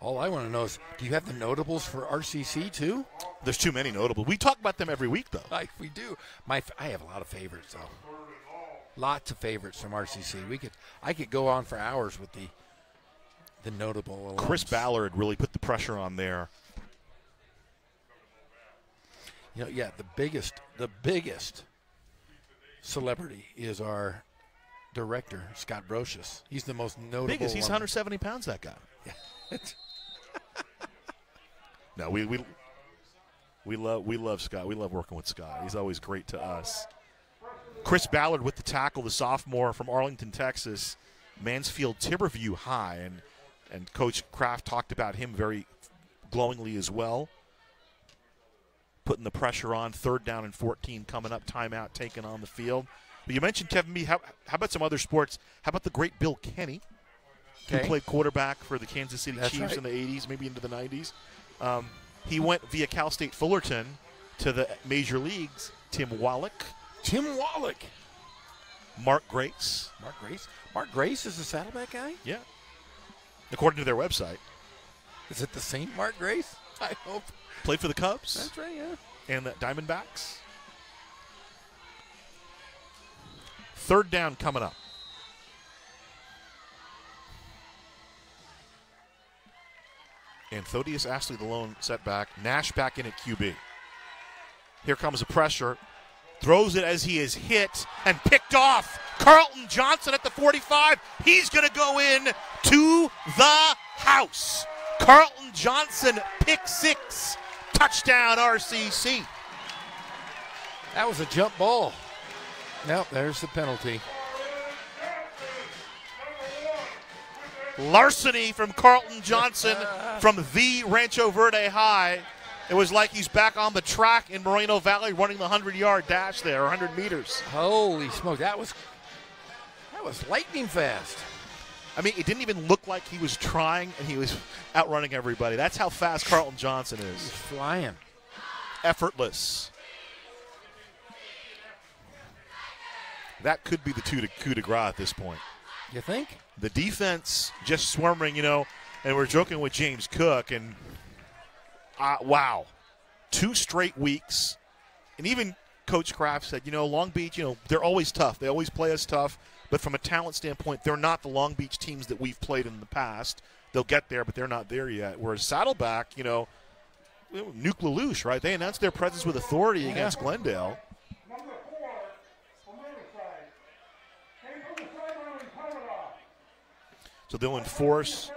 All I want to know is, do you have the notables for RCC too? There's too many notable. We talk about them every week, though. Like we do. My I have a lot of favorites though. Lots of favorites from RCC. We could I could go on for hours with the the notable. Chris alums. Ballard really put the pressure on there. You know, yeah, the biggest, the biggest celebrity is our director, Scott Brocious. He's the most notable. Biggest. He's one. 170 pounds, that guy. No, we we we love we love Scott. We love working with Scott. He's always great to us. Chris Ballard with the tackle, the sophomore from Arlington, Texas, Mansfield Timberview High, and and Coach Craft talked about him very glowingly as well. Putting the pressure on, third down and 14 coming up, timeout taken on the field. But you mentioned Kevin B. How, how about some other sports? How about the great Bill Kenney, who played quarterback for the Kansas City That's Chiefs right. in the 80s, maybe into the 90s? Um, he went via Cal State Fullerton to the major leagues. Tim Wallach, Tim Wallach. Mark Grace. Mark Grace. Mark Grace is a Saddleback guy. Yeah. According to their website. Is it the same Mark Grace? I hope. Played for the Cubs. That's right. Yeah. and the Diamondbacks. Third down coming up. Anthodius Ashley, the lone setback. Nash back in at QB. Here comes the pressure. Throws it as he is hit and picked off. Carlton Johnson at the 45. He's going to go in to the house. Carlton Johnson, pick six. Touchdown, RCC. That was a jump ball. Nope, there's the penalty. Larceny from Carlton Johnson from the Rancho Verde High. It was like he's back on the track in Moreno Valley running the 100 yard dash there, 100 meters. Holy smoke, that was that was lightning fast. I mean, it didn't even look like he was trying and he was outrunning everybody. That's how fast Carlton Johnson is. He's Flying. Effortless. That could be the two to coup de grace at this point. You think? The defense just swarming, you know, and we're joking with James Cook, and uh, wow, two straight weeks, and even Coach Craft said, you know, Long Beach, you know, they're always tough. They always play us tough, but from a talent standpoint, they're not the Long Beach teams that we've played in the past. They'll get there, but they're not there yet. Whereas Saddleback, you know, Nuke LaLoosh, right? They announced their presence with authority against Glendale. So they'll enforce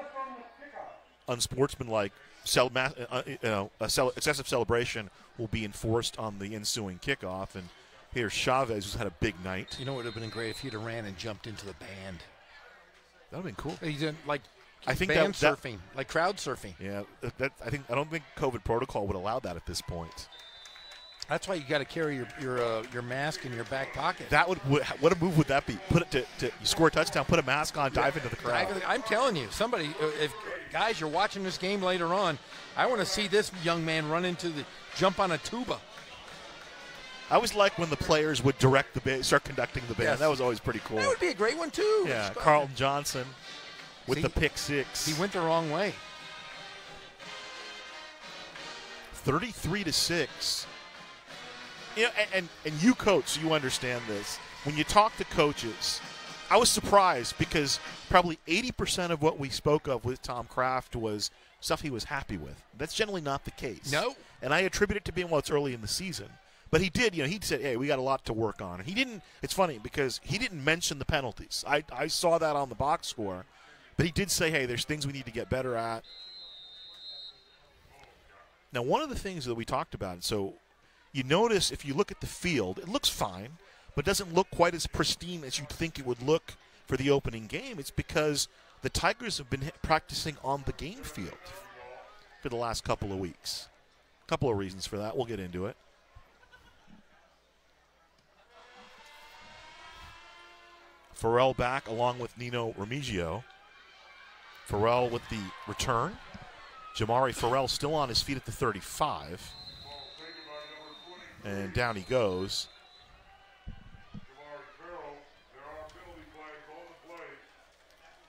unsportsmanlike cel- ma- uh, you know, a cel- excessive celebration will be enforced on the ensuing kickoff. And here's Chavez, who's had a big night. You know, it would have been great if he'd have ran and jumped into the band. That would have been cool. He's in, like I think band that, that- surfing, like crowd surfing. Yeah, that, that- I think I don't think COVID protocol would allow that at this point. That's why you got to carry your your uh, your mask in your back pocket. That would what what a move would that be? Put it to, to you score a touchdown, put a mask on, dive into the crowd. I, am telling you, somebody, uh, if guys, you're watching this game later on, I want to see this young man run into the jump on a tuba. I always like when the players would direct the band, start conducting the band. Yes. That was always pretty cool. That would be a great one too. Yeah, Carlton Johnson with See, the pick six. He went the wrong way. 33 to 6. You know, and, and, and you coach, so you understand this. When you talk to coaches, I was surprised because probably 80% of what we spoke of with Tom Craft was stuff he was happy with. That's generally not the case. No. And I attribute it to being well, it's early in the season. But he did, you know, he said, hey, we got a lot to work on. And He didn't, it's funny because he didn't mention the penalties. I, I saw that on the box score. But he did say, hey, there's things we need to get better at. Now, one of the things that we talked about, so you notice if you look at the field, it looks fine, but doesn't look quite as pristine as you'd think it would look for the opening game. It's because the Tigers have been practicing on the game field for the last couple of weeks. A couple of reasons for that. We'll get into it. Farrell back along with Nino Remigio. Farrell with the return. Jamari Farrell still on his feet at the 35. And down he goes.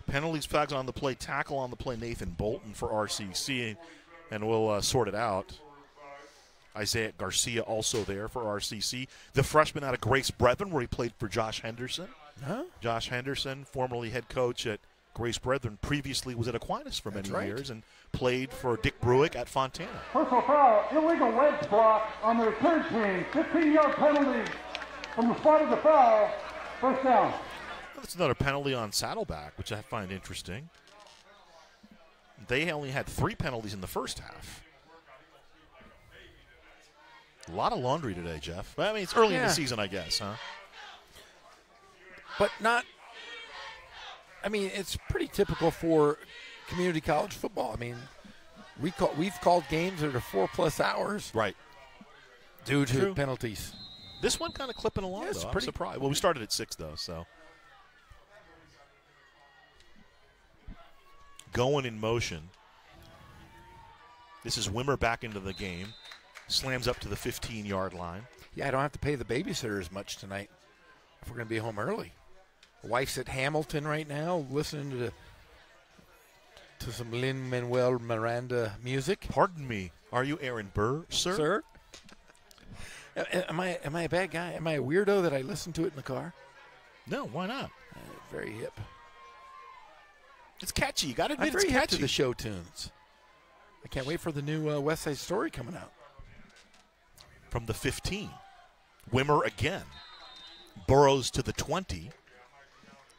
Penalties flags on the play, tackle on the play, Nathan Bolton for RCC, and we'll uh, sort it out. Isaiah Garcia also there for RCC. The freshman out of Grace Brethren, where he played for Josh Henderson. Huh? Josh Henderson, formerly head coach at Grace Brethren, previously was at Aquinas for many right. years and played for Dick Bruich at Fontana. Personal foul, illegal wedge block on the return team. 15 yard penalty from the spot of the foul. First down. That's another penalty on Saddleback, which I find interesting. They only had three penalties in the first half. A lot of laundry today, Jeff. I mean, it's early in the season, I guess, huh? but not. I mean, it's pretty typical for community college football. I mean, we call we've called games that are four plus hours, right? Due to True. penalties. This one kind of clipping along, Yeah, it's though. I'm pretty- surprised. Well, we started at six, though, so. Going in motion. This is Wimmer back into the game. Slams up to the 15 yard line. Yeah, I don't have to pay the babysitter as much tonight if we're going to be home early. Wife's at Hamilton right now, listening to to some Lin Manuel Miranda music. Pardon me. Are you Aaron Burr, sir? Sir, am I am I a bad guy? Am I a weirdo that I listen to it in the car? No, why not? Uh, very hip. It's catchy. You got to I'm admit, it's very hip to catchy. the show tunes. I can't wait for the new uh, West Side Story coming out. From the 15. Wimmer again. Burrows to the 20.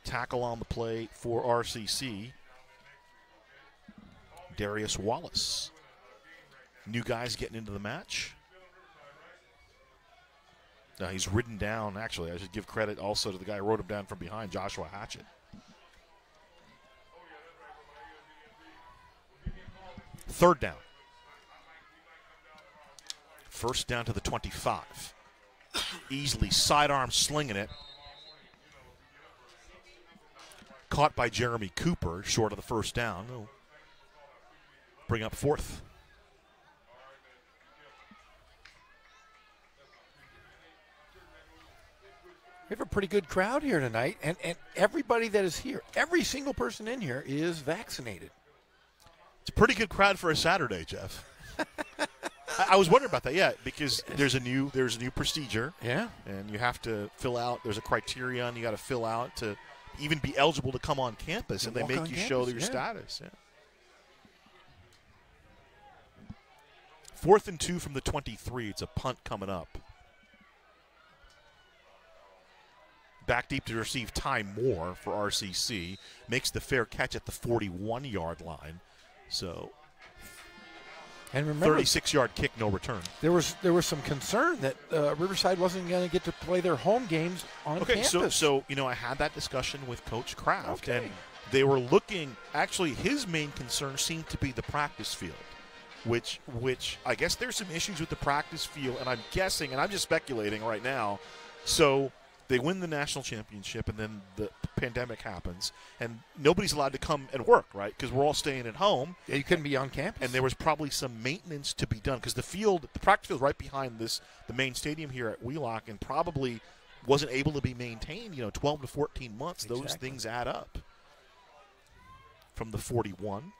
Tackle on the play for RCC. Darius Wallace. New guys getting into the match. Now he's ridden down. Actually, I should give credit also to the guy who wrote him down from behind, Joshua Hatchett. Third down. First down to the 25. Easley sidearm slinging it. Caught by Jeremy Cooper, short of the first down. They'll bring up fourth. We have a pretty good crowd here tonight, and, and everybody that is here, every single person in here is vaccinated. It's a pretty good crowd for a Saturday, Jeff. I, I was wondering about that, yeah, because there's a new there's a new procedure. Yeah. And you have to fill out. There's a criterion you got to fill out to even be eligible to come on campus, and they make you show your yeah. status. Yeah. Fourth and two from the 23. It's a punt coming up. Back deep to receive Ty Moore for RCC. Makes the fair catch at the 41 yard line. So, And remember, 36 yard kick, no return. there was there was some concern that uh, Riverside wasn't going to get to play their home games on Okay, campus. so so you know I had that discussion with Coach Craft, Okay. and they were looking. Actually, his main concern seemed to be the practice field, which which I guess there's some issues with the practice field, and I'm guessing, and I'm just speculating right now. So they win the national championship, and then the pandemic happens, and nobody's allowed to come and work, right? Because we're all staying at home. Yeah, you couldn't be on campus. And there was probably some maintenance to be done because the field, the practice field, right behind this, the main stadium here at Wheelock, and probably wasn't able to be maintained. You know, 12 to 14 months, those things add up. From the 41.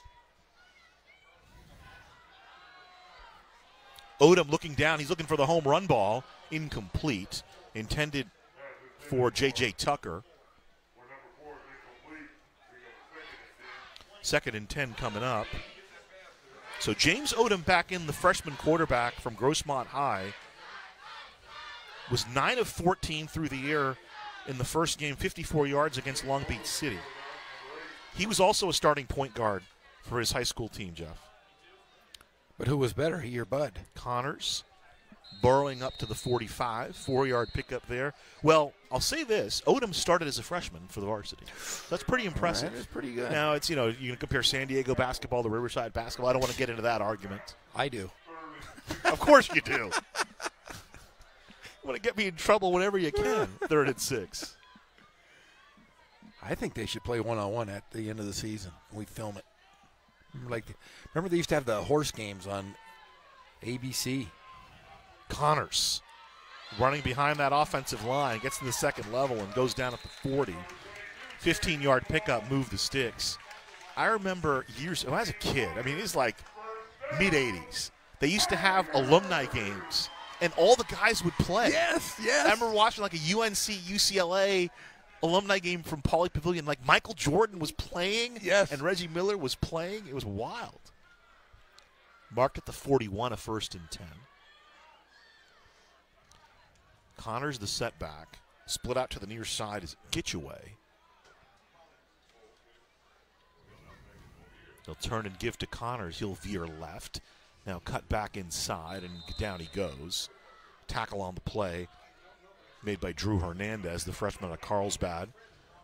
Odom looking down. He's looking for the home run ball. Incomplete. Intended for J.J. Tucker. Second and 10 coming up. So James Odom back in, the freshman quarterback from Grossmont High, was 9 of 14 through the air in the first game, 54 yards against Long Beach City. He was also a starting point guard for his high school team, Jeff. But who was better, he or Bud? Connors burrowing up to the 45, four yard pickup there. Well, I'll say this Odom started as a freshman for the varsity. That's pretty impressive. That's pretty good. Now, it's, you know, you can compare San Diego basketball to Riverside basketball. I don't want to get into that argument. I do. of course you do. you want to get me in trouble whenever you can. Third and six. I think they should play one on one at the end of the season. We film it. Remember, like, remember they used to have the horse games on ABC. Connors running behind that offensive line, gets to the second level and goes down at the 40. 15 yard pickup, move the sticks. I remember years when I was a kid, I mean, it's like mid 80s. They used to have alumni games, and all the guys would play. Yes, yes. I remember watching like a UNC UCLA alumni game from Pauley Pavilion. Like Michael Jordan was playing, Yes. and Reggie Miller was playing. It was wild. Marked at the 41, a first and 10. Connors the setback. Split out to the near side is Gitchaway. He'll turn and give to Connors. He'll veer left. Now cut back inside, and down he goes. Tackle on the play made by Drew Hernandez, the freshman of Carlsbad,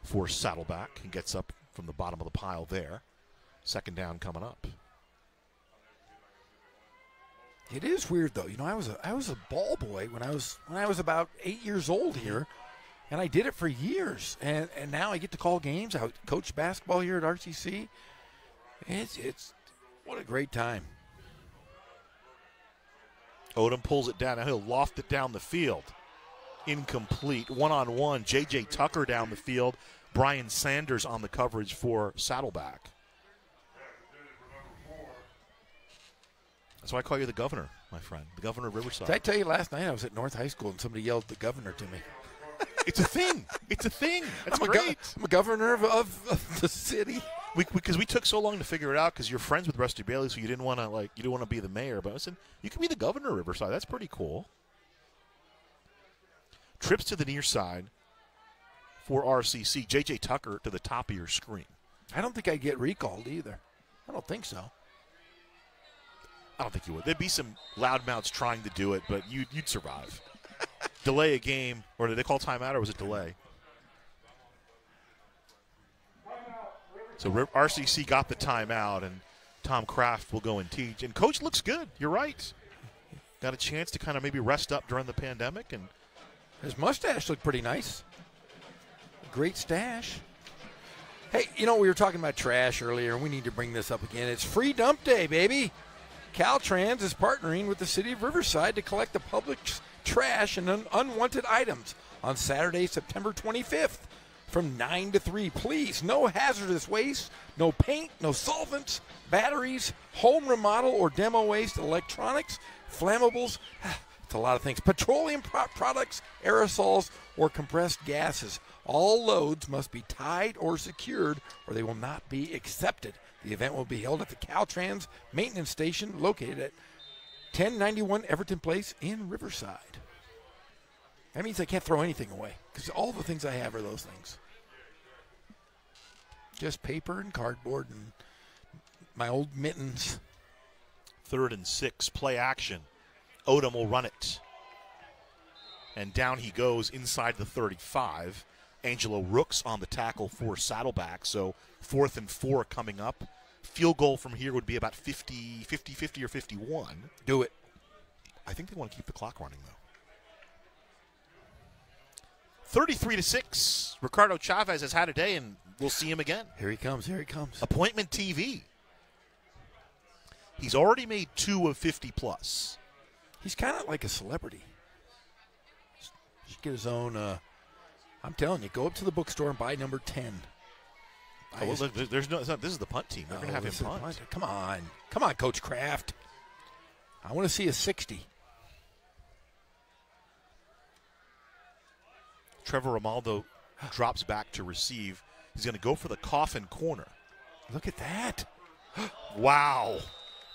for Saddleback. He gets up from the bottom of the pile there. Second down coming up. It is weird though. You know, I was a I was a ball boy when I was when I was about eight years old here, and I did it for years. And and now I get to call games. I coach basketball here at RCC. It's it's what a great time. Odom pulls it down. Now he'll loft it down the field. Incomplete. One on one. J.J. Tucker down the field. Brian Sanders on the coverage for Saddleback. That's why I call you the governor, my friend. The governor of Riverside. Did I tell you last night I was at North High School and somebody yelled the governor to me? it's a thing. It's a thing. That's I'm a, go- great. I'm a governor of, of, of the city. We because we, took so long to figure it out because you're friends with Rusty Bailey, so you didn't want to like you didn't want to be the mayor. But I said you can be the governor of Riverside. That's pretty cool. Trips to the near side for RCC. JJ Tucker to the top of your screen. I don't think I get recalled either. I don't think so. I don't think you would. There'd be some loudmouths trying to do it, but you'd, you'd survive. delay a game, or did they call timeout, or was it delay? So RCC got the timeout, and Tom Craft will go and teach. And coach looks good. You're right. Got a chance to kind of maybe rest up during the pandemic, and his mustache looked pretty nice. Great stash. Hey, you know we were talking about trash earlier, and we need to bring this up again. It's free dump day, baby. Caltrans is partnering with the city of Riverside to collect the public's trash and un- unwanted items on Saturday, September 25th from 9 to 3. Please, no hazardous waste, no paint, no solvents, batteries, home remodel or demo waste, electronics, flammables. It's a lot of things. Petroleum pro- products, aerosols, or compressed gases. All loads must be tied or secured or they will not be accepted. The event will be held at the Caltrans maintenance station located at 1091 Everton Place in Riverside. That means I can't throw anything away because all the things I have are those things. Just paper and cardboard and my old mittens. Third and six, play action. Odom will run it. And down he goes inside the 35. Angelo Rooks on the tackle for Saddleback. So fourth and four coming up. Field goal from here would be about 50, 50, 50 or 51. Do it. I think they want to keep the clock running, though. 33 to 6. Ricardo Chavez has had a day, and we'll see him again. Here he comes. Here he comes. Appointment TV. He's already made two of 50 plus. He's kind of like a celebrity. Should get his own. Uh, I'm telling you, go up to the bookstore and buy number 10. Oh, well, there's no. Not, this is the punt team. They're Oh, going to have him punt. punt. Come on, come on, Coach Craft. I want to see a 60. Trevor Romaldo drops back to receive. He's going to go for the coffin corner. Look at that. wow.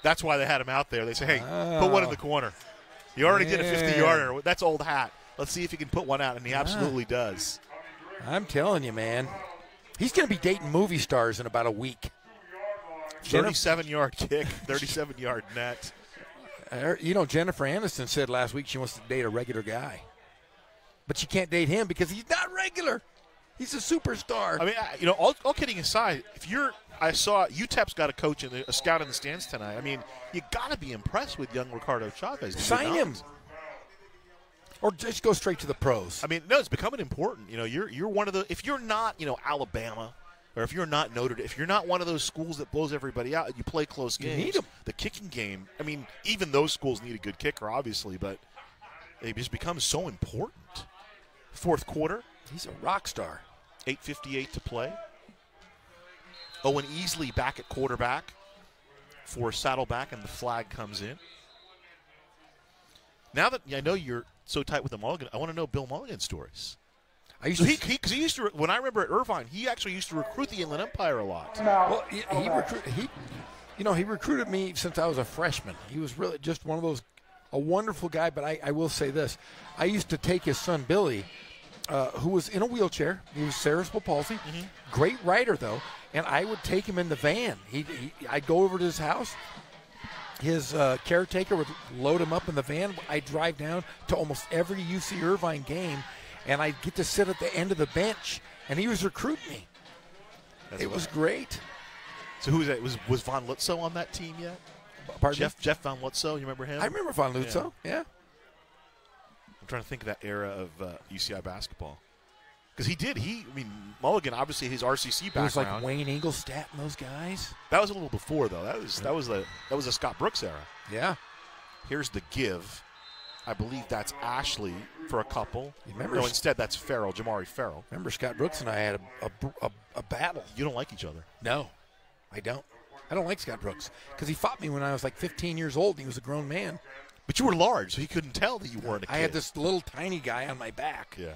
That's why they had him out there. They say, hey, put one in the corner. You already did a 50 yarder. That's old hat. Let's see if he can put one out. And he absolutely does. I'm telling you, man. He's going to be dating movie stars in about a week. 37 yard kick, 37 yard net. Uh, You know, Jennifer Aniston said last week she wants to date a regular guy. But she can't date him because he's not regular. He's a superstar. I mean, you know, all, all kidding aside, if you're, I saw UTEP's got a coach and a scout in the stands tonight. I mean, you got to be impressed with young Ricardo Chavez. Sign him. Or just go straight to the pros. I mean, no, it's becoming important. You know, you're you're one of the if you're not, you know, Alabama, or if you're not Notre Dame, if you're not one of those schools that blows everybody out, you play close You games. need 'em. The kicking game. I mean, even those schools need a good kicker, obviously, but they just become so important. Fourth quarter. He's a rock star. 8:58 to play. Owen Easley back at quarterback for Saddleback, and the flag comes in. Now that I know you're so tight with the Mulligan, I want to know Bill Mulligan's stories. I used so to he, he, cause he used to, when I remember at Irvine, he actually used to recruit the Inland Empire a lot. Well, he, he, recruit, he, you know, he recruited me since I was a freshman. He was really just one of those, a wonderful guy. But I, I will say this: I used to take his son Billy, uh, who was in a wheelchair. He was cerebral palsy. Great writer though, and I would take him in the van. He, he I'd go over to his house. His uh, caretaker would load him up in the van. I'd drive down to almost every UC Irvine game, and I'd get to sit at the end of the bench, and he was recruiting me. That's it what- was great. So who was that? Was was Von Lutzo on that team yet? Pardon me? Jeff Jeff Von Lutzo, you remember him? I remember Von Lutzo. Yeah. I'm trying to think of that era of uh, UCI basketball. Because he did. He, I mean, Mulligan, obviously his RCC background. It was like Wayne Engelstad and those guys. that was a little before though. That was that was the that was the Scott Brooks era. Yeah. Here's the give. I believe that's Ashley for a couple. remember no, instead that's Farrell, Jamari Farrell. Remember Scott Brooks and I had a, a, a, a battle. You don't like each other. No, I don't. I don't like Scott Brooks because he fought me when I was like 15 years old. and He was a grown man. But you were large, so he couldn't tell that you weren't a kid. I had this little tiny guy on my back. Yeah.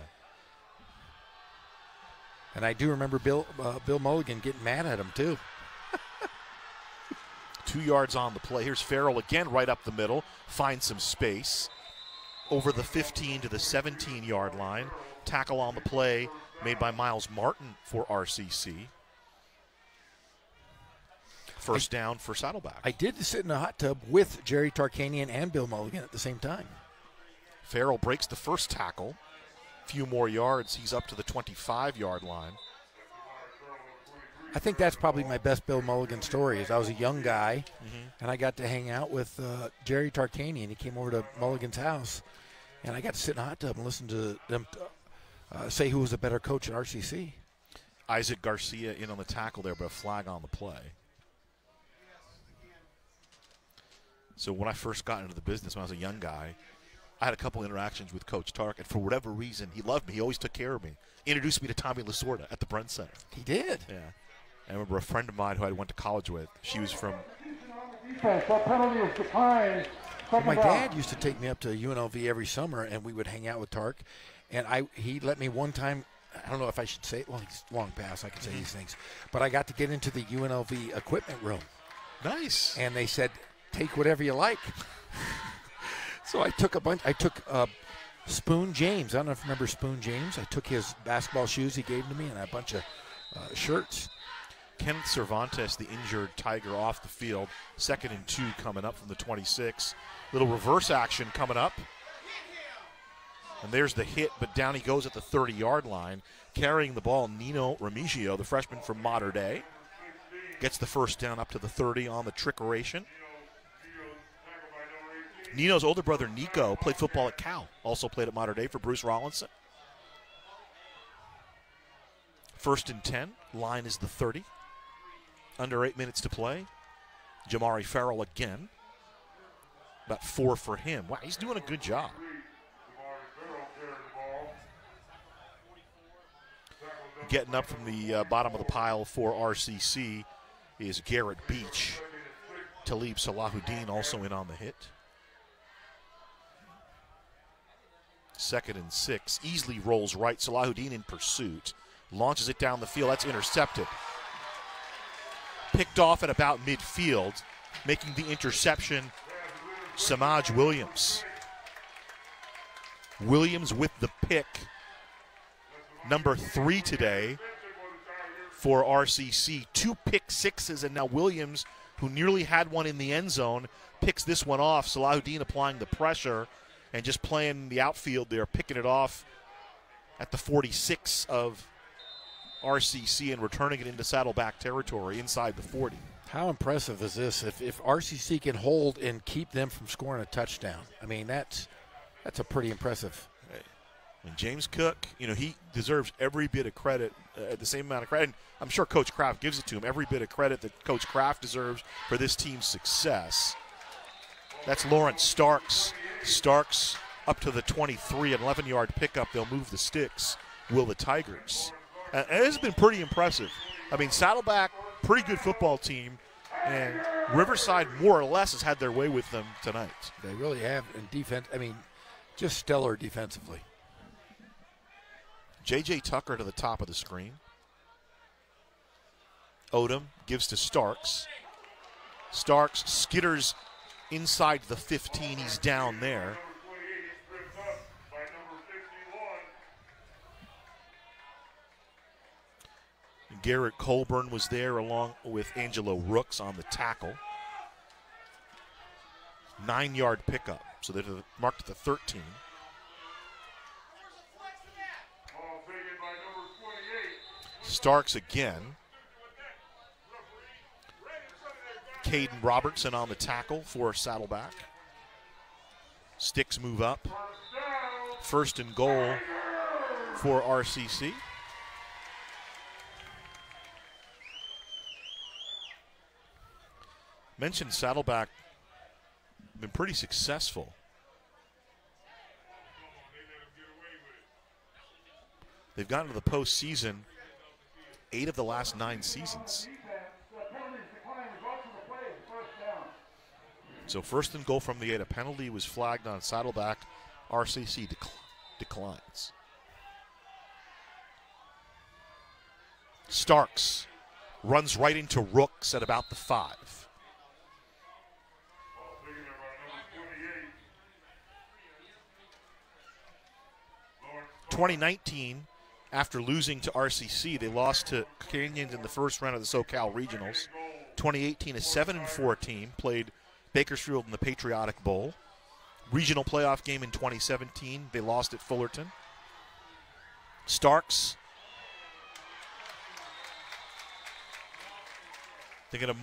And I do remember Bill uh, Bill Mulligan getting mad at him too. Two yards on the play. Here's Farrell again, right up the middle. Finds some space. Over the 15 to the 17 yard line. Tackle on the play made by Miles Martin for RCC. First down for Saddleback. I did sit in a hot tub with Jerry Tarkanian and Bill Mulligan at the same time. Farrell breaks the first tackle. Few more yards. He's up to the 25 yard line. I think that's probably my best Bill Mulligan story. Is I was a young guy, Mhm. and I got to hang out with uh, Jerry Tarkanian. He came over to Mulligan's house, and I got to sit in a hot tub and listen to them uh, say who was a better coach at RCC. Isaac Garcia in on the tackle there, but a flag on the play. So when I first got into the business when I was a young guy, I had a couple interactions with Coach Tark, and for whatever reason, he loved me. He always took care of me. He Introduced me to Tommy Lasorda at the Brent Center. He did. Yeah. I remember a friend of mine who I went to college with. She was from Defense, that penalty is declined. Second my dad used to take me up to UNLV every summer, and we would hang out with Tark. And I he let me one time. I don't know if I should say. Well, he's long past. I can say these mm-hmm. things, but I got to get into the UNLV equipment room. Nice. And they said, "Take whatever you like." so I took a bunch. I took uh, Spoon James. I don't know if you remember Spoon James. I took his basketball shoes he gave to me and a bunch of uh, shirts. Kenneth Cervantes, the injured Tiger, off the field. Second and two coming up from the 26. Little reverse action coming up. And there's the hit, but down he goes at the 30 yard line. Carrying the ball, Nino Remigio, the freshman from Mater Dei. Gets the first down up to the 30 on the trickeration. Nino's older brother, Nico, played football at Cal. Also played at Mater Dei for Bruce Rollinson. First and 10. Line is the 30. Under eight minutes to play. Jamari Farrell again. About four for him. Wow, he's doing a good job. Getting up from the uh, bottom of the pile for RCC is Garrett Beach. Talib Salahuddin also in on the hit. Second and six. Easley rolls right. Salahuddin in pursuit. Launches it down the field. That's intercepted. Picked off at about midfield. Making the interception, Samaj Williams. Williams with the pick. Number three today for RCC. Two pick sixes, and now Williams, who nearly had one in the end zone, picks this one off. Salahuddin applying the pressure and just playing the outfield there, picking it off at the 46 of RCC and returning it into Saddleback territory inside the 40. How impressive is this? If, if RCC can hold and keep them from scoring a touchdown, I mean that's that's a pretty impressive. And James Cook, you know, he deserves every bit of credit, uh, the same amount of credit. And I'm sure Coach Craft gives it to him. Every bit of credit that Coach Craft deserves for this team's success. That's Lawrence Starks. Starks up to the 23, an 11 yard pickup. They'll move the sticks. Will the Tigers? And it has been pretty impressive. I mean, Saddleback, pretty good football team. And Riverside, more or less, has had their way with them tonight. They really have in defense. I mean, just stellar defensively. J.J. Tucker to the top of the screen. Odom gives to Starks. Starks skitters inside the 15. He's down there. Garrett Colburn was there along with Angelo Rooks on the tackle. Nine yard pickup. So they're marked the 13. Starks again. Caden Robertson on the tackle for Saddleback. Sticks move up. First and goal for RCC. Mentioned Saddleback been pretty successful. They've gotten to the postseason eight of the last nine seasons. So first and goal from the eight. A penalty was flagged on Saddleback. RCC dec- declines. Starks runs right into Rooks at about the five. Twenty nineteen, after losing to RCC, they lost to Canyons in the first round of the SoCal Regionals. 2018, a seven and four team played Bakersfield in the Patriotic Bowl. Regional playoff game in 2017, they lost at Fullerton. Starks. Of.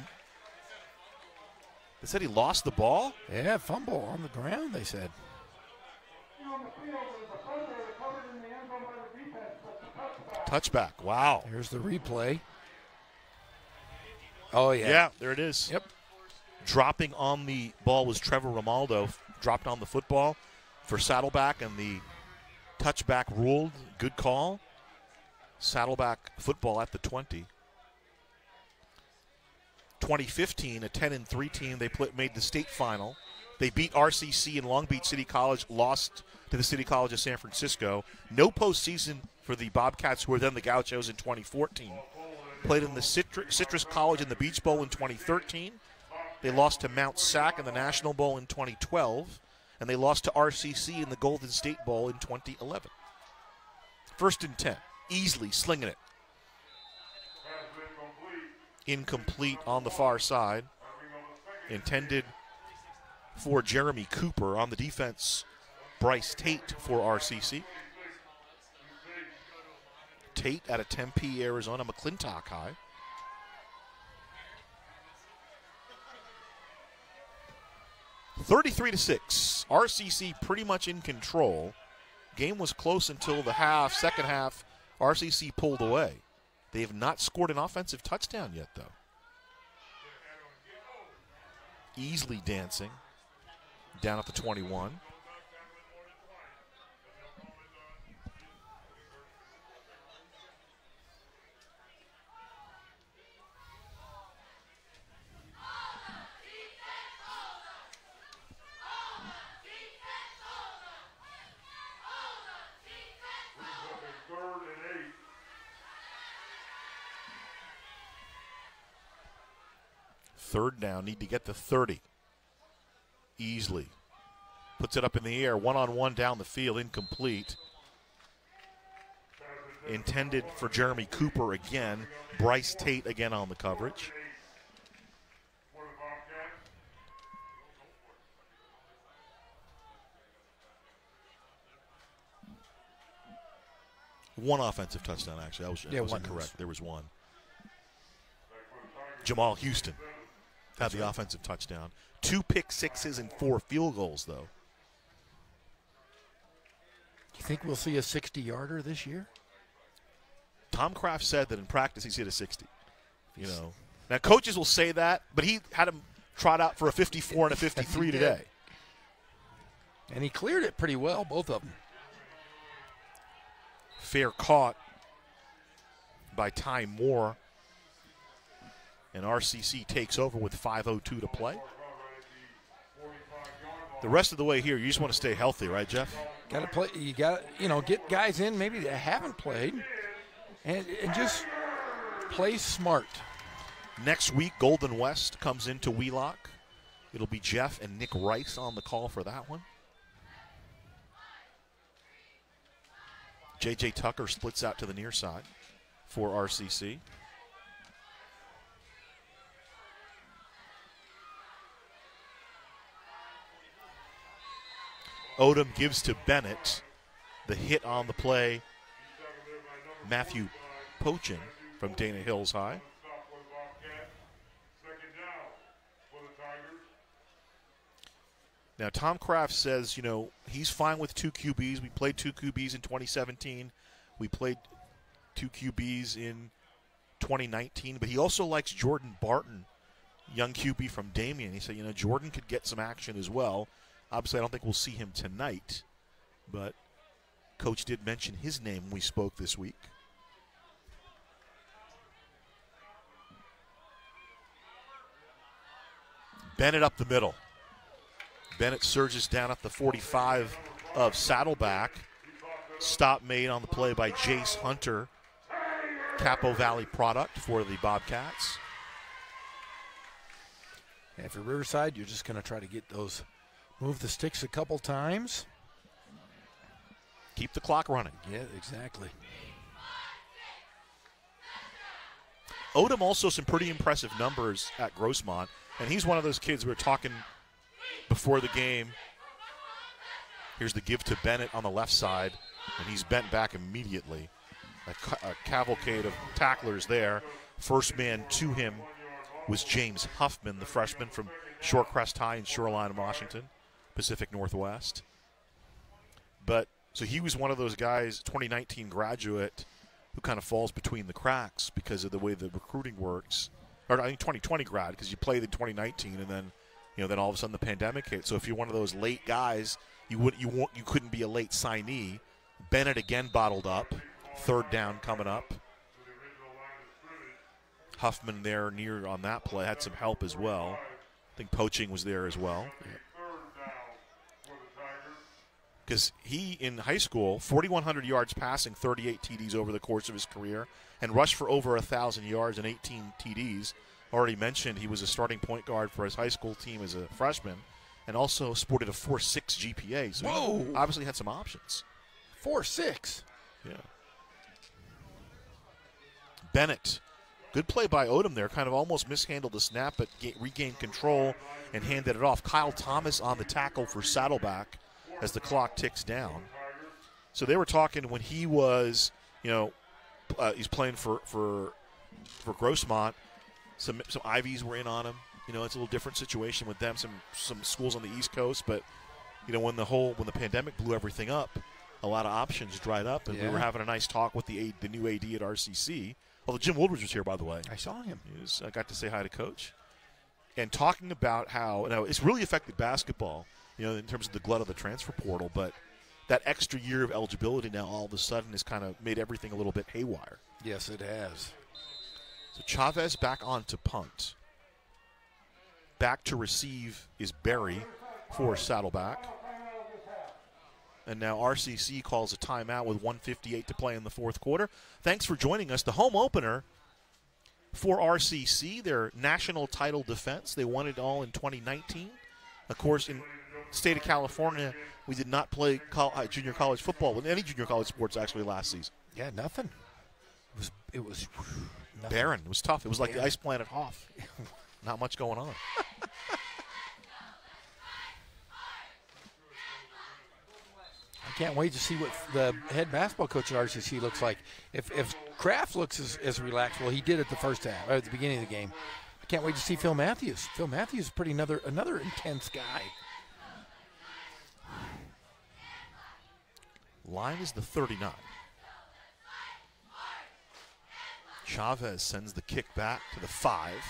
They said he lost the ball. Yeah, fumble on the ground. They said. Touchback. Wow. Here's the replay. Oh yeah. Yeah, there it is. Yep. Dropping on the ball was Trevor Romaldo. Dropped on the football for Saddleback, and the touchback ruled. Good call. Saddleback football at the 20. 2015, a 10 and 3 team. They pl- made the state final. They beat RCC and Long Beach City College, lost to the City College of San Francisco. No postseason for the Bobcats, who were then the Gauchos in 2014. Played in the Citru- Citrus College in the Beach Bowl in 2013. They lost to Mount Sac in the National Bowl in 2012. And they lost to RCC in the Golden State Bowl in 2011. First and 10. Easley slinging it. Incomplete on the far side. Intended for Jeremy Cooper on the defense. Bryce Tate for RCC. Tate out of Tempe, Arizona, McClintock High. Thirty-three to six. RCC pretty much in control. Game was close until the half. Second half, RCC pulled away. They have not scored an offensive touchdown yet, though. Easley dancing down at the 21. Third down, need to get to 30 Easley. Puts it up in the air, one on one down the field, incomplete. Intended for Jeremy Cooper again. Bryce Tate again on the coverage. One offensive touchdown, actually. I was, Yeah, I was one incorrect. There was one. Jamal Houston had the offensive touchdown. Two pick sixes and four field goals, though. You think we'll see a 60 yarder this year? Tom Craft said that in practice he's hit a 60. You know, now coaches will say that, but he had him trot out for a 54 and a 53 today. And he cleared it pretty well, both of them. Fair caught by Ty Moore, and RCC takes over with 5:02 to play. The rest of the way here, you just want to stay healthy, right, Jeff? Got to play. You got to, you know, get guys in maybe that haven't played, and, and just play smart. Next week, Golden West comes into Wheelock. It'll be Jeff and Nick Rice on the call for that one. JJ Tucker splits out to the near side for RCC. Odom gives to Bennett. The hit on the play. Matthew Pochin from Dana Hills High. Now, Tom Craft says, you know, he's fine with two QBs. We played two QBs in 2017. We played two QBs in 2019, but he also likes Jordan Barton, young QB from Damien. He said, you know, Jordan could get some action as well. Obviously, I don't think we'll see him tonight, but coach did mention his name when we spoke this week. Bennett up the middle. Bennett surges down at the 45 of Saddleback. Stop made on the play by Jace Hunter, Capo Valley product for the Bobcats. And if you're Riverside, you're just going to try to get those, move the sticks a couple times. Keep the clock running. Yeah, exactly. Odom also some pretty impressive numbers at Grossmont, and he's one of those kids we were talking before the game. Here's the give to Bennett on the left side, and he's bent back immediately. A, ca- a cavalcade of tacklers there. First man to him was James Huffman, the freshman from Shorecrest High in Shoreline, Washington, Pacific Northwest. But so he was one of those guys, 2019 graduate, who kind of falls between the cracks because of the way the recruiting works. Or I think 2020 grad because you played in 2019 and then you know then all of a sudden the pandemic hit. So if you're one of those late guys, you would you won't you couldn't be a late signee. Bennett again bottled up, third down coming up. Huffman there near on that play had some help as well. I think Pochin was there as well. Because he in high school, 4,100 yards passing, 38 TDs over the course of his career, and rushed for over a thousand yards and 18 TDs. Already mentioned he was a starting point guard for his high school team as a freshman, and also sported a 4-6 GPA. So Whoa. he obviously had some options. Four six. Yeah. Bennett. Good play by Odom there. Kind of almost mishandled the snap, but ga- regained control and handed it off. Kyle Thomas on the tackle for Saddleback as the clock ticks down. So they were talking when he was, you know, uh, he's playing for for for Grossmont. Some some Ivies were in on him. You know, it's a little different situation with them. Some some schools on the East Coast, but you know when the whole when the pandemic blew everything up, a lot of options dried up, and we were having a nice talk with the A- the new AD at RCC. Although Jim Woodward was here, by the way. I saw him. He was, I got to say hi to Coach, and talking about how now it's really affected basketball. You know, in terms of the glut of the transfer portal, but that extra year of eligibility now all of a sudden has kind of made everything a little bit haywire. Yes, it has. So Chavez back on to punt. Back to receive is Berry for Saddleback. And now RCC calls a timeout with 158 to play in the fourth quarter. Thanks for joining us. The home opener for RCC, their national title defense. They won it all in 2019. Of course, in state of California, we did not play uh, junior college football with any junior college sports actually last season. Yeah, nothing. It was it was nothing. Barren. It was tough. It was like the ice planet Hoth. Not much going on. I can't wait to see what the head basketball coach at RCC looks like. If if Craft looks as, as relaxed, well, he did at the first half, at the beginning of the game. I can't wait to see Phil Matthews. Phil Matthews is pretty another another intense guy. Line is the 39. Chavez sends the kick back to the five.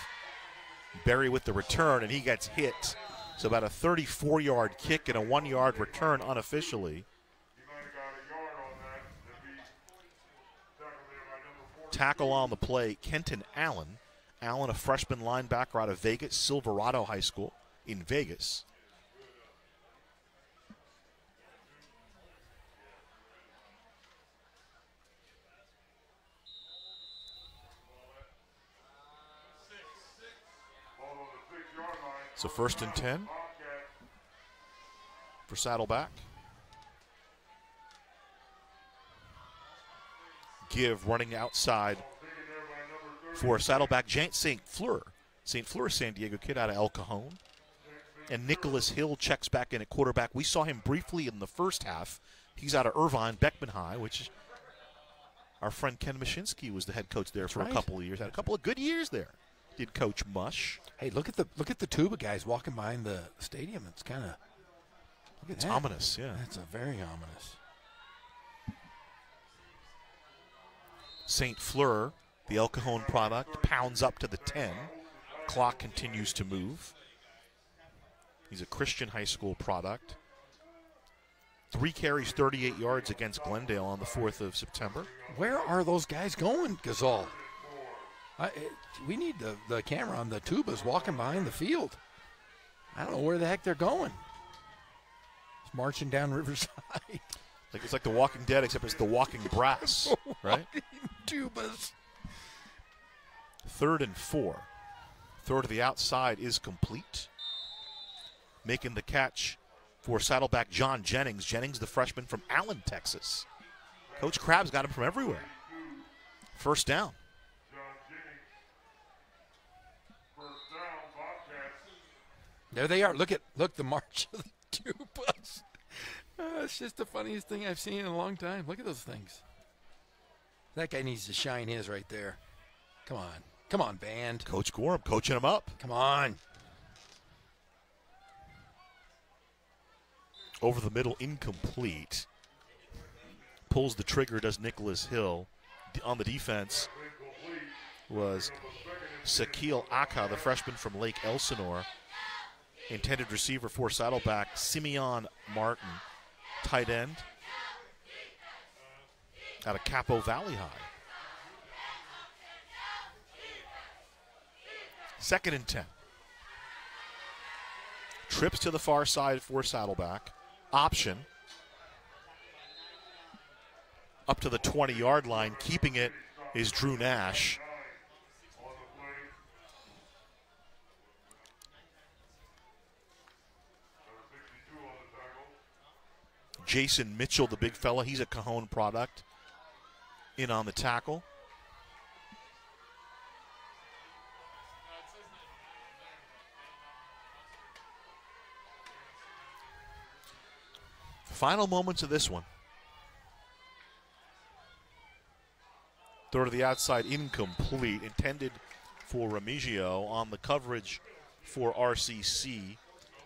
Berry with the return, and he gets hit. So about a 34 yard kick and a one yard return unofficially. Tackle on the play, Kenton Allen. Allen, a freshman linebacker out of Vegas, Silverado High School in Vegas. So first and 10 for Saddleback. Give running outside for Saddleback Jant St. Fleur. St. Fleur, San Diego kid out of El Cajon. And Nicholas Hill checks back in at quarterback. We saw him briefly in the first half. He's out of Irvine, Beckman High, which our friend Ken Mashinsky was the head coach there for right. a couple of years. Had a couple of good years there. Coach Mush. Hey, look at the look at the tuba guys walking behind the stadium. It's kind of It's that. ominous, yeah. That's a very ominous. St. Fleur, the El Cajon product, pounds up to the 10. Clock continues to move. He's a Christian high school product. Three carries, 38 yards against Glendale on the 4th of September. Where are those guys going, Ghazal? I, it, we need the, the camera on the tubas walking behind the field. I don't know where the heck they're going. It's marching down Riverside. Like it's like The Walking Dead, except it's the Walking Brass, right? tubas. Third and four. Throw to the outside is complete. Making the catch for Saddleback John Jennings. Jennings, the freshman from Allen, Texas. Coach Krabs got him from everywhere. First down. There they are. Look at look the march of the tubas. Uh, it's just the funniest thing I've seen in a long time. Look at those things. That guy needs to shine his right there. Come on. Come on, band. Coach Gorham coaching him up. Come on. Over the middle, incomplete. Pulls the trigger, does Nicholas Hill. On the defense was Sakil Aka, the freshman from Lake Elsinore. Intended receiver for Saddleback, Simeon Martin. Tight end out of Capo Valley High. Second and 10. Trips to the far side for Saddleback. Option. Up to the 20 yard line. Keeping it is Drew Nash. Jason Mitchell, the big fella, he's a Cajon product. In on the tackle. Final moments of this one. Throw to the outside, incomplete. Intended for Remigio on the coverage for RCC.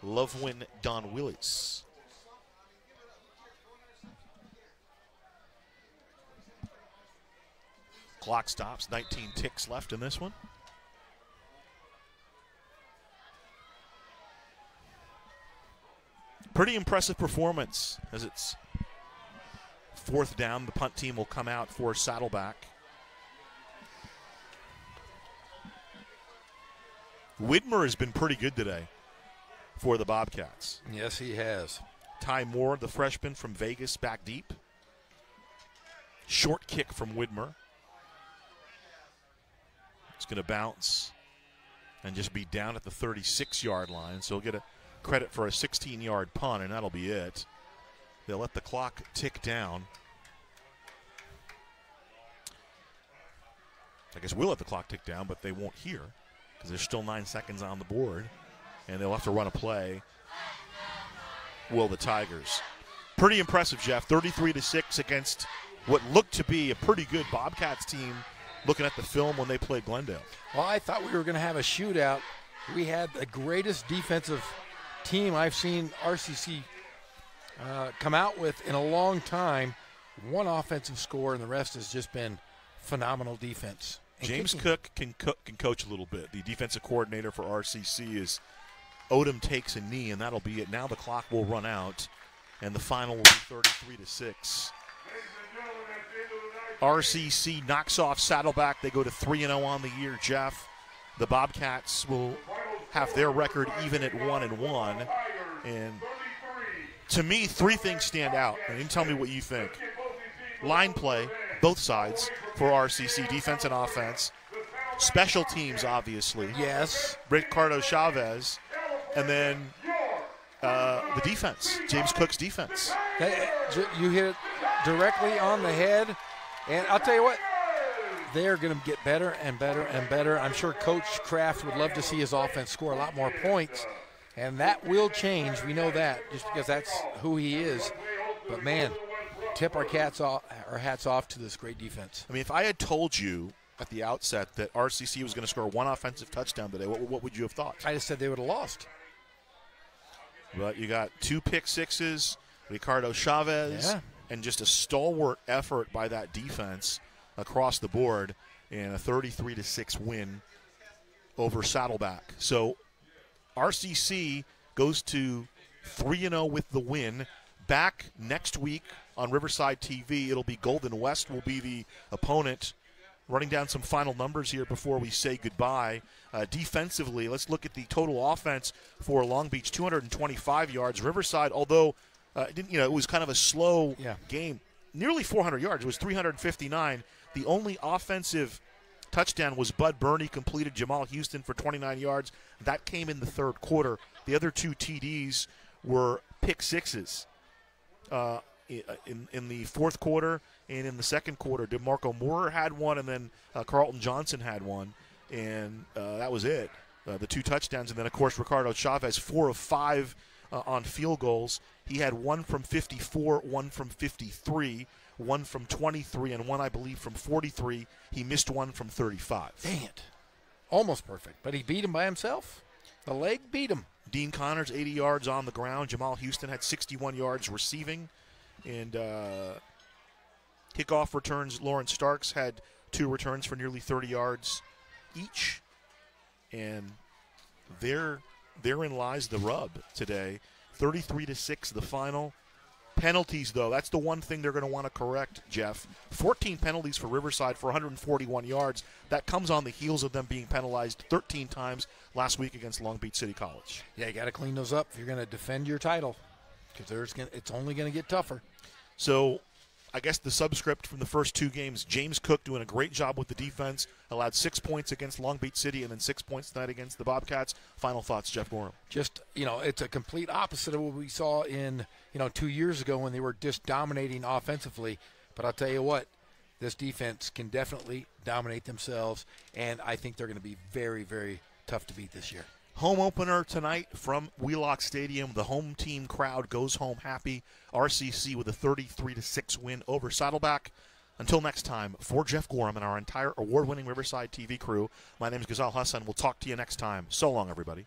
Lovewin Don Willis. Clock stops. 19 ticks left in this one. Pretty impressive performance as it's fourth down. The punt team will come out for Saddleback. Wimmer has been pretty good today for the Bobcats. Yes, he has. Ty Moore, the freshman from Vegas, back deep. Short kick from Wimmer. It's going to bounce and just be down at the 36 yard line. So he'll get a credit for a 16 yard punt, and that'll be it. They'll let the clock tick down. I guess we'll let the clock tick down, but they won't hear because there's still nine seconds on the board, and they'll have to run a play. Will the Tigers? Pretty impressive, Jeff. 33 to six against what looked to be a pretty good Bobcats team. Looking at the film when they played Glendale. Well, I thought we were going to have a shootout. We had the greatest defensive team I've seen RCC uh, come out with in a long time. One offensive score, and the rest has just been phenomenal defense. And James kicking- Cook can cook, can coach a little bit. The defensive coordinator for RCC is Odom takes a knee, and that'll be it. Now the clock will run out, and the final will be 33 to six. RCC knocks off Saddleback. They go to 3 0 on the year, Jeff. The Bobcats will have their record even at 1 and 1. And to me, three things stand out. And you tell me what you think. Line play, both sides for RCC, defense and offense. Special teams, obviously. Yes. Ricardo Chavez. And then uh, the defense, James Cook's defense. You hit it directly on the head. And I'll tell you what, they're going to get better and better and better. I'm sure Coach Craft would love to see his offense score a lot more points. And that will change. We know that just because that's who he is. But man, tip our cats off, our hats off to this great defense. I mean, if I had told you at the outset that RCC was going to score one offensive touchdown today, what, what would you have thought? I just said they would have lost. But you got two pick sixes, Ricardo Chavez, Yeah. And just a stalwart effort by that defense across the board in a 33 to 6 win over Saddleback. So RCC goes to 3 0 with the win. Back next week on Riverside TV, it'll be Golden West will be the opponent. Running down some final numbers here before we say goodbye. Uh, defensively, let's look at the total offense for Long Beach: 225 yards. Riverside, although uh, it didn't, you know, it was kind of a slow Yeah. game, nearly 400 yards. It was 359. The only offensive touchdown was Bud Burney completed Jamal Houston for 29 yards. That came in the third quarter. The other two TDs were pick sixes uh, in in the fourth quarter and in the second quarter. DeMarco Moore had one, and then uh, Carlton Johnson had one, and uh, that was it. Uh, the two touchdowns, and then of course Ricardo Chavez, four of five uh, on field goals. He had one from 54, one from 53, one from 23, and one I believe from 43. He missed one from 35. Dang it. Almost perfect, but he beat him by himself. The leg beat him. Dean Connors, 80 yards on the ground. Jamal Houston had 61 yards receiving. And uh, kickoff returns, Lawrence Starks had two returns for nearly 30 yards each. And there, therein lies the rub today. 33 to 6, the final. Penalties, though, that's the one thing they're going to want to correct, Jeff. 14 penalties for Riverside for 141 yards. That comes on the heels of them being penalized 13 times last week against Long Beach City College. Yeah, you got to clean those up if you're going to defend your title, because there's it's only going to get tougher. So, I guess the subscript from the first two games James Cook doing a great job with the defense, allowed six points against Long Beach City and then six points tonight against the Bobcats. Final thoughts, Jeff Gorham. Just you know, it's a complete opposite of what we saw in you know two years ago when they were just dominating offensively. But I'll tell you what, this defense can definitely dominate themselves, and I think they're going to be very, very tough to beat this year. Home opener tonight from Wheelock Stadium. The home team crowd goes home happy. RCC with a 33 to 6 win over Saddleback. Until next time, for Jeff Gorham and our entire award winning Riverside TV crew, my name is Ghazal Hassan. We'll talk to you next time. So long, everybody.